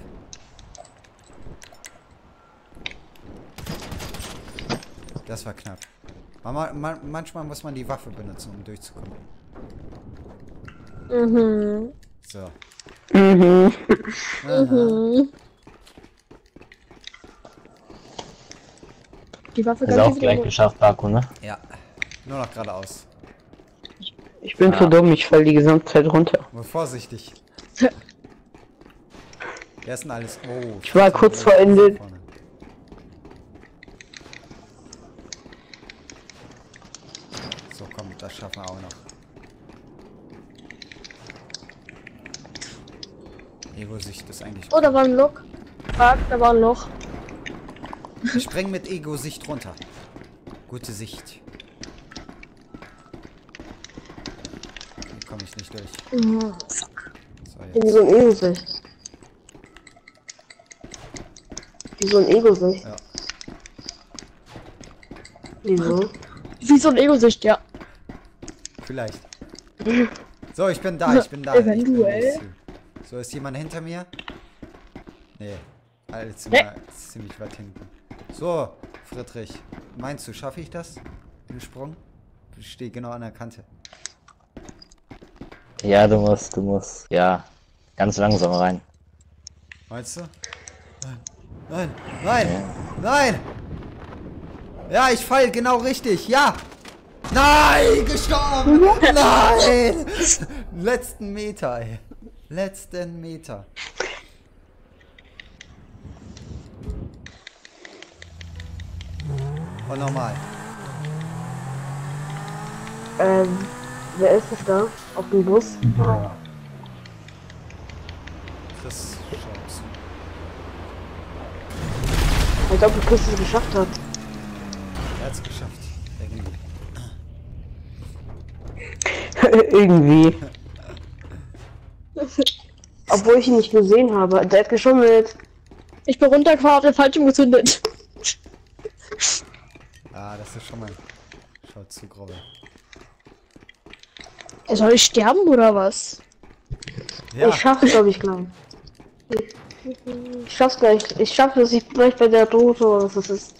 Das war knapp. Man, man, manchmal muss man die Waffe benutzen, um durchzukommen. Mhm. So. Mhm. Mhm. Die Waffe Ist kann auch ich gleich geschafft, Baku, ne? Ja. Nur noch geradeaus. Ich bin zu dumm, ich fall die gesamte Zeit runter. Aber vorsichtig. Wer ist denn alles? Oh. Ich war kurz vor Ende. So, komm, das schaffen wir auch noch. Ego-Sicht ist eigentlich. Oh, da war ein Loch. Fuck, da war ein Loch. Ich spreng mit Ego-Sicht runter. Gute Sicht. Hier komme ich nicht durch. Mhm. So, Wie so ein Ego-Sicht. Wie so ein Ego-Sicht. Ja. Wieso? Wie so ein Ego-Sicht, ja. Vielleicht. So, ich bin da, ich bin da. Eventuell. so, ist jemand hinter mir? Nee. Alles ziemlich weit hinten. So, Friedrich. Meinst du, schaffe ich das? Den Sprung? Ich stehe genau an der Kante. Ja, du musst, du musst, ja, ganz langsam rein. Meinst du? Nein. Nein. Nein. Nein. Ja, ich fall genau richtig. Ja. Nein, gestorben. Nein. Letzten Meter, ey. Letzten Meter. Und nochmal. Ähm, wer ist das da? Auf dem Bus? Chris schaut zu. Als ob Chris es geschafft hat. Er hat's geschafft. Irgendwie. Irgendwie. Obwohl ich ihn nicht gesehen habe. Der hat geschummelt. Ich bin runtergefahren, hab den Fallschirm gezündet. Ah, das ist schon mal. Schaut zu, Grobbe. Soll ich sterben oder was? Ja. Ich schaff's, glaube ich, gleich. Ich schaff's gleich. Ich schaffe es, ich gleich bei der Rote oder was das ist.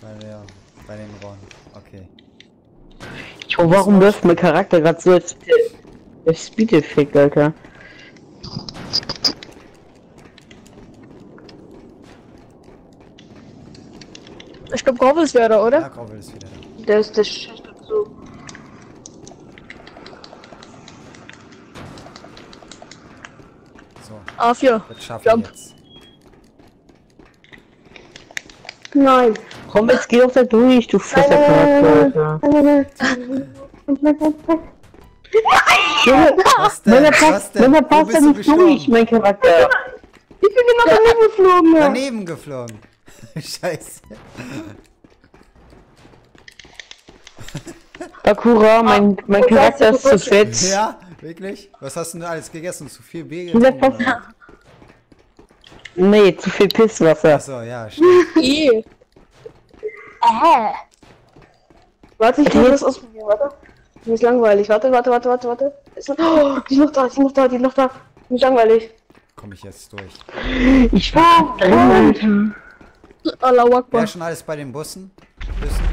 Bei, der, bei den Ron. Okay. Oh, warum läuft mein Charakter gerade so als der Speed-Effekt, Alter? Ich glaube, Gorbles wäre da, Ja, oder? Grobbe ist wieder da. Der ist der Scheiß dazu. So, A4. das schaffen Jump. jetzt. Nein. Komm, jetzt geh doch da durch, du Alter. Junge, Was denn? Was passt, Wo passt bist ja nicht durch, mein Charakter. Ich bin genau daneben geflogen. Ja. Daneben geflogen. Scheiße. Akura, mein, mein Charakter ist zu fett. Ja, wirklich? Was hast du denn alles gegessen? Zu viel Bier getrunken? Nee, zu viel Pisswasser. Achso, ja, stimmt. I. Warte, ich will das ausprobieren, warte. Mir ist langweilig. Warte, warte, warte, warte, warte. Ist noch, oh, die ist noch da, die ist noch da, die ist noch da. Mir ist langweilig. Komme ich jetzt durch. Ich war Wer Akbar. schon alles bei den Bussen? Bussen?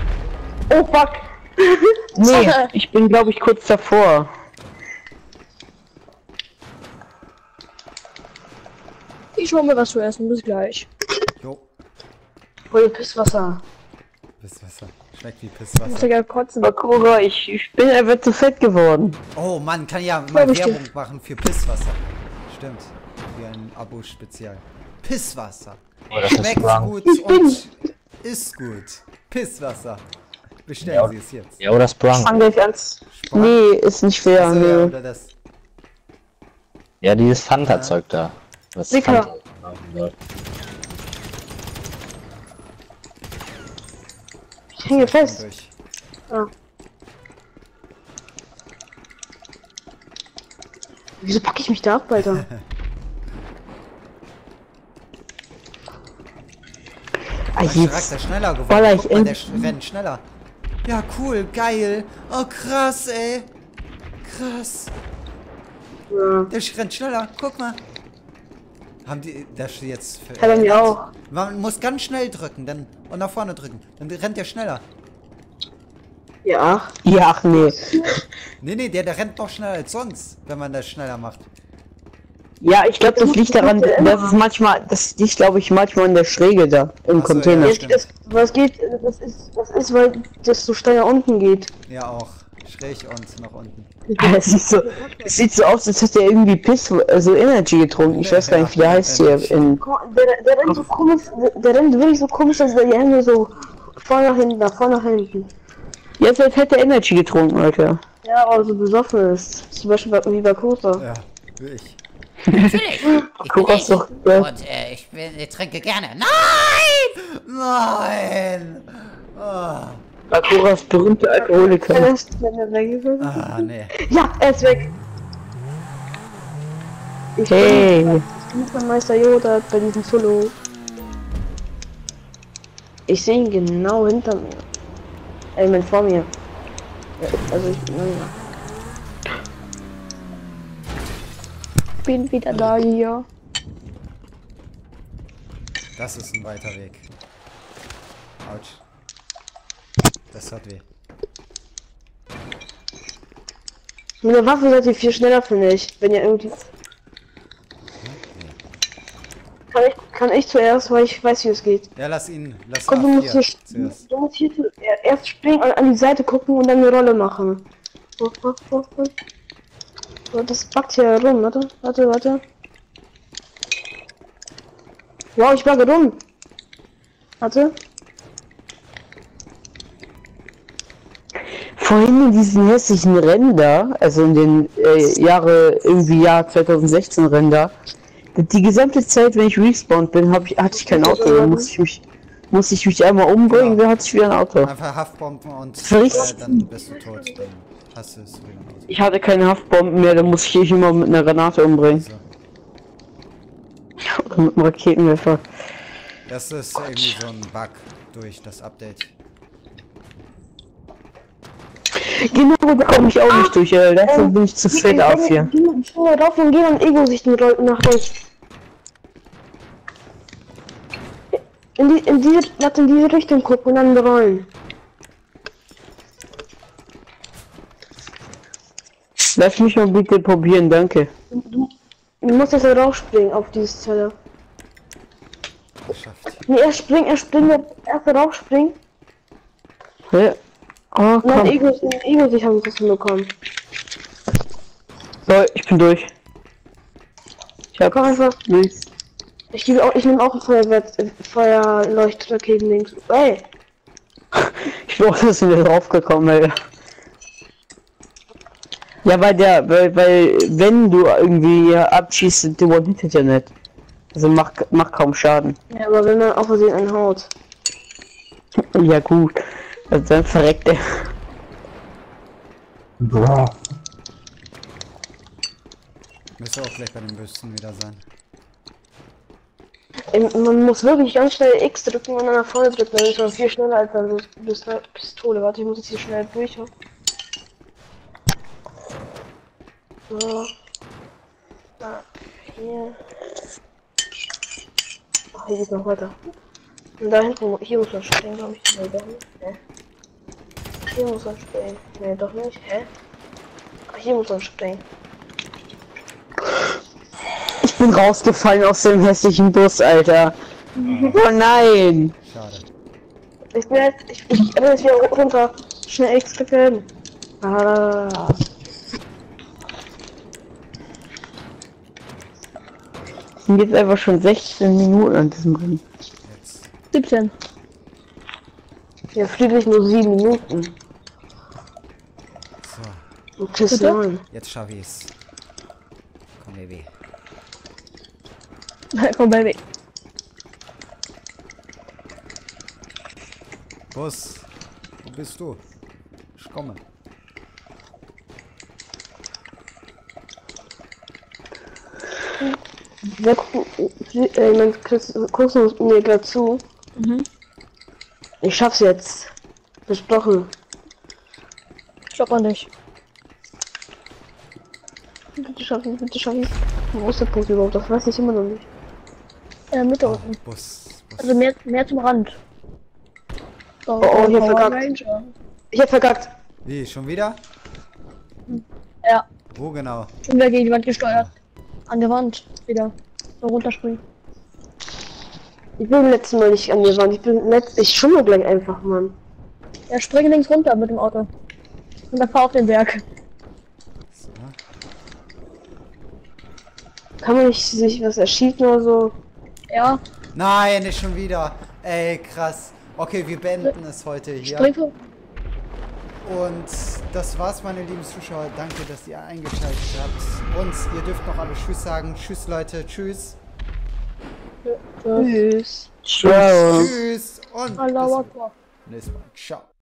Oh fuck. Nee, ich bin glaube ich kurz davor. Ich hol mir was zu essen, bis gleich. Jo. Voll Pisswasser. Pisswasser. Schmeckt wie Ich muss Pisswasser. sogar kotzen. Bakura, ich, ich bin einfach zu fett geworden. Oh, man kann ja mal. Werbung machen für Pisswasser. Stimmt. Wie ein Abo-Spezial. Pisswasser. Oh, das ist Schmeckt gut und ist gut. Pisswasser. Bestellen Ja. Sie es jetzt. Ja, oder Sprung. Fang gleich ans. Sprach- Nee, ist nicht fair. Ja, Nee. oder das. Ja, dieses Fanta-Zeug da. Was Dicker. Fanta. Ich hänge fest. Durch. Wieso packe ich mich da ab, Alter? Ah, jetzt. Charakter schneller geworden. Baller ich mal, der rennt schneller. Ja, cool, geil. Oh, krass, ey. Krass. Ja. Der rennt schneller. Guck mal. Haben die das jetzt Hat er mir auch. Man muss ganz schnell drücken dann und nach vorne drücken. Dann rennt der schneller. Ja. Ja, ach nee. Nee, nee, der, der rennt noch schneller als sonst, wenn man das schneller macht. Ja, ich glaube, das liegt daran, dass es manchmal, das liegt, glaube ich, manchmal in der Schräge da im Ach so, Container. ja. Das, was geht, das ist, das ist, weil das so steil nach unten geht. Ja, auch. Schräg und nach unten. Es sieht so, es sieht so aus, als hätte er irgendwie Piss, also Energy getrunken. Ich weiß gar nicht, wie der heißt hier in. Der, der rennt so komisch, der, der rennt wirklich so komisch, dass die Hände so vorne nach hinten, nach vorne nach hinten. Jetzt als hätte er Energy getrunken, Alter. Ja, aber so besoffen ist. Zum Beispiel bei, wie bei Kosa. Ja, wie ich. Natürlich. Ich Guck bin ich. doch. Ja. Und äh, ich, bin, ich trinke gerne. Nein! Nein! Ah, Akuras berühmte Alkoholiker. Er- ist. ah nee. Ja, er ist weg. Ich Hey. bin von Meister Yoda bei diesem Solo. Ich sehe ihn genau hinter mir. Äh, ich mein, vor mir. Also ich, naja. Bin wieder da hier. Das ist ein weiter Weg. Autsch. Das hat weh. Mit der Waffe seid ihr viel schneller, finde ich. Wenn ihr irgendwie. Kann ich, kann ich zuerst, weil ich weiß, wie es geht. Ja, lass ihn. Lass Komm, du musst hier, A4 zuerst. du musst hier erst springen und an die Seite gucken und dann eine Rolle machen. Oh. Das backt hier rum, warte, warte, warte. Wow, ich backe rum. Warte. Vorhin in diesen hässlichen da, also in den äh, Jahre, irgendwie Jahr 2016 Rennen da, die gesamte Zeit, wenn ich respawned bin, hab ich, hatte ich kein Auto. Dann muss ich mich, muss ich mich einmal umbringen, Genau. dann hatte ich wieder ein Auto. Einfach Haftbomben und äh, dann bist du tot. Dann hast du es. Ich hatte keine Haftbomben mehr, dann muss ich mich immer mit einer Granate umbringen. So. Oder mit einem Raketenwerfer. Das ist irgendwie so ein Bug durch das Update. Genau, da komme ich auch nicht durch, äh, dafür bin ich zu fett auf hier. Geh mal mal drauf und geh dann Ego-Sicht nach rechts. In, die, in, diese, lass in diese Richtung gucken und dann rollen. Lass mich mal bitte probieren, danke. Du musst jetzt da raufspringen auf dieses Teller. Geschafft. Nee, erst springen, erst springen, erst da raufspringen. Hä? Oh, komm. Ego, in Ego sich haben wir das hinbekommen. So, ich bin durch. Ich hab Komm einfach. nichts. Ich gebe auch, ich nehme auch ein äh, Feuerleuchtraketen links. Ey, Ich bin auch erst wieder draufgekommen, Alter. Ja, weil der, weil, weil, wenn du irgendwie abschießt, du hittet ja nicht. Also mach, mach kaum Schaden. ja, aber wenn man auf Versehen einen haut. Ja, gut. Also dann verreckt er. Müsste auch gleich bei den Büsten wieder sein. Ey, Man muss wirklich ganz schnell X drücken und dann nach vorne drücken, dann ist man viel schneller als eine Pist- Pistole. Warte, ich muss jetzt hier schnell durch. So. Da, hier. Ach, hier geht's noch weiter. Und da hinten, hier muss man springen, glaube ich. Nee, doch nicht. Hä? Hier muss man springen. Nee, doch nicht. Hä? Ach, hier muss man springen. Ich bin rausgefallen aus dem hässlichen Bus, Alter. Oh nein. Schade. Ich bin jetzt, ich, ich bin jetzt wieder runter. Schnell extracken. Ah. Sind jetzt einfach schon 16 Minuten an diesem Rennen. Jetzt. 17. Ja, friedlich nur sieben Minuten. So, Und Bitte? neun. jetzt schaffe ich's. Komm, Baby. Komm, Baby. Bus, wo bist du? Ich komme. Wir gucken, äh, mein gucken mir gerade zu. Mhm. Ich schaff's jetzt. Versprochen. Stopp an dich. Bitte schaffen, bitte schaffen. Wo ist der Punkt überhaupt? Das weiß ich immer noch nicht. Äh, Mitte Oh, unten. Bus, Bus. Also mehr, mehr zum Rand. So, Oh, hier Power verkackt. Ranger. Ich hab verkackt. Wie, schon wieder? Ja, Wo genau? schon wieder gegen die Wand gesteuert. An der Wand. Wieder. So runterspringen. Ich bin letztes Mal nicht an der Wand. Ich bin letzt. Ich schummel gleich einfach, Mann. Ja, spring links runter mit dem Auto. Und dann fahr auf den Berg. So. Kann man nicht sich was erschießen oder so? Ja, Nein, nicht schon wieder. Ey, krass. Okay, wir beenden es heute hier. spring. Und das war's, meine lieben Zuschauer. Danke, dass ihr eingeschaltet habt. Und ihr dürft noch alle Tschüss sagen. Tschüss, Leute. Tschüss. Tschüss. Ciao. Tschüss. Und bis zum nächsten Mal. Ciao.